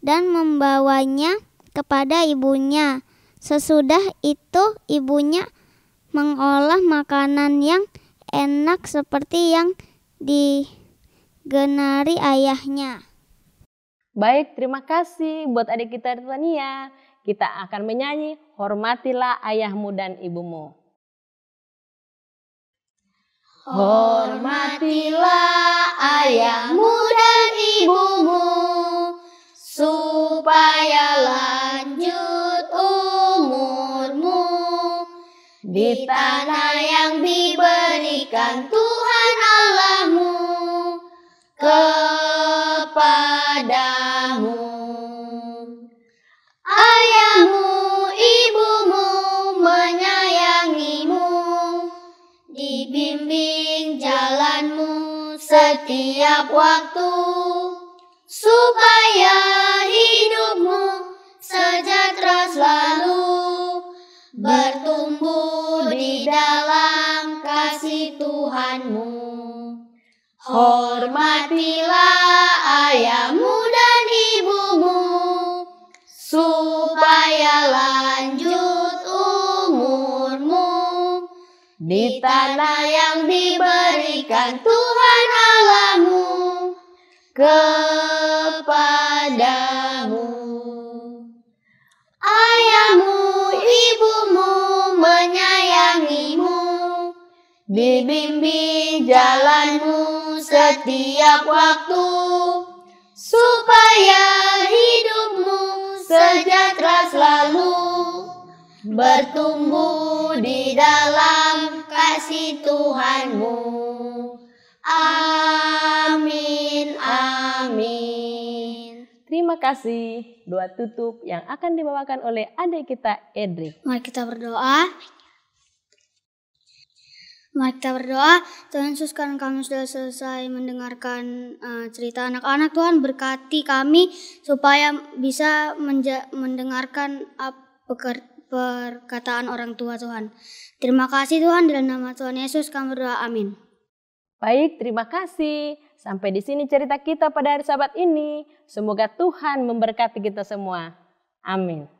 dan membawanya kepada ibunya. Sesudah itu ibunya mengolah makanan yang enak seperti yang digenari ayahnya. Baik, terima kasih buat adik kita Tania. Kita akan menyanyi Hormatilah ayahmu dan ibumu. Hormatilah ayahmu dan ibumu supaya lanjut umurmu di tanah yang diberikan Tuhan Allahmu kepadamu. Setiap waktu, supaya hidupmu sejahtera selalu, bertumbuh di dalam kasih Tuhanmu. Hormatilah ayahmu dan ibumu, supaya di tanah yang diberikan Tuhan Allahmu kepadamu. Ayahmu, ibumu menyayangimu, dibimbing jalanmu setiap waktu, supaya hidupmu sejahtera selalu, bertumbuh di dalam kasih Tuhanmu. Amin, amin. Terima kasih. Doa tutup yang akan dibawakan oleh adik kita Edric. Mari kita berdoa. Mari kita berdoa. Tuhan Yesus kan kami sudah selesai mendengarkan eh, cerita anak-anak. Tuhan berkati kami supaya bisa menja- mendengarkan peker- perkataan orang tua Tuhan. Terima kasih Tuhan dalam nama Tuhan Yesus kami berdoa. Amin. Baik, terima kasih. Sampai di sini cerita kita pada hari Sabat ini. Semoga Tuhan memberkati kita semua. Amin.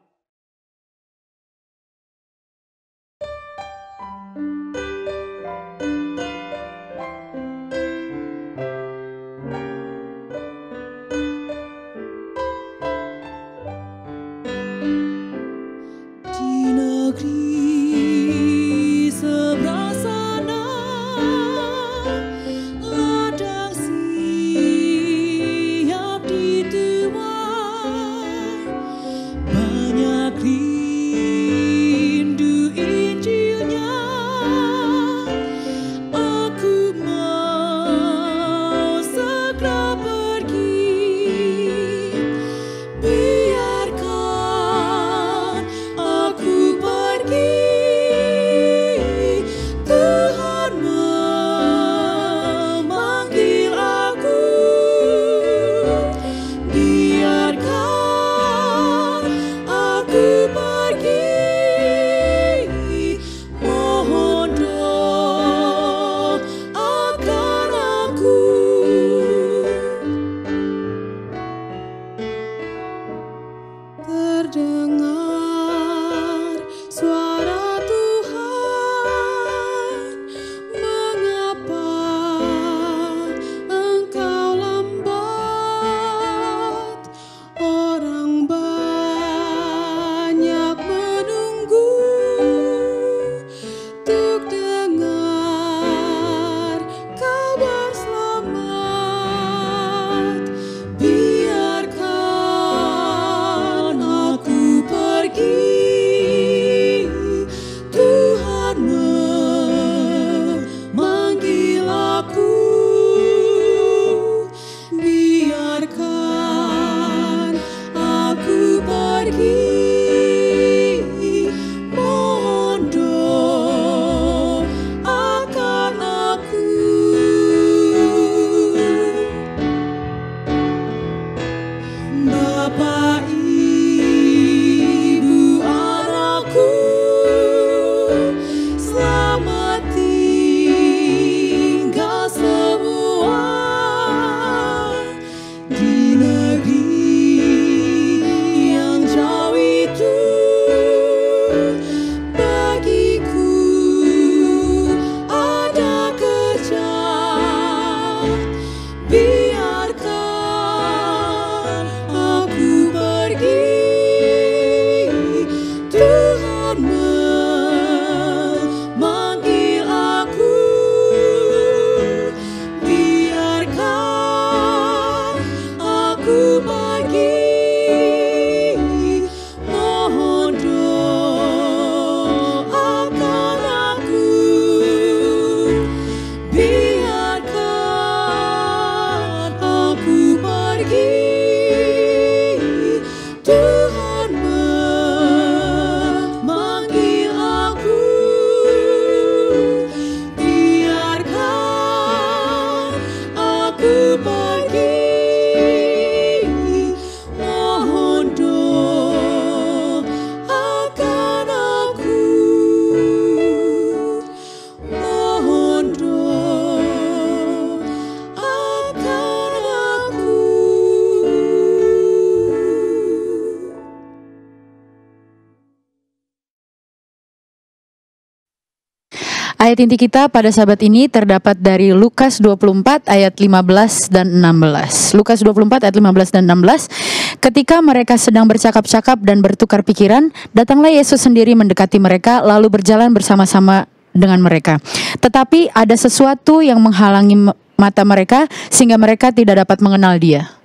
Ayat inti kita pada sahabat ini terdapat dari Lukas 24 ayat 15 dan 16. Lukas 24 ayat 15 dan 16. Ketika mereka sedang bercakap-cakap dan bertukar pikiran, datanglah Yesus sendiri mendekati mereka lalu berjalan bersama-sama dengan mereka. Tetapi ada sesuatu yang menghalangi mata mereka sehingga mereka tidak dapat mengenal dia.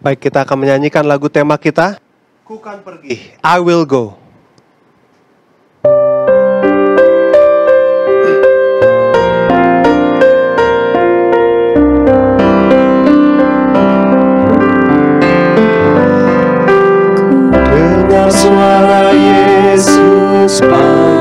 Baik, kita akan menyanyikan lagu tema kita. Ku kan pergi, I will go. Suara Yesus panggil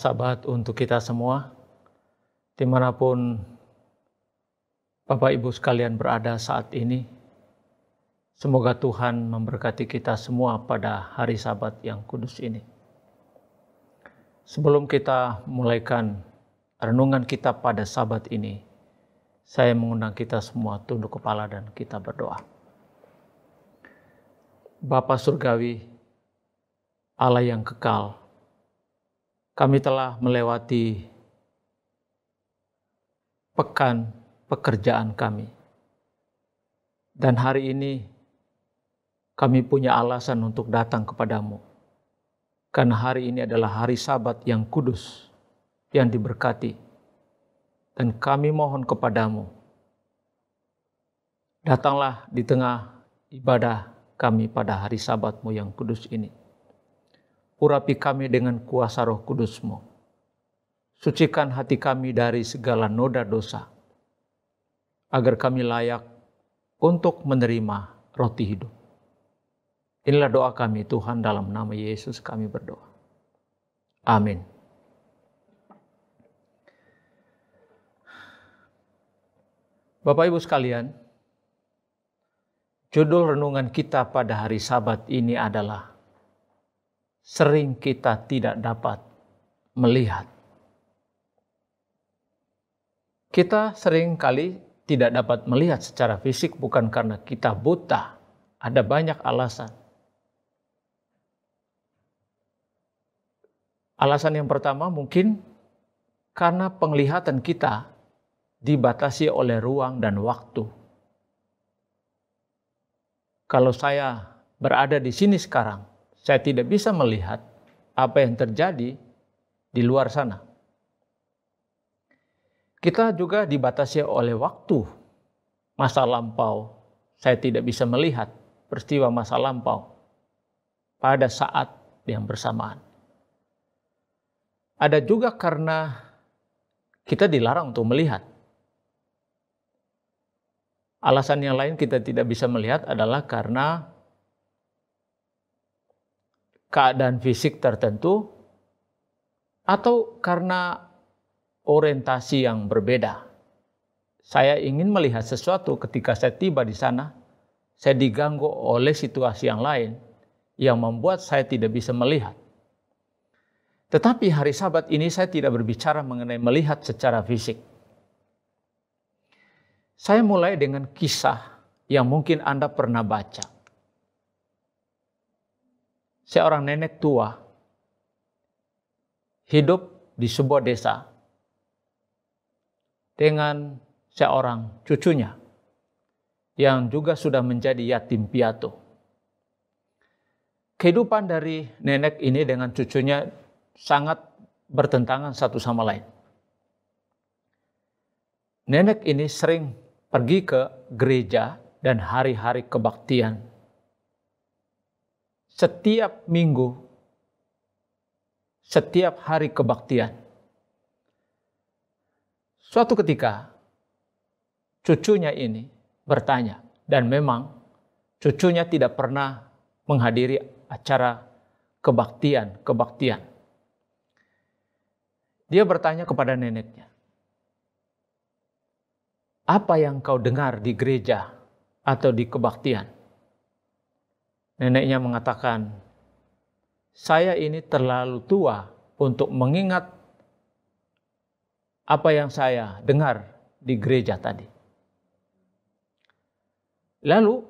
Selamat sabat untuk kita semua, di mana pun Bapak Ibu sekalian berada saat ini. Semoga Tuhan memberkati kita semua pada hari sabat yang kudus ini. Sebelum kita mulaikan renungan kita pada sabat ini, saya mengundang kita semua tunduk kepala dan kita berdoa. Bapa Surgawi, Allah yang kekal, kami telah melewati pekan pekerjaan kami. Dan hari ini kami punya alasan untuk datang kepadamu. Karena hari ini adalah hari sabat yang kudus, yang diberkati. Dan kami mohon kepadamu, datanglah di tengah ibadah kami pada hari sabatmu yang kudus ini urapi kami dengan kuasa roh kudusmu. Sucikan hati kami dari segala noda dosa, agar kami layak untuk menerima roti hidup. Inilah doa kami Tuhan dalam nama Yesus kami berdoa. Amin. Bapak Ibu sekalian, judul renungan kita pada hari Sabat ini adalah sering kita tidak dapat melihat. Kita sering kali tidak dapat melihat secara fisik bukan karena kita buta. Ada banyak alasan. Alasan yang pertama mungkin karena penglihatan kita dibatasi oleh ruang dan waktu. Kalau saya berada di sini sekarang, saya tidak bisa melihat apa yang terjadi di luar sana. Kita juga dibatasi oleh waktu. Masa lampau, saya tidak bisa melihat peristiwa masa lampau pada saat yang bersamaan. Ada juga karena kita dilarang untuk melihat. Alasan yang lain kita tidak bisa melihat adalah karena keadaan fisik tertentu atau karena orientasi yang berbeda. Saya ingin melihat sesuatu ketika saya tiba di sana, saya diganggu oleh situasi yang lain yang membuat saya tidak bisa melihat. Tetapi hari Sabat ini saya tidak berbicara mengenai melihat secara fisik. Saya mulai dengan kisah yang mungkin Anda pernah baca seorang nenek tua hidup di sebuah desa dengan seorang cucunya yang juga sudah menjadi yatim piatu. Kehidupan dari nenek ini dengan cucunya sangat bertentangan satu sama lain. Nenek ini sering pergi ke gereja dan hari-hari kebaktian setiap minggu, setiap hari kebaktian. Suatu ketika, cucunya ini bertanya, dan memang cucunya tidak pernah menghadiri acara kebaktian-kebaktian. Dia bertanya kepada neneknya, "Apa yang kau dengar di gereja atau di kebaktian?" Neneknya mengatakan, saya ini terlalu tua untuk mengingat apa yang saya dengar di gereja tadi. Lalu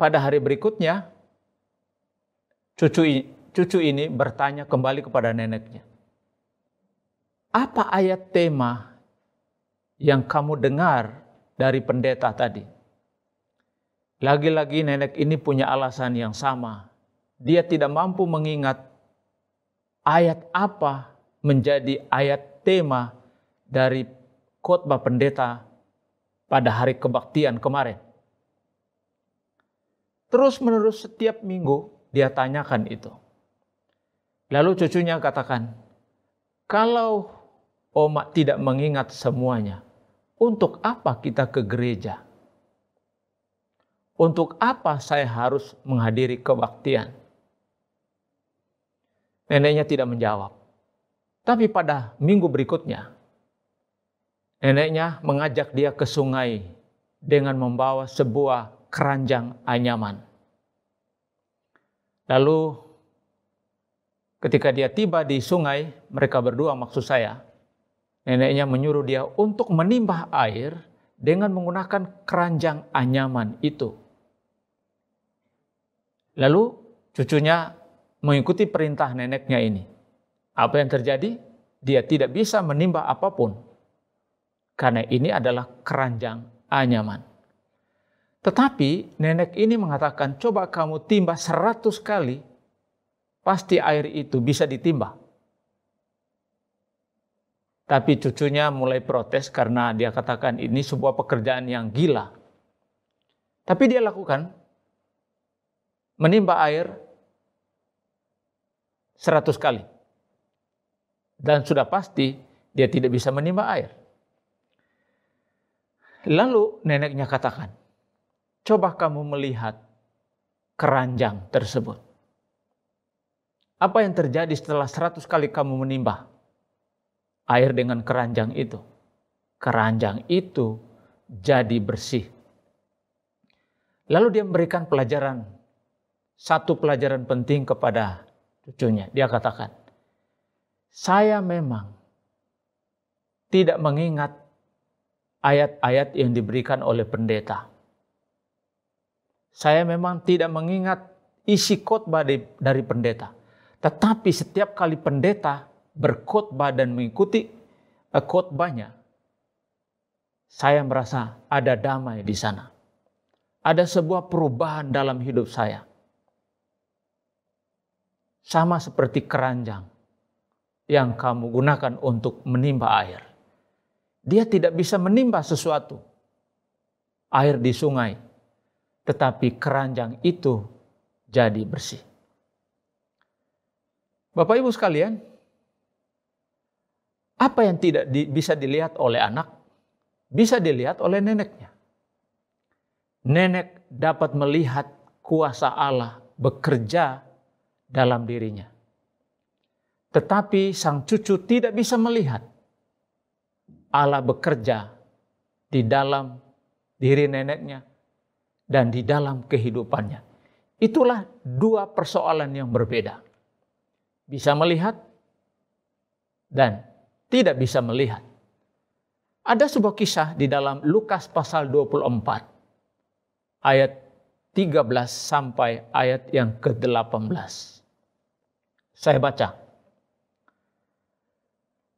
pada hari berikutnya cucu cucu ini bertanya kembali kepada neneknya. Apa ayat tema yang kamu dengar dari pendeta tadi? Lagi-lagi nenek ini punya alasan yang sama. Dia tidak mampu mengingat ayat apa menjadi ayat tema dari khotbah pendeta pada hari kebaktian kemarin. Terus menerus setiap minggu dia tanyakan itu. Lalu cucunya katakan, kalau Oma tidak mengingat semuanya, untuk apa kita ke gereja? Untuk apa saya harus menghadiri kebaktian? Neneknya tidak menjawab. Tapi pada minggu berikutnya, neneknya mengajak dia ke sungai dengan membawa sebuah keranjang anyaman. Lalu ketika dia tiba di sungai, mereka berdua maksud saya, neneknya menyuruh dia untuk menimbah air dengan menggunakan keranjang anyaman itu. Lalu cucunya mengikuti perintah neneknya ini. Apa yang terjadi? Dia tidak bisa menimbah apa pun. Karena ini adalah keranjang anyaman. Tetapi nenek ini mengatakan, coba kamu timbah seratus kali, pasti air itu bisa ditimbah. Tapi cucunya mulai protes karena dia katakan ini sebuah pekerjaan yang gila. Tapi dia lakukan, menimba air seratus kali. Dan sudah pasti dia tidak bisa menimba air. Lalu neneknya katakan, Coba kamu melihat keranjang tersebut. Apa yang terjadi setelah seratus kali kamu menimba air dengan keranjang itu? Keranjang itu jadi bersih. Lalu dia memberikan pelajaran, satu pelajaran penting kepada cucunya. Dia katakan, saya memang tidak mengingat ayat-ayat yang diberikan oleh pendeta saya memang tidak mengingat isi khotbah dari pendeta. Tetapi setiap kali pendeta berkhotbah dan mengikuti eh, khotbahnya, saya merasa ada damai di sana. Ada sebuah perubahan dalam hidup saya. Sama seperti keranjang yang kamu gunakan untuk menimba air. Dia tidak bisa menimba sesuatu. Air di sungai, tetapi keranjang itu jadi bersih. Bapak Ibu sekalian, apa yang tidak di, bisa dilihat oleh anak, bisa dilihat oleh neneknya. Nenek dapat melihat kuasa Allah bekerja dalam dirinya. Tetapi sang cucu tidak bisa melihat Allah bekerja di dalam diri neneknya dan di dalam kehidupannya. Itulah dua persoalan yang berbeda. Bisa melihat dan tidak bisa melihat. Ada sebuah kisah di dalam Lukas pasal 24 ayat 13 sampai ayat yang ke-18. Saya baca.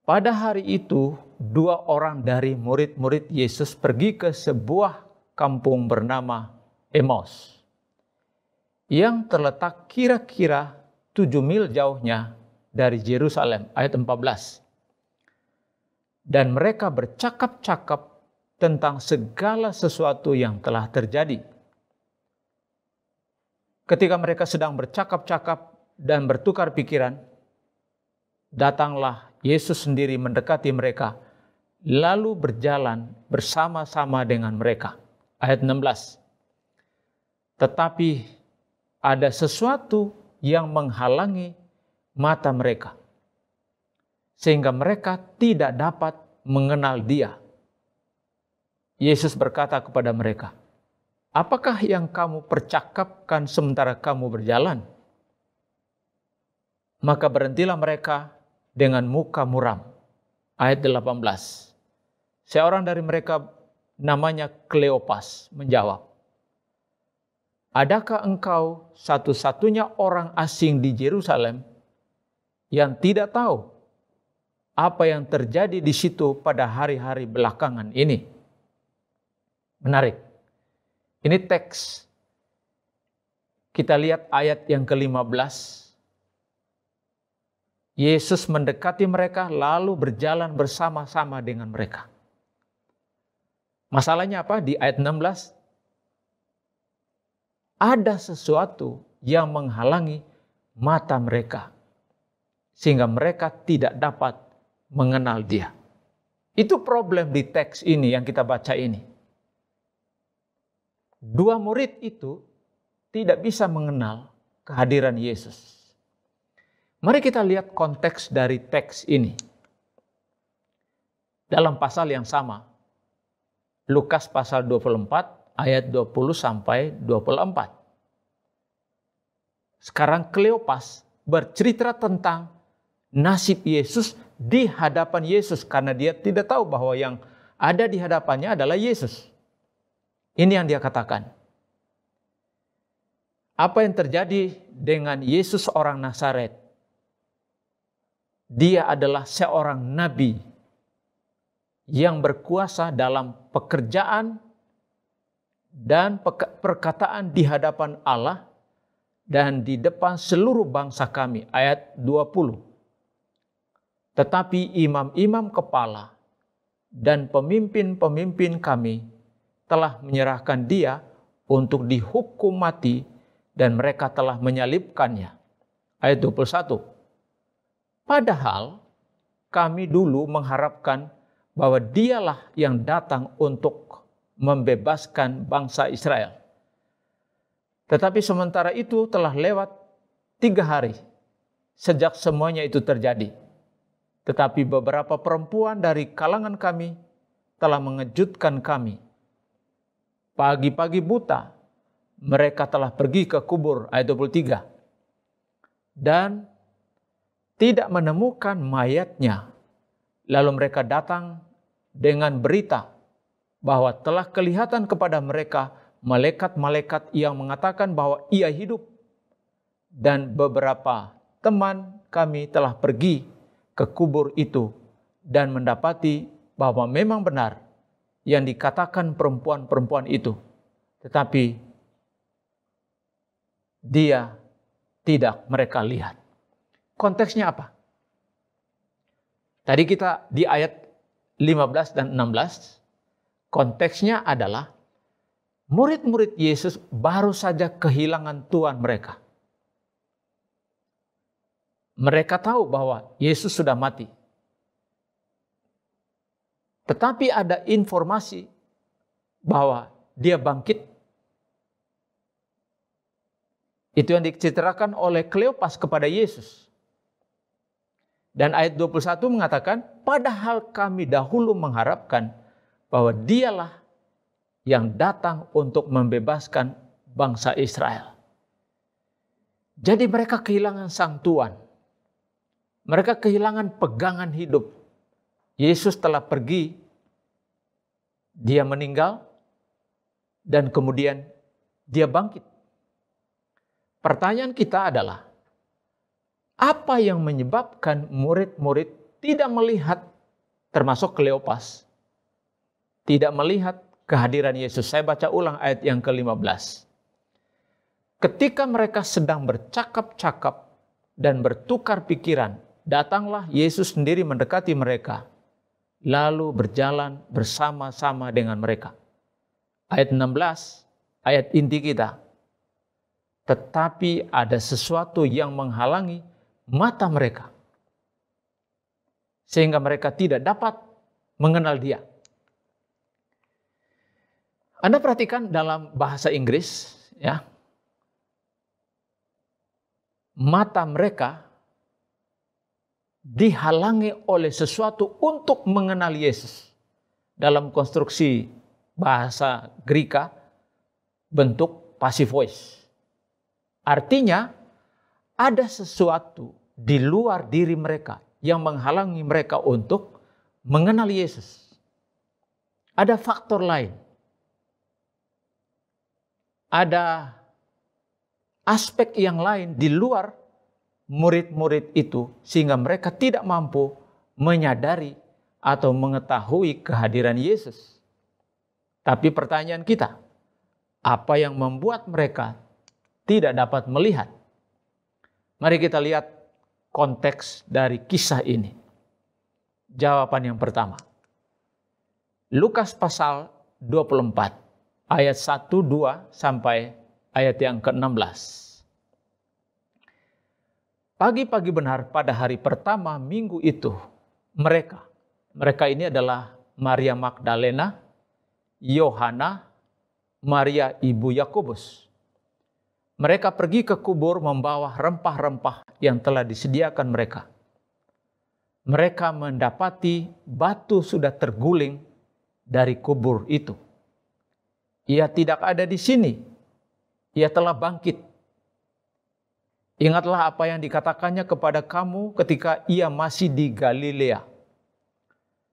Pada hari itu, dua orang dari murid-murid Yesus pergi ke sebuah kampung bernama Emos yang terletak kira-kira 7 mil jauhnya dari Yerusalem ayat 14. Dan mereka bercakap-cakap tentang segala sesuatu yang telah terjadi. Ketika mereka sedang bercakap-cakap dan bertukar pikiran, datanglah Yesus sendiri mendekati mereka, lalu berjalan bersama-sama dengan mereka. Ayat 16 tetapi ada sesuatu yang menghalangi mata mereka, sehingga mereka tidak dapat mengenal Dia. Yesus berkata kepada mereka, "Apakah yang kamu percakapkan sementara kamu berjalan?" Maka berhentilah mereka dengan muka muram. Ayat 18. Seorang dari mereka namanya Kleopas menjawab, Adakah engkau satu-satunya orang asing di Yerusalem yang tidak tahu apa yang terjadi di situ pada hari-hari belakangan ini? Menarik. Ini teks. Kita lihat ayat yang ke-15. Yesus mendekati mereka lalu berjalan bersama-sama dengan mereka. Masalahnya apa? Di ayat 16, ada sesuatu yang menghalangi mata mereka. Sehingga mereka tidak dapat mengenal dia. Itu problem di teks ini yang kita baca ini. Dua murid itu tidak bisa mengenal kehadiran Yesus. Mari kita lihat konteks dari teks ini. Dalam pasal yang sama, Lukas pasal 24 ayat 20 sampai 24. Sekarang Kleopas bercerita tentang nasib Yesus di hadapan Yesus karena dia tidak tahu bahwa yang ada di hadapannya adalah Yesus. Ini yang dia katakan. Apa yang terjadi dengan Yesus orang Nazaret? Dia adalah seorang nabi yang berkuasa dalam pekerjaan dan perkataan di hadapan Allah dan di depan seluruh bangsa kami. Ayat 20. Tetapi imam-imam kepala dan pemimpin-pemimpin kami telah menyerahkan dia untuk dihukum mati dan mereka telah menyalibkannya. Ayat 21. Padahal kami dulu mengharapkan bahwa dialah yang datang untuk membebaskan bangsa Israel. Tetapi sementara itu telah lewat tiga hari sejak semuanya itu terjadi. Tetapi beberapa perempuan dari kalangan kami telah mengejutkan kami. Pagi-pagi buta, mereka telah pergi ke kubur, ayat 23. Dan tidak menemukan mayatnya. Lalu mereka datang dengan berita bahwa telah kelihatan kepada mereka malaikat-malaikat yang mengatakan bahwa ia hidup. Dan beberapa teman kami telah pergi ke kubur itu dan mendapati bahwa memang benar yang dikatakan perempuan-perempuan itu. Tetapi dia tidak mereka lihat konteksnya apa tadi kita di ayat 15 dan 16, konteksnya adalah murid-murid Yesus baru saja kehilangan Tuhan mereka. Mereka tahu bahwa Yesus sudah mati. Tetapi ada informasi bahwa dia bangkit. Itu yang diceritakan oleh Kleopas kepada Yesus. Dan ayat 21 mengatakan, padahal kami dahulu mengharapkan bahwa dialah yang datang untuk membebaskan bangsa Israel. Jadi mereka kehilangan sang Tuhan. Mereka kehilangan pegangan hidup. Yesus telah pergi, dia meninggal, dan kemudian dia bangkit. Pertanyaan kita adalah, apa yang menyebabkan murid-murid tidak melihat termasuk Kleopas tidak melihat kehadiran Yesus. Saya baca ulang ayat yang ke-15. Ketika mereka sedang bercakap-cakap dan bertukar pikiran, datanglah Yesus sendiri mendekati mereka, lalu berjalan bersama-sama dengan mereka. Ayat 16, ayat inti kita. Tetapi ada sesuatu yang menghalangi mata mereka. Sehingga mereka tidak dapat mengenal dia. Anda perhatikan dalam bahasa Inggris, ya, mata mereka dihalangi oleh sesuatu untuk mengenal Yesus. Dalam konstruksi bahasa Greka, bentuk passive voice. Artinya, ada sesuatu di luar diri mereka yang menghalangi mereka untuk mengenal Yesus. ada faktor lain. Ada aspek yang lain di luar murid-murid itu sehingga mereka tidak mampu menyadari atau mengetahui kehadiran Yesus. Tapi pertanyaan kita, apa yang membuat mereka tidak dapat melihat? Mari kita lihat konteks dari kisah ini. Jawaban yang pertama. Lukas pasal 24 ayat 1 2 sampai ayat yang ke-16. Pagi-pagi benar pada hari pertama minggu itu, mereka, mereka ini adalah Maria Magdalena, Yohana, Maria ibu Yakobus. Mereka pergi ke kubur membawa rempah-rempah yang telah disediakan mereka. Mereka mendapati batu sudah terguling dari kubur itu. Ia tidak ada di sini. Ia telah bangkit Ingatlah apa yang dikatakannya kepada kamu ketika ia masih di Galilea.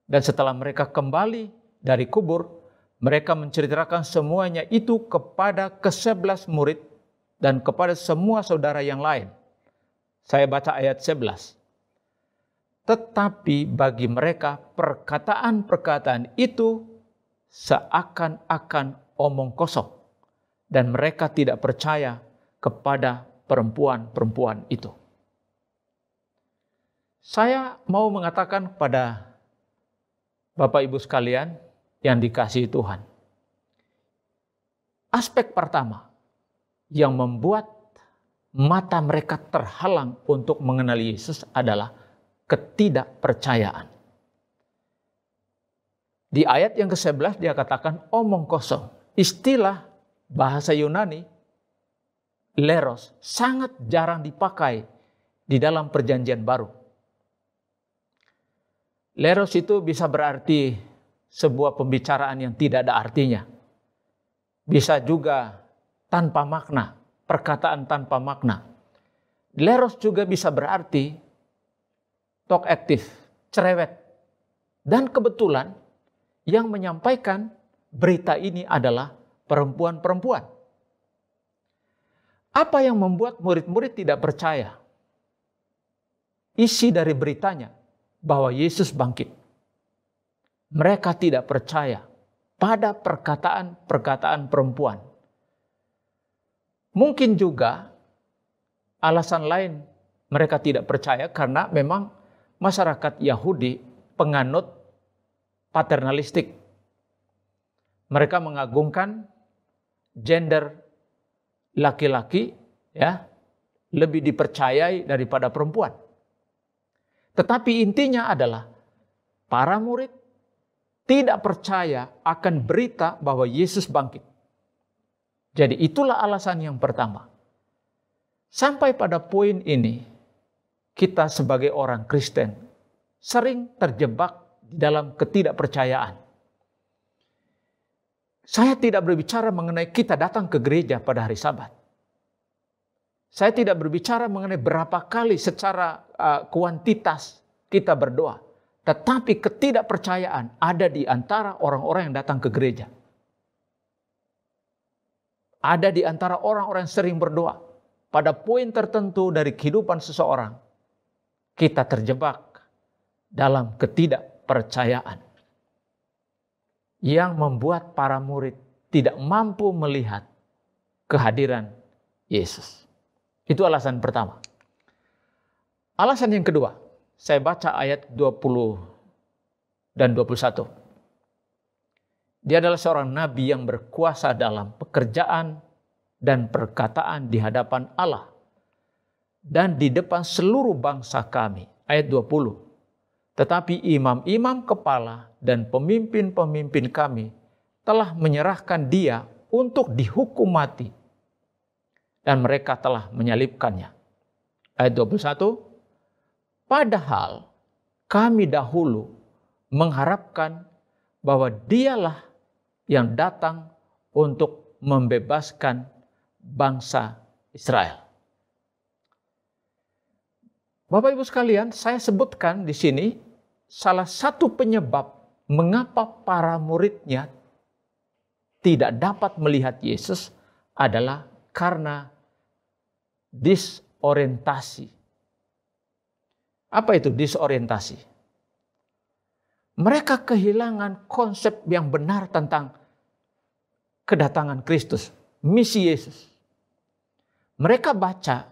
Dan setelah mereka kembali dari kubur, mereka menceritakan semuanya itu kepada kesebelas murid dan kepada semua saudara yang lain. Saya baca ayat 11. Tetapi bagi mereka perkataan-perkataan itu seakan-akan omong kosong. Dan mereka tidak percaya kepada perempuan-perempuan itu. Saya mau mengatakan kepada Bapak Ibu sekalian yang dikasihi Tuhan. Aspek pertama yang membuat mata mereka terhalang untuk mengenali Yesus adalah ketidakpercayaan. Di ayat yang ke-11 dia katakan omong kosong. Istilah bahasa Yunani leros sangat jarang dipakai di dalam perjanjian baru. Leros itu bisa berarti sebuah pembicaraan yang tidak ada artinya. Bisa juga tanpa makna, perkataan tanpa makna. Leros juga bisa berarti talk aktif, cerewet. Dan kebetulan yang menyampaikan berita ini adalah perempuan-perempuan. Apa yang membuat murid-murid tidak percaya? Isi dari beritanya bahwa Yesus bangkit. Mereka tidak percaya pada perkataan-perkataan perempuan. Mungkin juga alasan lain mereka tidak percaya karena memang masyarakat Yahudi penganut paternalistik. Mereka mengagungkan gender laki-laki ya lebih dipercayai daripada perempuan. Tetapi intinya adalah para murid tidak percaya akan berita bahwa Yesus bangkit. Jadi itulah alasan yang pertama. Sampai pada poin ini, kita sebagai orang Kristen sering terjebak dalam ketidakpercayaan. Saya tidak berbicara mengenai kita datang ke gereja pada hari Sabat. Saya tidak berbicara mengenai berapa kali secara uh, kuantitas kita berdoa. Tetapi ketidakpercayaan ada di antara orang-orang yang datang ke gereja. Ada di antara orang-orang yang sering berdoa. Pada poin tertentu dari kehidupan seseorang, kita terjebak dalam ketidakpercayaan yang membuat para murid tidak mampu melihat kehadiran Yesus. Itu alasan pertama. Alasan yang kedua, saya baca ayat 20 dan 21. Dia adalah seorang nabi yang berkuasa dalam pekerjaan dan perkataan di hadapan Allah dan di depan seluruh bangsa kami. Ayat 20. Tetapi imam-imam kepala dan pemimpin-pemimpin kami telah menyerahkan dia untuk dihukum mati. Dan mereka telah menyalibkannya. Ayat 21, Padahal kami dahulu mengharapkan bahwa dialah yang datang untuk membebaskan bangsa Israel. Bapak Ibu sekalian, saya sebutkan di sini salah satu penyebab mengapa para muridnya tidak dapat melihat Yesus adalah karena disorientasi. Apa itu disorientasi? Mereka kehilangan konsep yang benar tentang kedatangan Kristus, misi Yesus. Mereka baca,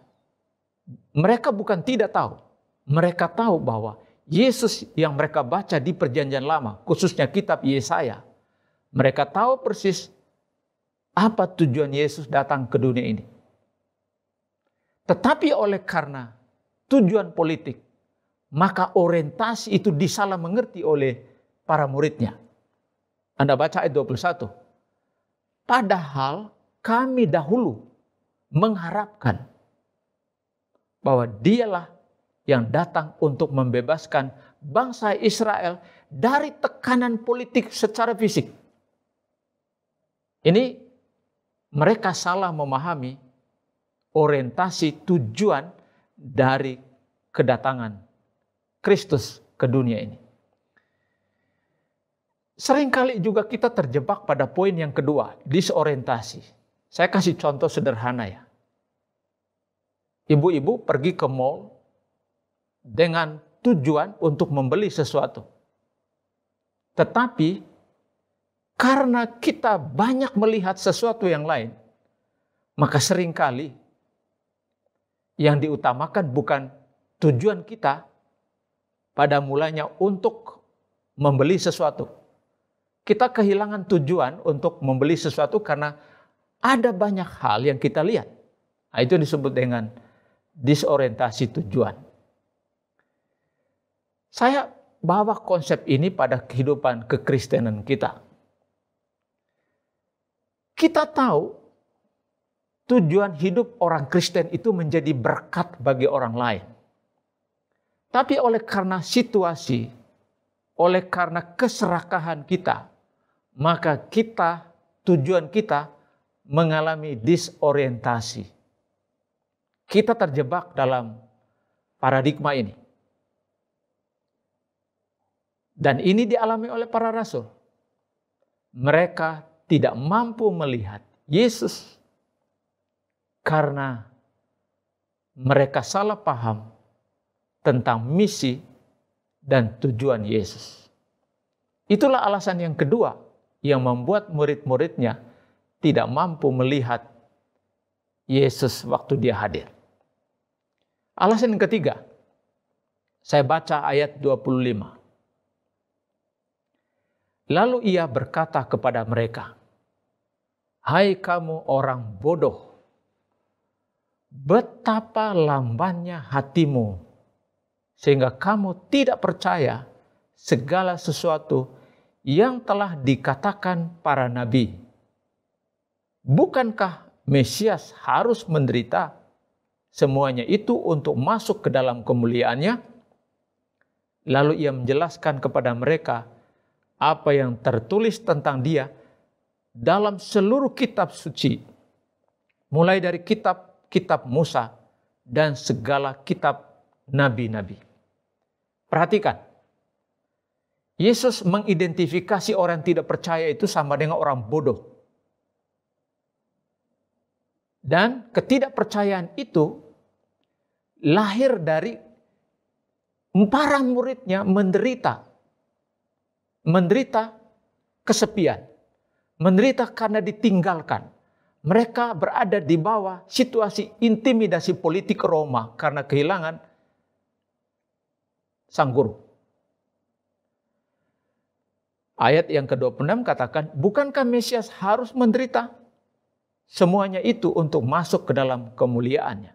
mereka bukan tidak tahu, mereka tahu bahwa Yesus yang mereka baca di Perjanjian Lama, khususnya Kitab Yesaya, mereka tahu persis apa tujuan Yesus datang ke dunia ini. Tetapi oleh karena tujuan politik, maka orientasi itu disalah mengerti oleh para muridnya. Anda baca ayat 21. Padahal kami dahulu mengharapkan bahwa dialah yang datang untuk membebaskan bangsa Israel dari tekanan politik secara fisik. Ini mereka salah memahami orientasi tujuan dari kedatangan Kristus ke dunia ini. Seringkali juga kita terjebak pada poin yang kedua, disorientasi. Saya kasih contoh sederhana ya. Ibu-ibu pergi ke mall dengan tujuan untuk membeli sesuatu. Tetapi karena kita banyak melihat sesuatu yang lain, maka sering kali yang diutamakan bukan tujuan kita pada mulanya untuk membeli sesuatu. Kita kehilangan tujuan untuk membeli sesuatu karena ada banyak hal yang kita lihat. Nah, itu disebut dengan disorientasi tujuan. Saya bawa konsep ini pada kehidupan kekristenan kita. Kita tahu tujuan hidup orang Kristen itu menjadi berkat bagi orang lain. Tapi oleh karena situasi, oleh karena keserakahan kita, maka kita, tujuan kita mengalami disorientasi. Kita terjebak dalam paradigma ini. Dan ini dialami oleh para rasul. Mereka tidak mampu melihat Yesus karena mereka salah paham tentang misi dan tujuan Yesus. Itulah alasan yang kedua yang membuat murid-muridnya tidak mampu melihat Yesus waktu dia hadir. Alasan yang ketiga, saya baca ayat 25. Lalu ia berkata kepada mereka, Hai kamu orang bodoh, betapa lambannya hatimu sehingga kamu tidak percaya segala sesuatu yang telah dikatakan para nabi. Bukankah Mesias harus menderita semuanya itu untuk masuk ke dalam kemuliaannya? Lalu ia menjelaskan kepada mereka apa yang tertulis tentang dia dalam seluruh kitab suci. Mulai dari kitab-kitab Musa dan segala kitab nabi-nabi. Perhatikan. Yesus mengidentifikasi orang tidak percaya itu sama dengan orang bodoh. Dan ketidakpercayaan itu lahir dari para muridnya menderita. Menderita kesepian. Menderita karena ditinggalkan. Mereka berada di bawah situasi intimidasi politik Roma karena kehilangan sang guru. Ayat yang ke-26 katakan, bukankah Mesias harus menderita? Semuanya itu untuk masuk ke dalam kemuliaannya.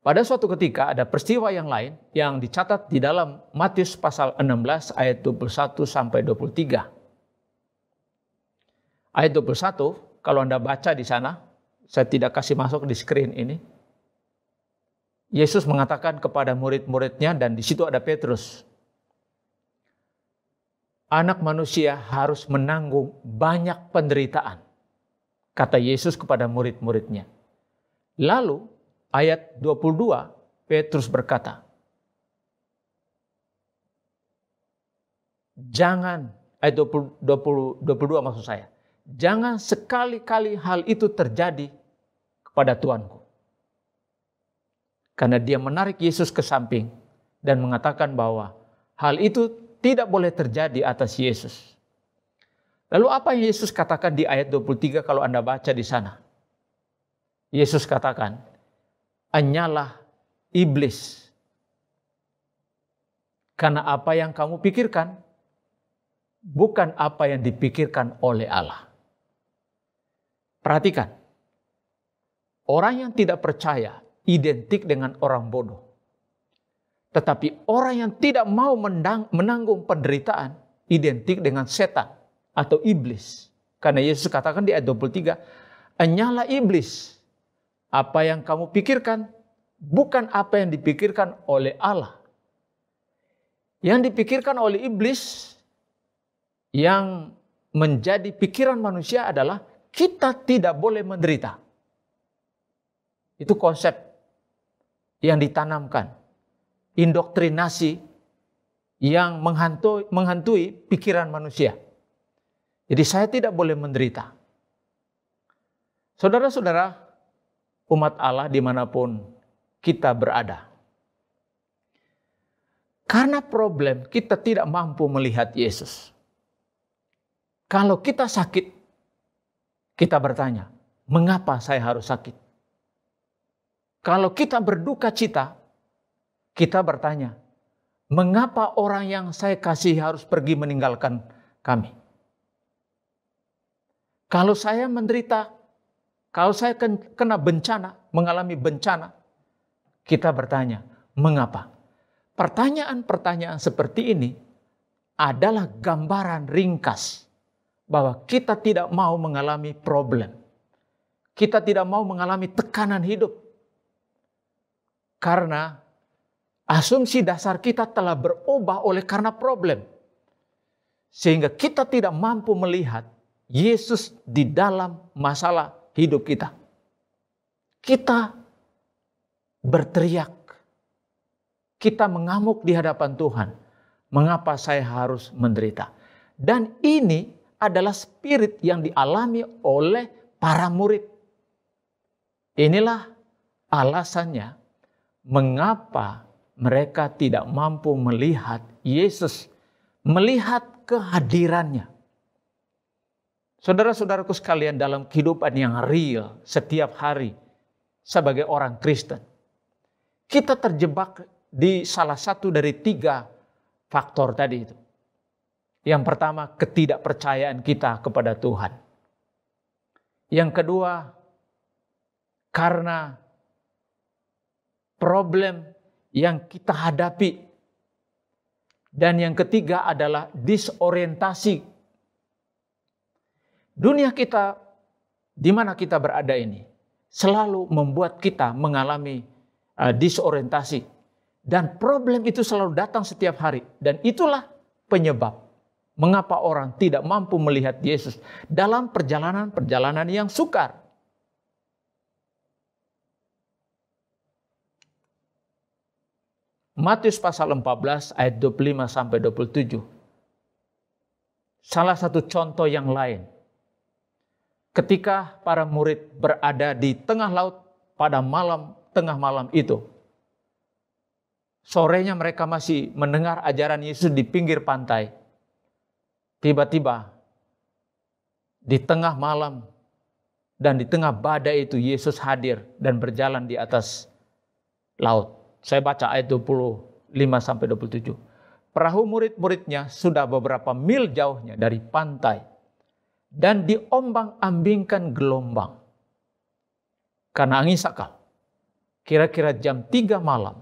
Pada suatu ketika ada peristiwa yang lain yang dicatat di dalam Matius pasal 16 ayat 21 sampai 23. Ayat 21, kalau Anda baca di sana, saya tidak kasih masuk di screen ini. Yesus mengatakan kepada murid-muridnya dan di situ ada Petrus. Anak manusia harus menanggung banyak penderitaan. Kata Yesus kepada murid-muridnya. Lalu ayat 22 Petrus berkata, Jangan, ayat 20, 20, 22 maksud saya. Jangan sekali-kali hal itu terjadi kepada Tuanku. Karena dia menarik Yesus ke samping dan mengatakan bahwa hal itu tidak boleh terjadi atas Yesus. Lalu apa yang Yesus katakan di ayat 23 kalau Anda baca di sana? Yesus katakan, "Anyalah iblis." Karena apa yang kamu pikirkan bukan apa yang dipikirkan oleh Allah. Perhatikan. Orang yang tidak percaya identik dengan orang bodoh. Tetapi orang yang tidak mau menanggung penderitaan identik dengan setan atau iblis. Karena Yesus katakan di ayat 23, Enyala iblis, apa yang kamu pikirkan bukan apa yang dipikirkan oleh Allah. Yang dipikirkan oleh iblis yang menjadi pikiran manusia adalah kita tidak boleh menderita. Itu konsep yang ditanamkan. Indoktrinasi yang menghantui, menghantui pikiran manusia. Jadi saya tidak boleh menderita. Saudara-saudara, umat Allah di mana pun kita berada. Karena problem kita tidak mampu melihat Yesus. Kalau kita sakit, kita bertanya, mengapa saya harus sakit? Kalau kita berduka cita, kita bertanya, mengapa orang yang saya kasih harus pergi meninggalkan kami? Kalau saya menderita, kalau saya kena bencana, mengalami bencana, kita bertanya, mengapa? Pertanyaan-pertanyaan seperti ini adalah gambaran ringkas bahwa kita tidak mau mengalami problem. Kita tidak mau mengalami tekanan hidup. Karena asumsi dasar kita telah berubah oleh karena problem. Sehingga kita tidak mampu melihat Yesus di dalam masalah hidup kita. Kita berteriak. Kita mengamuk di hadapan Tuhan. Mengapa saya harus menderita? Dan ini adalah spirit yang dialami oleh para murid. Inilah alasannya mengapa mereka tidak mampu melihat Yesus, melihat kehadirannya. Saudara-saudaraku sekalian dalam kehidupan yang real setiap hari sebagai orang Kristen, kita terjebak di salah satu dari tiga faktor tadi itu. Yang pertama, ketidakpercayaan kita kepada Tuhan. Yang kedua, karena problem yang kita hadapi. Dan yang ketiga adalah disorientasi. Dunia kita, di mana kita berada ini, selalu membuat kita mengalami uh, disorientasi. Dan problem itu selalu datang setiap hari. Dan itulah penyebab Mengapa orang tidak mampu melihat Yesus dalam perjalanan-perjalanan yang sukar? Matius pasal 14 ayat 25 sampai 27. Salah satu contoh yang lain. Ketika para murid berada di tengah laut pada malam tengah malam itu. Sorenya mereka masih mendengar ajaran Yesus di pinggir pantai Tiba-tiba di tengah malam dan di tengah badai itu Yesus hadir dan berjalan di atas laut. Saya baca ayat 25 sampai 27. Perahu murid-muridnya sudah beberapa mil jauhnya dari pantai dan diombang-ambingkan gelombang. Karena angin sakal. Kira-kira jam 3 malam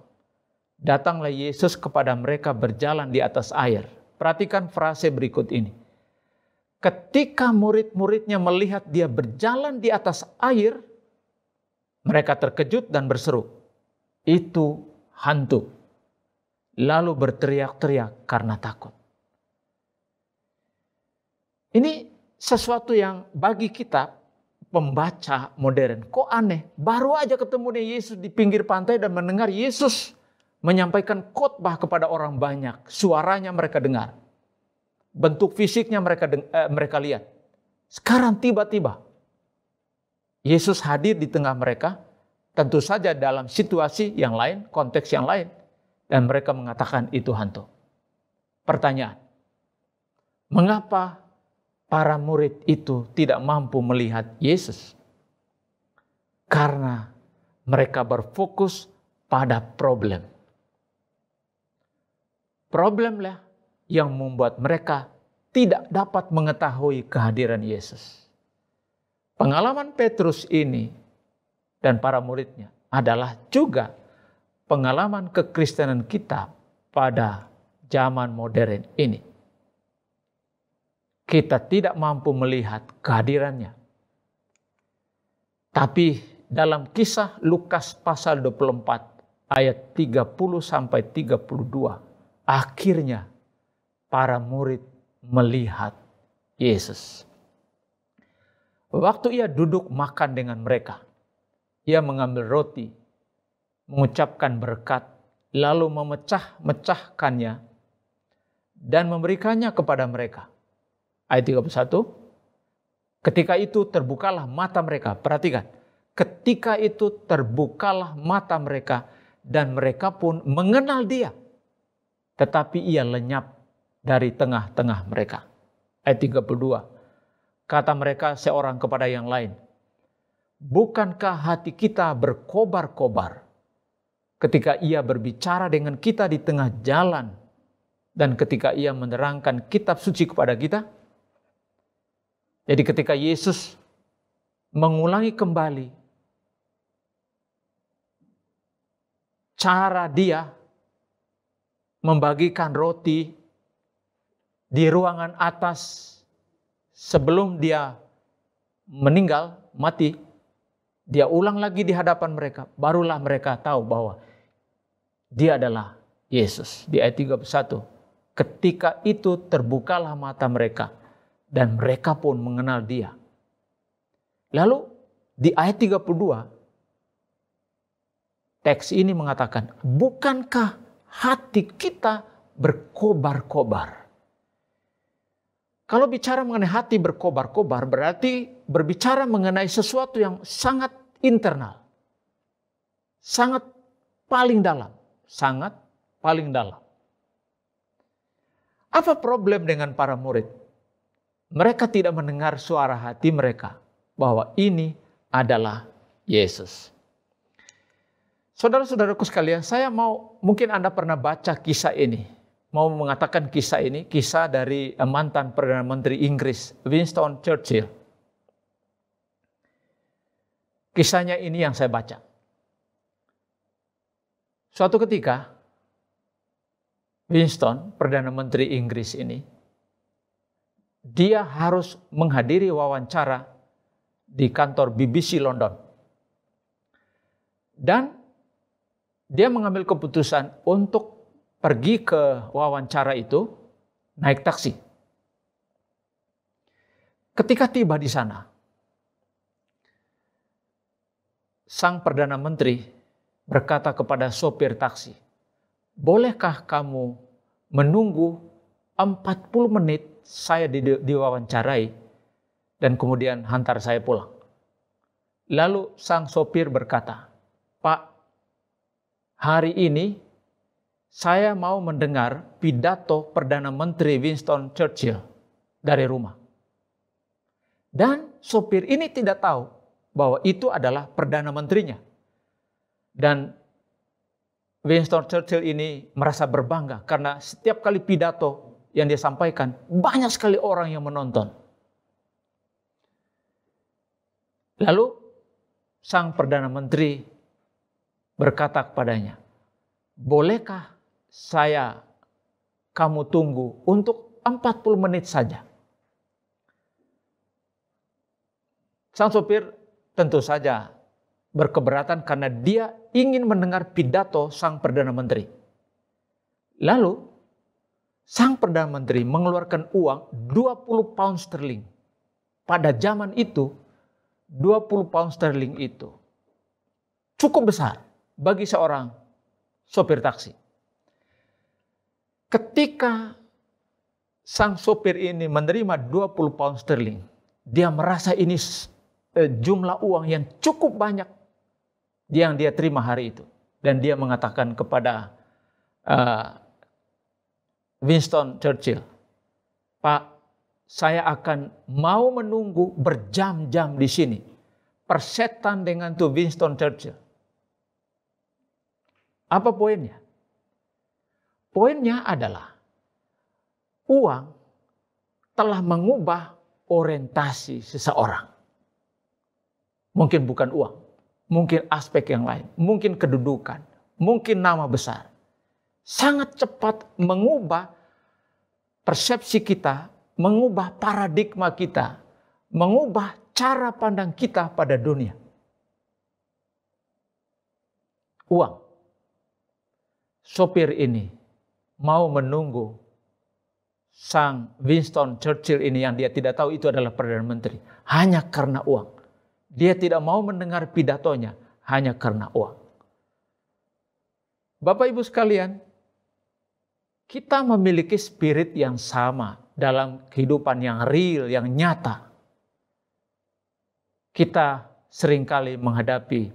datanglah Yesus kepada mereka berjalan di atas air. Perhatikan frase berikut ini. Ketika murid-muridnya melihat dia berjalan di atas air, mereka terkejut dan berseru, "Itu hantu!" Lalu berteriak-teriak karena takut. Ini sesuatu yang bagi kita pembaca modern, kok aneh? Baru aja ketemu Yesus di pinggir pantai dan mendengar Yesus menyampaikan khotbah kepada orang banyak. Suaranya mereka dengar. bentuk fisiknya mereka eh, mereka lihat. Sekarang tiba-tiba Yesus hadir di tengah mereka, tentu saja dalam situasi yang lain, konteks yang lain, dan mereka mengatakan itu hantu. Pertanyaan, mengapa para murid itu tidak mampu melihat Yesus? Karena mereka berfokus pada problem. Problemlah yang membuat mereka tidak dapat mengetahui kehadiran Yesus. Pengalaman Petrus ini dan para muridnya adalah juga pengalaman kekristenan kita pada zaman modern ini. Kita tidak mampu melihat kehadirannya. Tapi dalam kisah Lukas pasal 24 ayat 30 sampai 32 akhirnya para murid melihat Yesus. Waktu ia duduk makan dengan mereka, ia mengambil roti, mengucapkan berkat, lalu memecah-mecahkannya dan memberikannya kepada mereka. Ayat 31, ketika itu terbukalah mata mereka. Perhatikan, ketika itu terbukalah mata mereka dan mereka pun mengenal dia. Tetapi ia lenyap dari tengah-tengah mereka. Ayat 32. Kata mereka seorang kepada yang lain, Bukankah hati kita berkobar-kobar ketika ia berbicara dengan kita di tengah jalan dan ketika ia menerangkan kitab suci kepada kita? Jadi ketika Yesus mengulangi kembali cara dia membagikan roti di ruangan atas sebelum dia meninggal, mati, dia ulang lagi di hadapan mereka, barulah mereka tahu bahwa dia adalah Yesus. Di ayat 31, ketika itu terbukalah mata mereka dan mereka pun mengenal dia. Lalu di ayat 32, teks ini mengatakan, bukankah hati kita berkobar-kobar? Kalau bicara mengenai hati berkobar-kobar, berarti berbicara mengenai sesuatu yang sangat internal. Sangat paling dalam. Sangat paling dalam. Apa problem dengan para murid? Mereka tidak mendengar suara hati mereka bahwa ini adalah Yesus. Saudara-saudaraku sekalian, saya mau mungkin Anda pernah baca kisah ini mau mengatakan kisah ini, kisah dari mantan Perdana Menteri Inggris, Winston Churchill. Kisahnya ini yang saya baca. Suatu ketika, Winston, Perdana Menteri Inggris ini, dia harus menghadiri wawancara di kantor BBC London. Dan dia mengambil keputusan untuk pergi ke wawancara itu naik taksi. Ketika tiba di sana, sang Perdana Menteri berkata kepada sopir taksi, bolehkah kamu menunggu 40 menit saya diwawancarai dan kemudian hantar saya pulang. Lalu sang sopir berkata, Pak, hari ini saya mau mendengar pidato Perdana Menteri Winston Churchill dari rumah. Dan sopir ini tidak tahu bahwa itu adalah Perdana Menterinya. Dan Winston Churchill ini merasa berbangga karena setiap kali pidato yang dia sampaikan, banyak sekali orang yang menonton. Lalu sang Perdana Menteri berkata kepadanya, bolehkah saya kamu tunggu untuk 40 menit saja. Sang sopir tentu saja berkeberatan karena dia ingin mendengar pidato sang Perdana Menteri. Lalu, sang Perdana Menteri mengeluarkan uang 20 pound sterling. Pada zaman itu, 20 pound sterling itu cukup besar bagi seorang sopir taksi ketika sang sopir ini menerima 20 pound sterling, dia merasa ini eh, jumlah uang yang cukup banyak yang dia terima hari itu. Dan dia mengatakan kepada uh, Winston Churchill, Pak, saya akan mau menunggu berjam-jam di sini. Persetan dengan tuh Winston Churchill. Apa poinnya? Poinnya adalah uang telah mengubah orientasi seseorang. Mungkin bukan uang, mungkin aspek yang lain, mungkin kedudukan, mungkin nama besar. Sangat cepat mengubah persepsi kita, mengubah paradigma kita, mengubah cara pandang kita pada dunia. Uang. Sopir ini mau menunggu sang Winston Churchill ini yang dia tidak tahu itu adalah Perdana Menteri. Hanya karena uang. Dia tidak mau mendengar pidatonya hanya karena uang. Bapak Ibu sekalian, kita memiliki spirit yang sama dalam kehidupan yang real, yang nyata. Kita sering kali menghadapi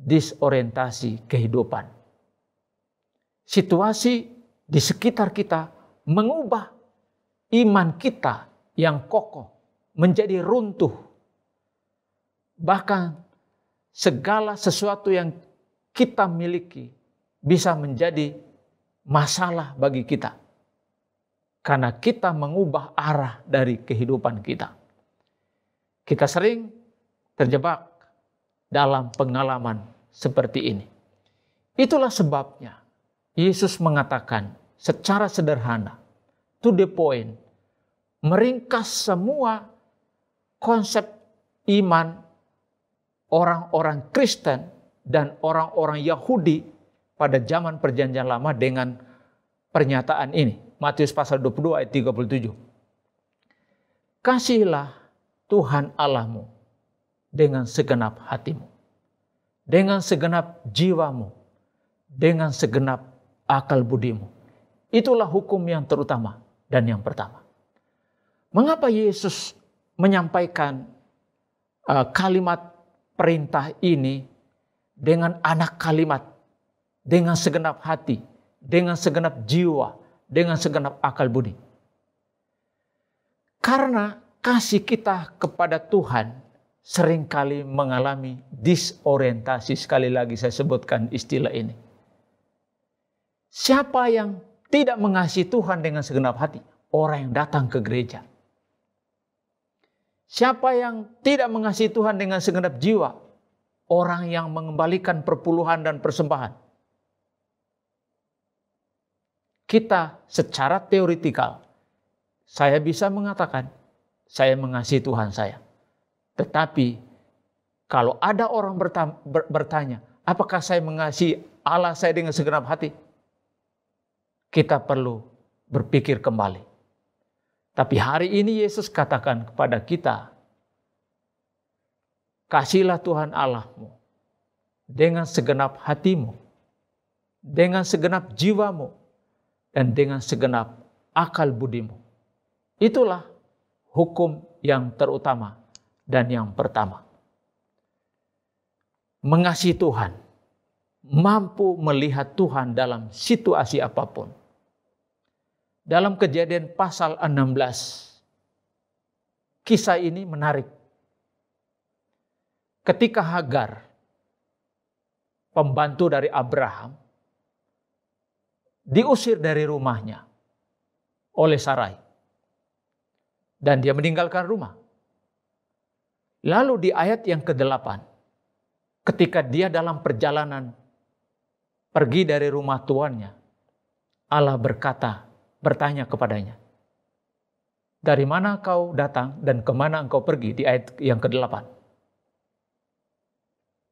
disorientasi kehidupan. Situasi di sekitar kita mengubah iman kita yang kokoh menjadi runtuh. Bahkan segala sesuatu yang kita miliki bisa menjadi masalah bagi kita. Karena kita mengubah arah dari kehidupan kita. Kita sering terjebak dalam pengalaman seperti ini. Itulah sebabnya Yesus mengatakan secara sederhana, to the point, meringkas semua konsep iman orang-orang Kristen dan orang-orang Yahudi pada zaman perjanjian lama dengan pernyataan ini. Matius pasal 22 ayat 37. Kasihilah Tuhan Allahmu dengan segenap hatimu, dengan segenap jiwamu, dengan segenap akal budimu. Itulah hukum yang terutama dan yang pertama. Mengapa Yesus menyampaikan uh, kalimat perintah ini dengan anak kalimat dengan segenap hati, dengan segenap jiwa, dengan segenap akal budi. Karena kasih kita kepada Tuhan sering kali mengalami disorientasi. Sekali lagi saya sebutkan istilah ini. Siapa yang tidak mengasihi Tuhan dengan segenap hati? Orang yang datang ke gereja. Siapa yang tidak mengasihi Tuhan dengan segenap jiwa? Orang yang mengembalikan perpuluhan dan persembahan kita secara teoritikal, saya bisa mengatakan, saya mengasihi Tuhan saya. Tetapi kalau ada orang bertanya, apakah saya mengasihi Allah saya dengan segenap hati? Kita perlu berpikir kembali. Tapi hari ini Yesus katakan kepada kita, kasihlah Tuhan Allahmu dengan segenap hatimu, dengan segenap jiwamu, dan dengan segenap akal budimu. Itulah hukum yang terutama dan yang pertama. Mengasihi Tuhan, mampu melihat Tuhan dalam situasi apa pun. Dalam kejadian pasal 16, kisah ini menarik. Ketika Hagar, pembantu dari Abraham, diusir dari rumahnya oleh Sarai. Dan dia meninggalkan rumah. Lalu di ayat yang ke-8, ketika dia dalam perjalanan pergi dari rumah tuannya, Allah berkata, bertanya kepadanya, dari mana kau datang dan ke mana engkau pergi di ayat yang ke-8.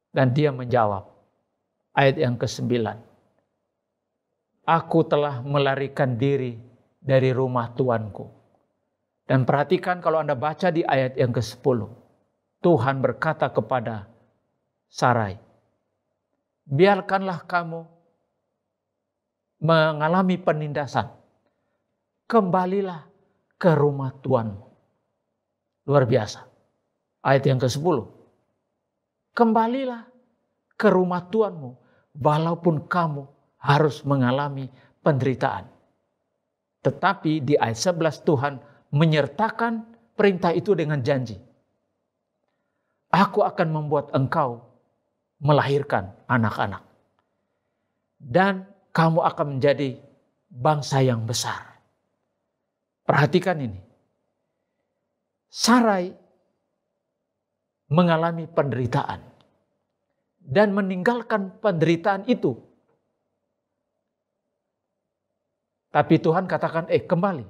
Dan dia menjawab, ayat yang ke-9, aku telah melarikan diri dari rumah tuanku. Dan perhatikan kalau Anda baca di ayat yang ke-10. Tuhan berkata kepada Sarai, biarkanlah kamu mengalami penindasan. Kembalilah ke rumah Tuhanmu. Luar biasa. Ayat yang ke-10. Kembalilah ke rumah Tuhanmu walaupun kamu harus mengalami penderitaan. Tetapi di ayat 11 Tuhan menyertakan perintah itu dengan janji. Aku akan membuat engkau melahirkan anak-anak. Dan kamu akan menjadi bangsa yang besar. Perhatikan ini. Sarai mengalami penderitaan dan meninggalkan penderitaan itu. Tapi Tuhan katakan, eh kembali.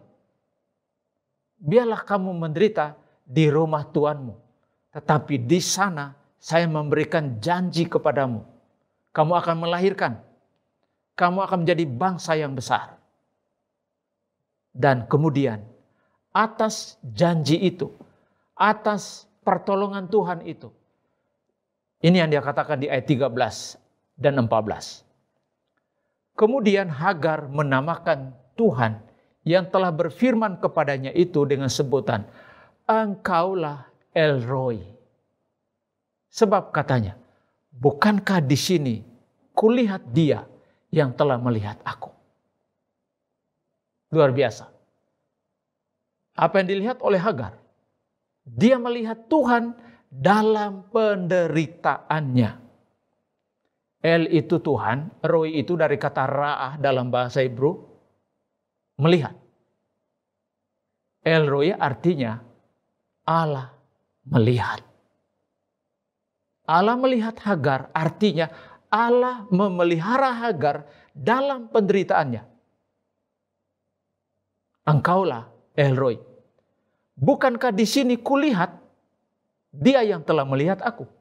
Biarlah kamu menderita di rumah Tuhanmu. Tetapi di sana saya memberikan janji kepadamu. Kamu akan melahirkan. Kamu akan menjadi bangsa yang besar. Dan kemudian atas janji itu, atas pertolongan Tuhan itu. Ini yang dia katakan di ayat 13 dan 14. Kemudian Hagar menamakan Tuhan yang telah berfirman kepadanya itu dengan sebutan, Engkaulah El Roy. Sebab katanya, bukankah di sini kulihat dia yang telah melihat aku. Luar biasa. Apa yang dilihat oleh Hagar? Dia melihat Tuhan dalam penderitaannya. El itu Tuhan, Roy itu dari kata ra'ah dalam bahasa Hebrew, melihat. El Roy artinya Allah melihat. Allah melihat Hagar artinya Allah memelihara Hagar dalam penderitaannya. Engkaulah El Roy. Bukankah di sini kulihat dia yang telah melihat aku?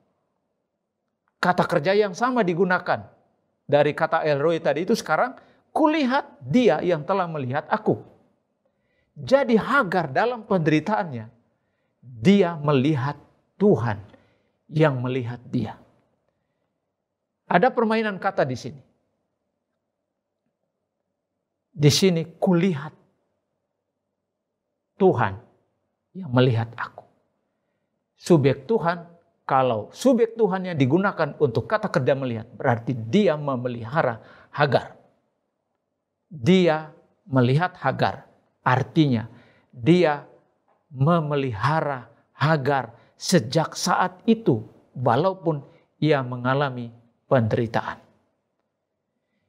kata kerja yang sama digunakan. Dari kata Elroy tadi itu sekarang, kulihat dia yang telah melihat aku. Jadi Hagar dalam penderitaannya, dia melihat Tuhan yang melihat dia. Ada permainan kata di sini. Di sini kulihat Tuhan yang melihat aku. Subjek Tuhan kalau subjek Tuhan yang digunakan untuk kata kerja melihat, berarti dia memelihara Hagar. Dia melihat Hagar, artinya dia memelihara Hagar sejak saat itu, walaupun ia mengalami penderitaan.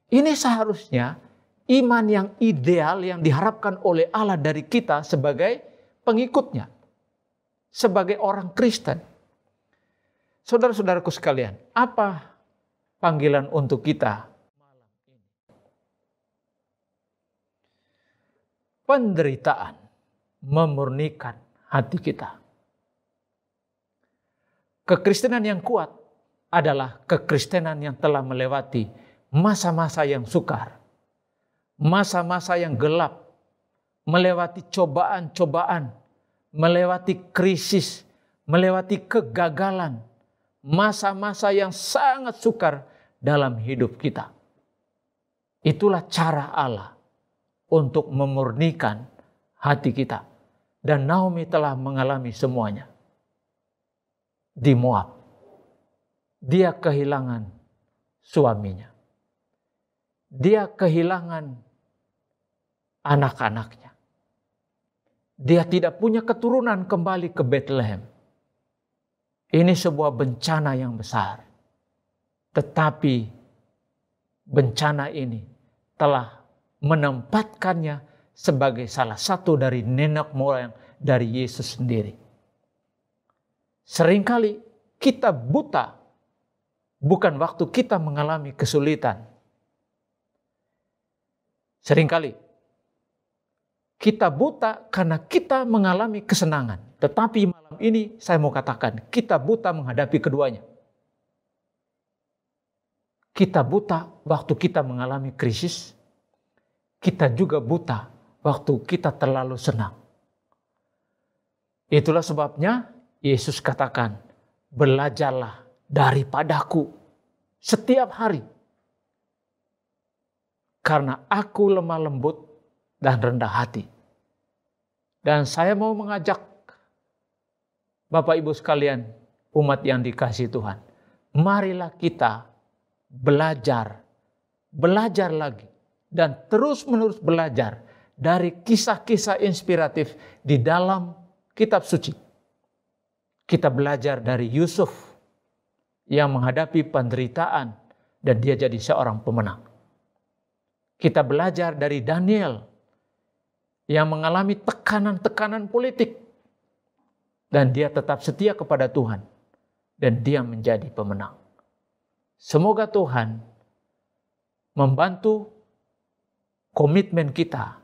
Ini seharusnya iman yang ideal yang diharapkan oleh Allah dari kita sebagai pengikutnya, sebagai orang Kristen Saudara-saudaraku sekalian, apa panggilan untuk kita? Penderitaan memurnikan hati kita. Kekristenan yang kuat adalah kekristenan yang telah melewati masa-masa yang sukar, masa-masa yang gelap, melewati cobaan-cobaan, melewati krisis, melewati kegagalan, masa-masa yang sangat sukar dalam hidup kita. Itulah cara Allah untuk memurnikan hati kita. Dan Naomi telah mengalami semuanya. Di Moab. Dia kehilangan suaminya. Dia kehilangan anak-anaknya. Dia tidak punya keturunan kembali ke Bethlehem. Ini sebuah bencana yang besar. Tetapi bencana ini telah menempatkannya sebagai salah satu dari nenek moyang dari Yesus sendiri. Seringkali kita buta bukan waktu kita mengalami kesulitan. Seringkali kita buta karena kita mengalami kesenangan. Tetapi malam ini saya mau katakan, kita buta menghadapi keduanya. Kita buta waktu kita mengalami krisis, kita juga buta waktu kita terlalu senang. Itulah sebabnya Yesus katakan, belajarlah daripadaku setiap hari. Karena aku lemah lembut dan rendah hati Dan saya mau mengajak Bapak Ibu sekalian, umat yang dikasih Tuhan. Marilah kita belajar, belajar lagi, dan terus-menerus belajar dari kisah-kisah inspiratif di dalam kitab suci. Kita belajar dari Yusuf yang menghadapi penderitaan dan dia jadi seorang pemenang. Kita belajar dari Daniel yang mengalami tekanan-tekanan politik dan dia tetap setia kepada Tuhan dan dia menjadi pemenang. Semoga Tuhan membantu komitmen kita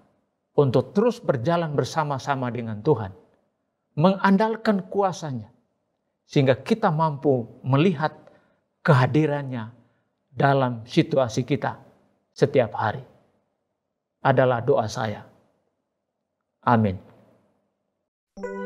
untuk terus berjalan bersama-sama dengan Tuhan, mengandalkan kuasanya, sehingga kita mampu melihat kehadirannya dalam situasi kita setiap hari. Adalah doa saya. Amin. Janganlah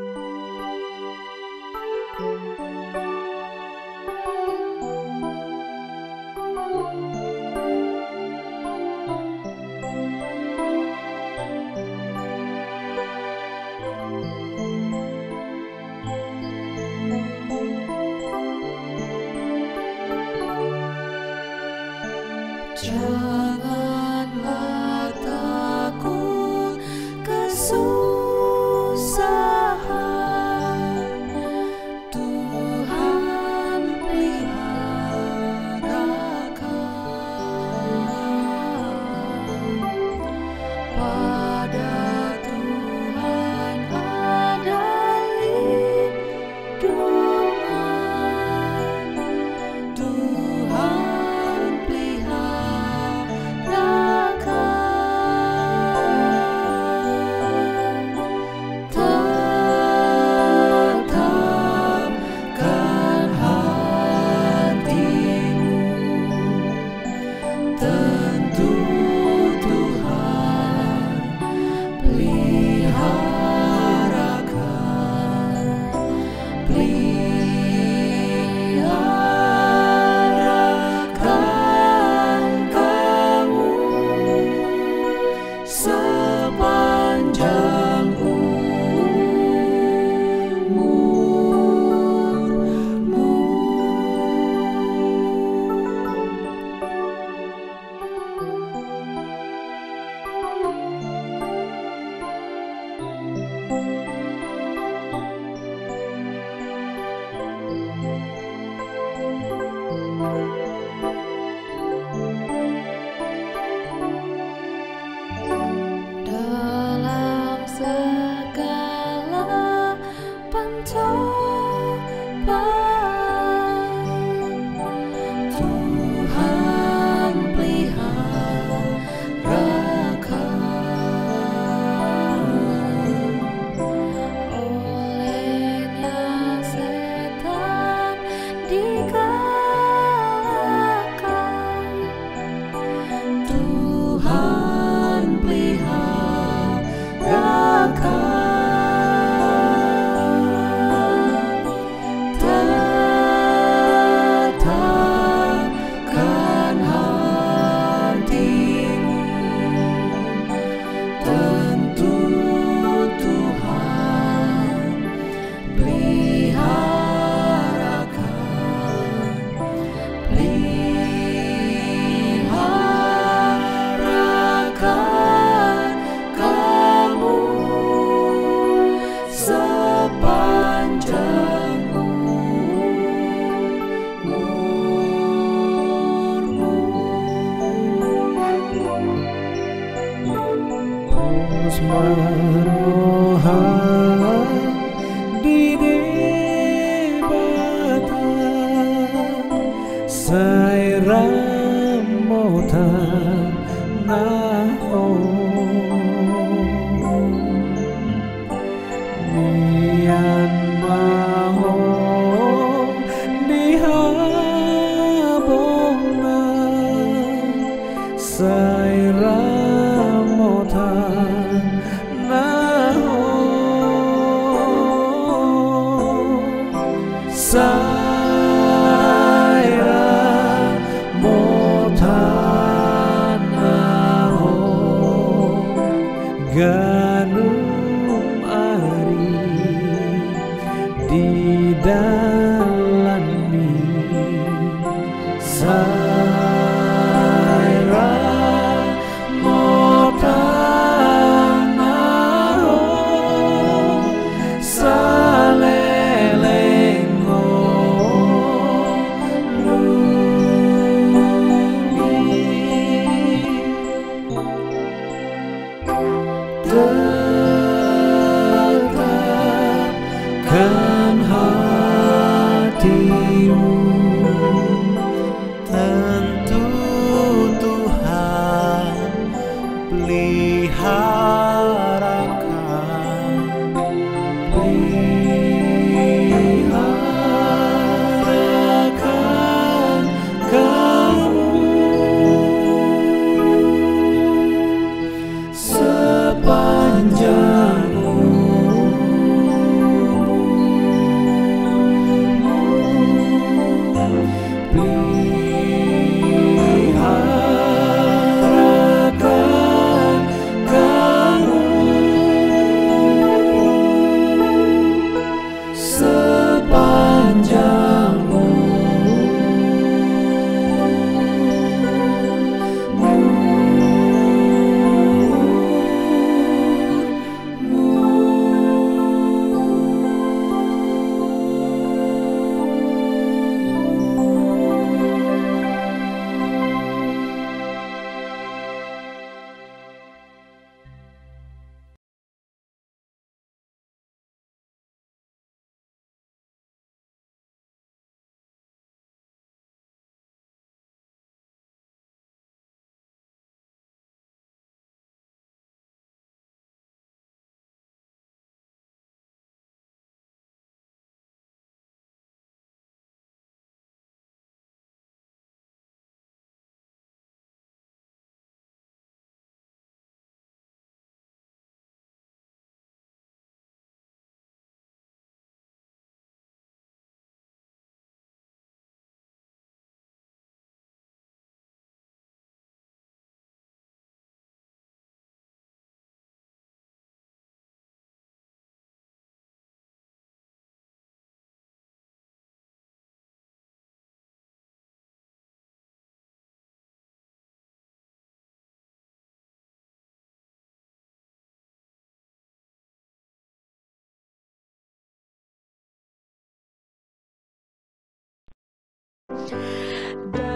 The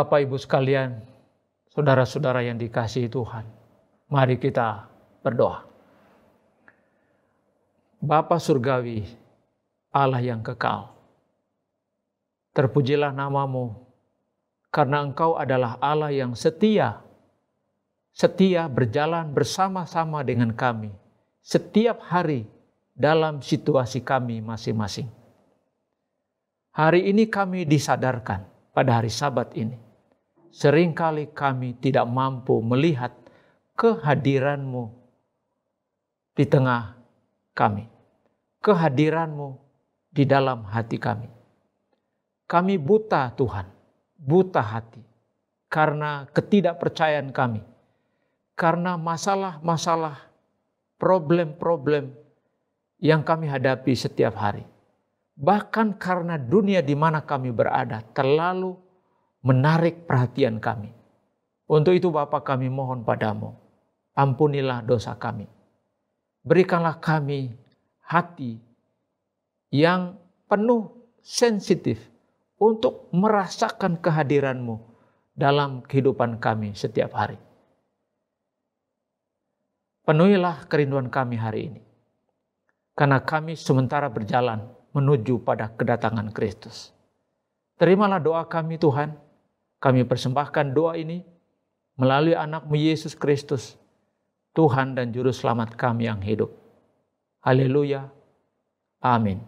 Bapak Ibu sekalian, saudara-saudara yang dikasihi Tuhan, mari kita berdoa. Bapa Surgawi, Allah yang kekal, terpujilah namamu, karena engkau adalah Allah yang setia, setia berjalan bersama-sama dengan kami setiap hari dalam situasi kami masing-masing. Hari ini kami disadarkan pada hari Sabat ini sering kali kami tidak mampu melihat kehadiranmu di tengah kami, kehadiranmu di dalam hati kami. Kami buta, Tuhan, buta hati. Karena ketidakpercayaan kami, karena masalah-masalah, problem-problem yang kami hadapi setiap hari, bahkan karena dunia di mana kami berada terlalu menarik perhatian kami. Untuk itu Bapa kami mohon padamu, ampunilah dosa kami. Berikanlah kami hati yang penuh sensitif untuk merasakan kehadiranmu dalam kehidupan kami setiap hari. Penuhilah kerinduan kami hari ini. Karena kami sementara berjalan menuju pada kedatangan Kristus. Terimalah doa kami Tuhan. Kami persembahkan doa ini melalui anakmu Yesus Kristus. Tuhan dan Juru Selamat kami yang hidup. Haleluya. Amin.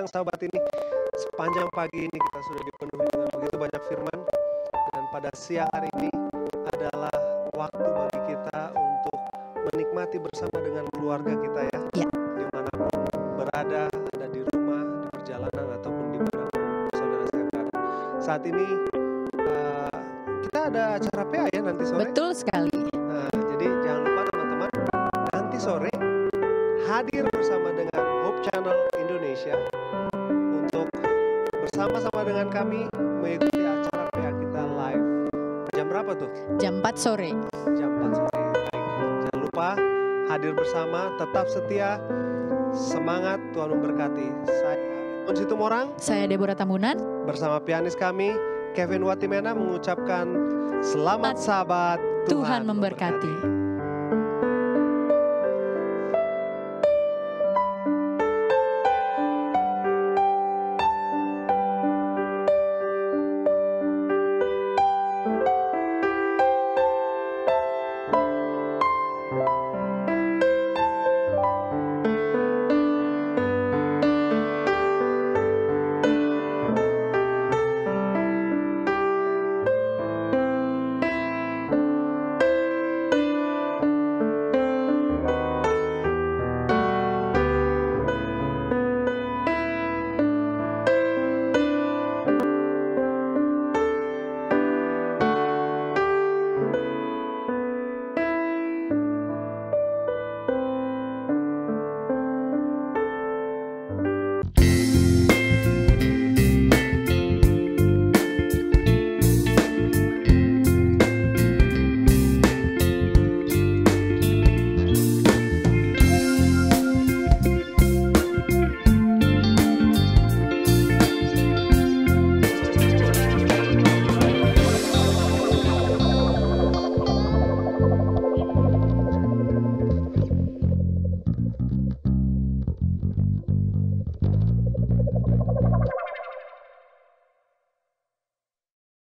Sepanjang sahabat ini, sepanjang pagi ini kita sudah dipenuhi dengan begitu banyak firman. Dan pada siang hari ini adalah waktu bagi kita untuk menikmati bersama dengan keluarga kita ya, di mana pun berada, ada di rumah, di perjalanan ataupun di mana pun saudara saya berada. Saat ini bersama, tetap setia, semangat, Tuhan memberkati. Saya Edmund Situmorang Saya Deborah Tambunan. bersama pianis kami Kevin Watimena mengucapkan selamat sahabat Tuhan memberkati.